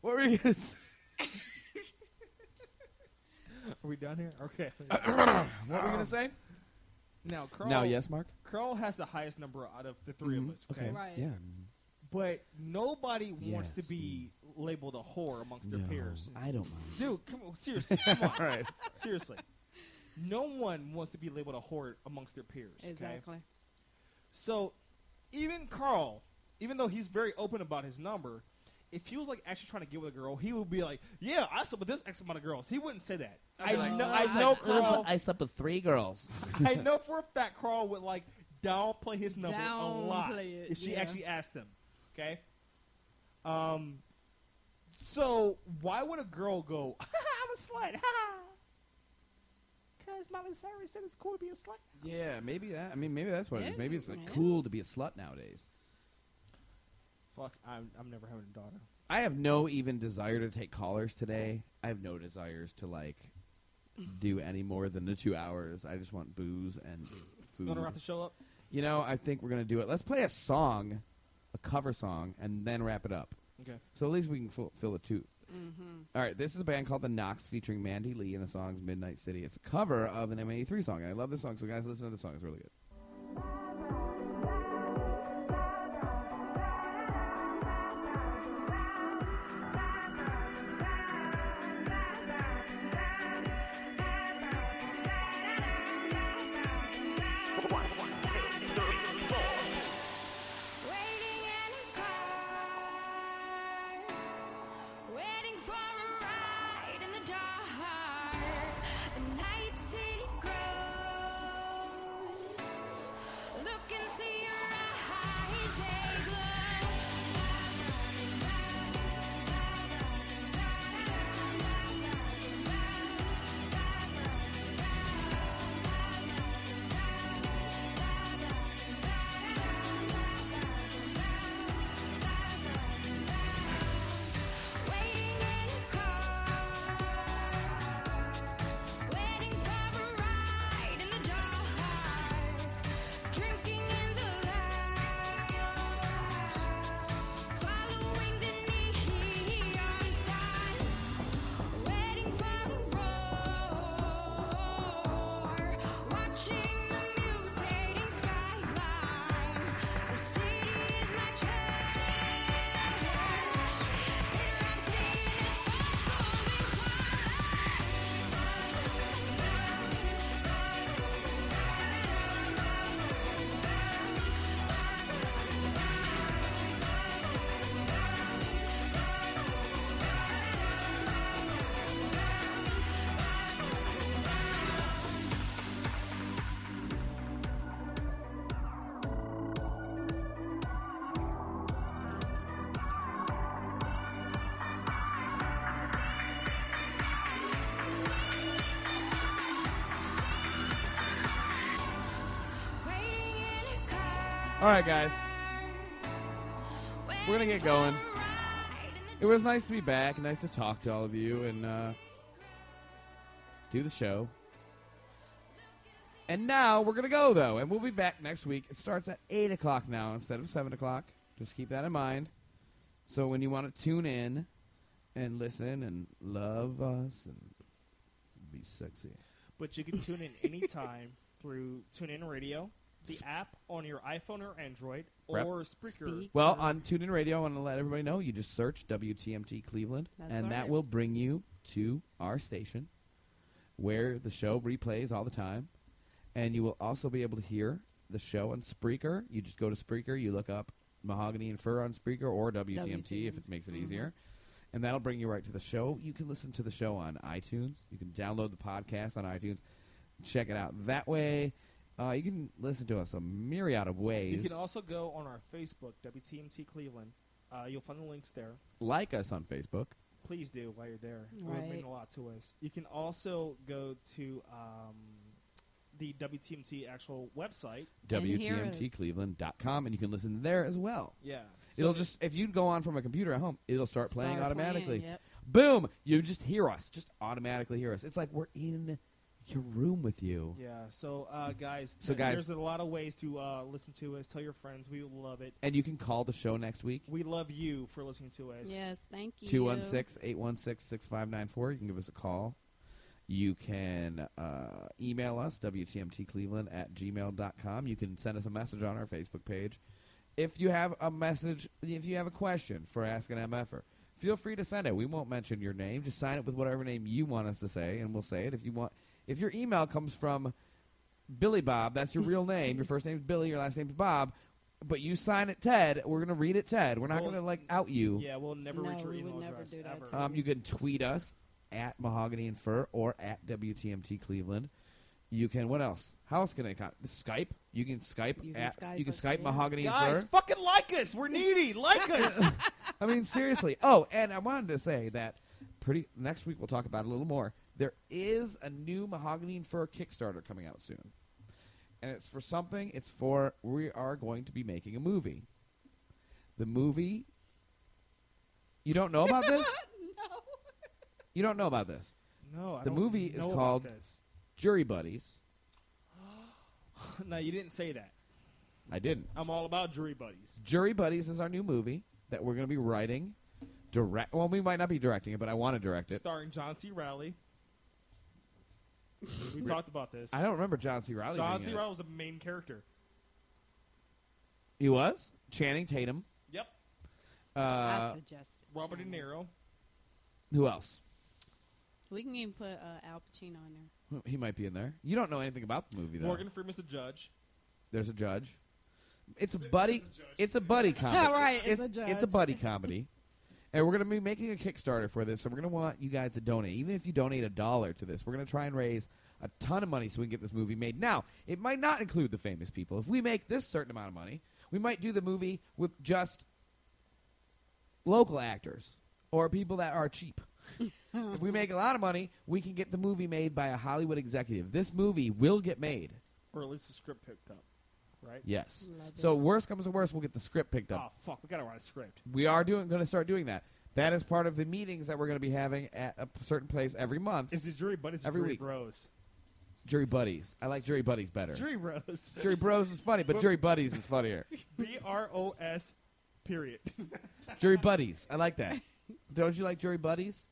what were you gonna say? Are we done here? Okay. what were you gonna say? Now, Carl. Now, yes, Mark? Carl has the highest number out of the 3 Mhm. of us. Okay. Okay. Right. Yeah. But nobody wants to Yes. be labeled a whore amongst their No, peers. I don't mind. Dude, come on, seriously. Come on. All right. Seriously. No one wants to be labeled a whore amongst their peers. okay? Exactly. So, even Carl, even though he's very open about his number, if he was like actually trying to get with a girl, he would be like, "Yeah, I slept with this X amount of girls." He wouldn't say that. I'd I like, know. "No, I it was know. like- it was Carl, like- I slept with three girls. I know for a fact Carl would like downplay his number a lot it, if she yeah. actually asked him. Okay. Um. So why would a girl go? I'm a slut. Because Miley Cyrus said it's cool to be a slut. Yeah, maybe that. I mean, maybe that's what it is. Maybe it's like Yeah. cool to be a slut nowadays. Fuck, I'm, I'm never having a daughter. I have no even desire to take callers today. I have no desires to like do any more than the two hours. I just want booze and food. Want to wrap the show up? You know, I think we're gonna do it. Let's play a song, a cover song, and then wrap it up. Okay. So at least we can fill, fill the two. Mhm. All right, this is a band called the Knox featuring Mandy Lee, and the song's Midnight City. It's a cover of an M83 song, and I love this song. So guys, listen to the song; it's really good. All right, guys, we're gonna get going. It was nice to be back. Nice to talk to all of you and uh, do the show. And now we're gonna go though, and we'll be back next week. It starts at eight o'clock now instead of seven o'clock. Just keep that in mind. So when you want to tune in and listen and love us and be sexy, But you can tune in anytime through TuneIn Radio, the app on your iPhone or Android, Rep. or Spreaker. Well, on TuneIn Radio, I want to let everybody know you just search WTMT Cleveland, That's and that right. will bring you to our station where the show replays all the time. And you will also be able to hear the show on Spreaker. You just go to Spreaker, you look up Mahogany and Fur on Spreaker or WTMT if it makes it easier. And that'll bring you right to the show. You can listen to the show on iTunes. You can download the podcast on iTunes. Check it out that way. Uh, you can listen to us a myriad of ways. You can also go on our Facebook, WTMT Cleveland. Uh, you'll find the links there. like us on Facebook. Please do while you're there. It would mean a lot to us. You can also go to um, the WTMT actual website. WTMTCleveland.com, and you can listen there as well. Yeah. It'll just, if you go on from a computer at home, it'll start playing Start automatically. playing, yep. Boom! You just hear us. Just automatically hear us. It's like we're in your room with you. Yeah. So, uh, guys, So, th- guys- there's a lot of ways to uh, listen to us. Tell your friends. We love it. And you can call the show next week. We love you for listening to us. Yes, thank you. 216 816 6594. You can give us a call. You can uh, email us, WTMTCleveland at gmail.com. You can send us a message on our Facebook page. If you have a message, if you have a question for Ask an MFer, feel free to send it. We won't mention your name. Just sign it with whatever name you want us to say, and we'll say it. If you want, if your email comes from Billy Bob, that's your real name. Your first name is Billy, your last name is Bob, but you sign it Ted. We're gonna read it Ted. We're not Well, gonna like out you. Yeah, we'll never No, read your we email never address do that ever. to Um, you can tweet us at Mahogany and Fur or at WTMT Cleveland. You can what else? How else can I con- Skype? You can Skype You can at Skype you can us, Skype yeah. Mahogany Guys, and Fur. fucking like us. We're needy. Like us. I mean seriously. Oh, and I wanted to say that pretty next week we'll talk about it a little more. There is a new Mahogany and Fur Kickstarter coming out soon. And it's for something, it's for we are going to be making a movie. The movie You don't know about this? no. You don't know about this? No, I the don't movie is know about called this. Jury Buddies. no, you didn't say that. I didn't. I'm all about jury buddies. Jury Buddies is our new movie that we're going to be writing. Direct. Well, we might not be directing it, but I want to direct it. Starring John C. Reilly. We talked about this. I don't remember John C. Reilly. John C. Reilly was the main character. He was Channing Tatum. Yep. Uh, suggested. Robert De Niro. who else? We can even put uh, Al Pacino in there. He might be in there. You don't know anything about the movie, though. Morgan Freeman's the judge. There's a judge. It's a buddy. It's a buddy comedy. Right, it's a It's judge. a buddy comedy, and we're gonna be making a Kickstarter for this. So we're gonna want you guys to donate, even if you donate a dollar to this. We're gonna try and raise a ton of money so we can get this movie made. Now, it might not include the famous people. If we make this certain amount of money, we might do the movie with just local actors or people that are cheap. if we make a lot of money, we can get the movie made by a Hollywood executive. This movie will get made. Or at least the script picked up. Right? Yes. So worst comes to worst, we'll get the script picked up. Oh, fuck. We got to write a script. We are doing going to start doing that. That is part of the meetings that we're going to be having at a certain place every month. Is it jury buddies every jury week? bros? Jury buddies. I like jury buddies better. Jury bros. Jury bros is funny, but jury buddies is funnier. B R O S, period. Jury buddies. I like that. Don't you like jury buddies?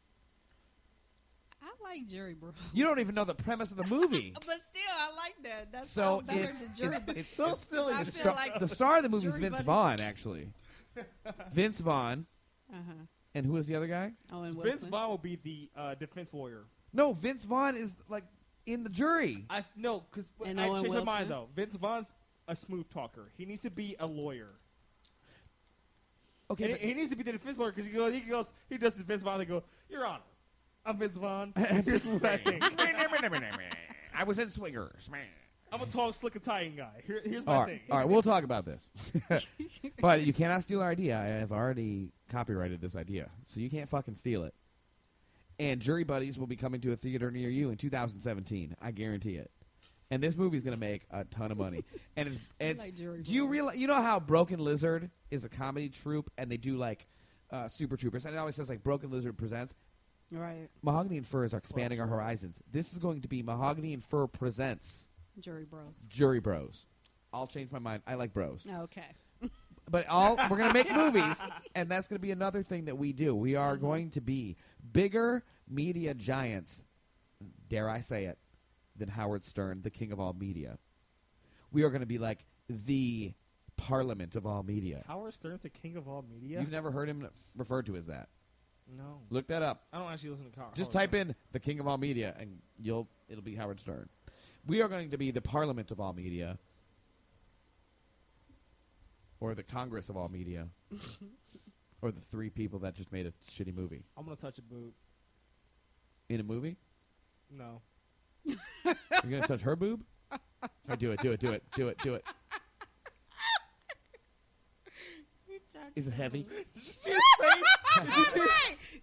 I like Jury Bro. You don't even know the premise of the movie. But still, I like that. That's So so better it's, than Jury it's, Buddies. it's- so silly. I The, feel star, like the star of the movie is Vince Buddies. Vaughn, actually. Vince Vaughn. Uh-huh. And who is the other guy? Owen Vince Vaughn will be the uh, defense lawyer. No, Vince Vaughn is like in the jury. I no, because I Owen changed my mind though. Vince Vaughn's a smooth talker. He needs to be a lawyer. Okay, And he, he needs to be the defense lawyer because he goes, he goes, he does his Vince Vaughn. They go, Your Honor, I'm Vince Vaughn. Here's what I think. I was in Swingers, man. I'm a tall, slick Italian guy. Here, here's my All right, thing. all right, we'll talk about this. but you cannot steal our idea. I have already copyrighted this idea, so you can't fucking steal it. And Jury Buddies will be coming to a theater near you in 2017. I guarantee it. And this movie's going to make a ton of money. And it's, it's like do you realize you know how Broken Lizard is a comedy troupe and they do like uh, Super Troopers and it always says like Broken Lizard presents. Right. Mahogany and Furs are expanding our horizons. This is going to be Mahogany and Fur presents Jury Bros. Jury Bros. I'll change my mind. I like bros. Oh, okay. But all we're going to make movies, and that's going to be another thing that we do. We are mm-hmm. going to be bigger media giants, dare I say it, than Howard Stern, the king of all media. We are going to be like the parliament of all media. Howard Stern's the king of all media. You've never heard him referred to as that. No. Look that up. I don't actually listen to Howard. Just type in the king of all media, and you'll it'll be Howard Stern. We are going to be the parliament of all media, or the Congress of all media, or the three people that just made a shitty movie I'm gonna touch a boob. in a movie. No. You're gonna touch her boob? I do it. Do it. Do it. Do it. Do it. Is it heavy? Did you see his face? Did you see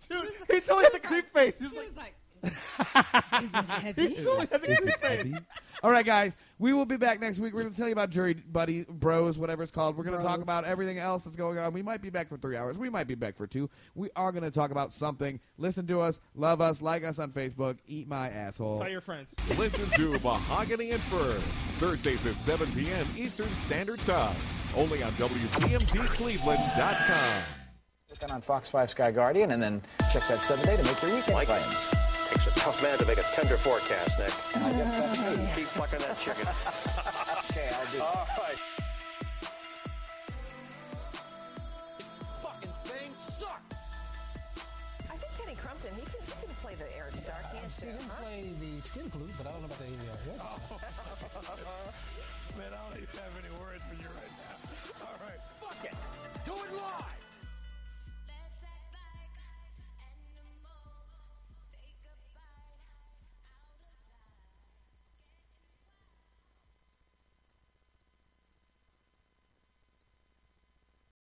Dude, he totally had the creep face. He was like, Is it heavy? he totally had the creep face. All right, guys. We will be back next week. We're going to tell you about jury buddy bros, whatever it's called. We're going to talk Bros. about everything else that's going on. We might be back for three hours. We might be back for two. We are going to talk about something. Listen to us, love us, like us on Facebook. Eat my asshole. Tell your friends. Listen to Mahogany and Fur, Thursdays at 7 p.m. Eastern Standard Time, only on WTMTCleveland.com. Look on Fox 5 Sky Guardian and then check that seven day to make your weekend plans. Takes tough man to make a tender forecast, Nick. I guess that's me. Keep fucking that chicken. Okay, I'll do All right. Fucking thing sucked. I think Kenny Crumpton, he can, he can play the air guitar, can't I've seen you? him play the skin flute, but I don't know about the uh, air Man, I don't even have any words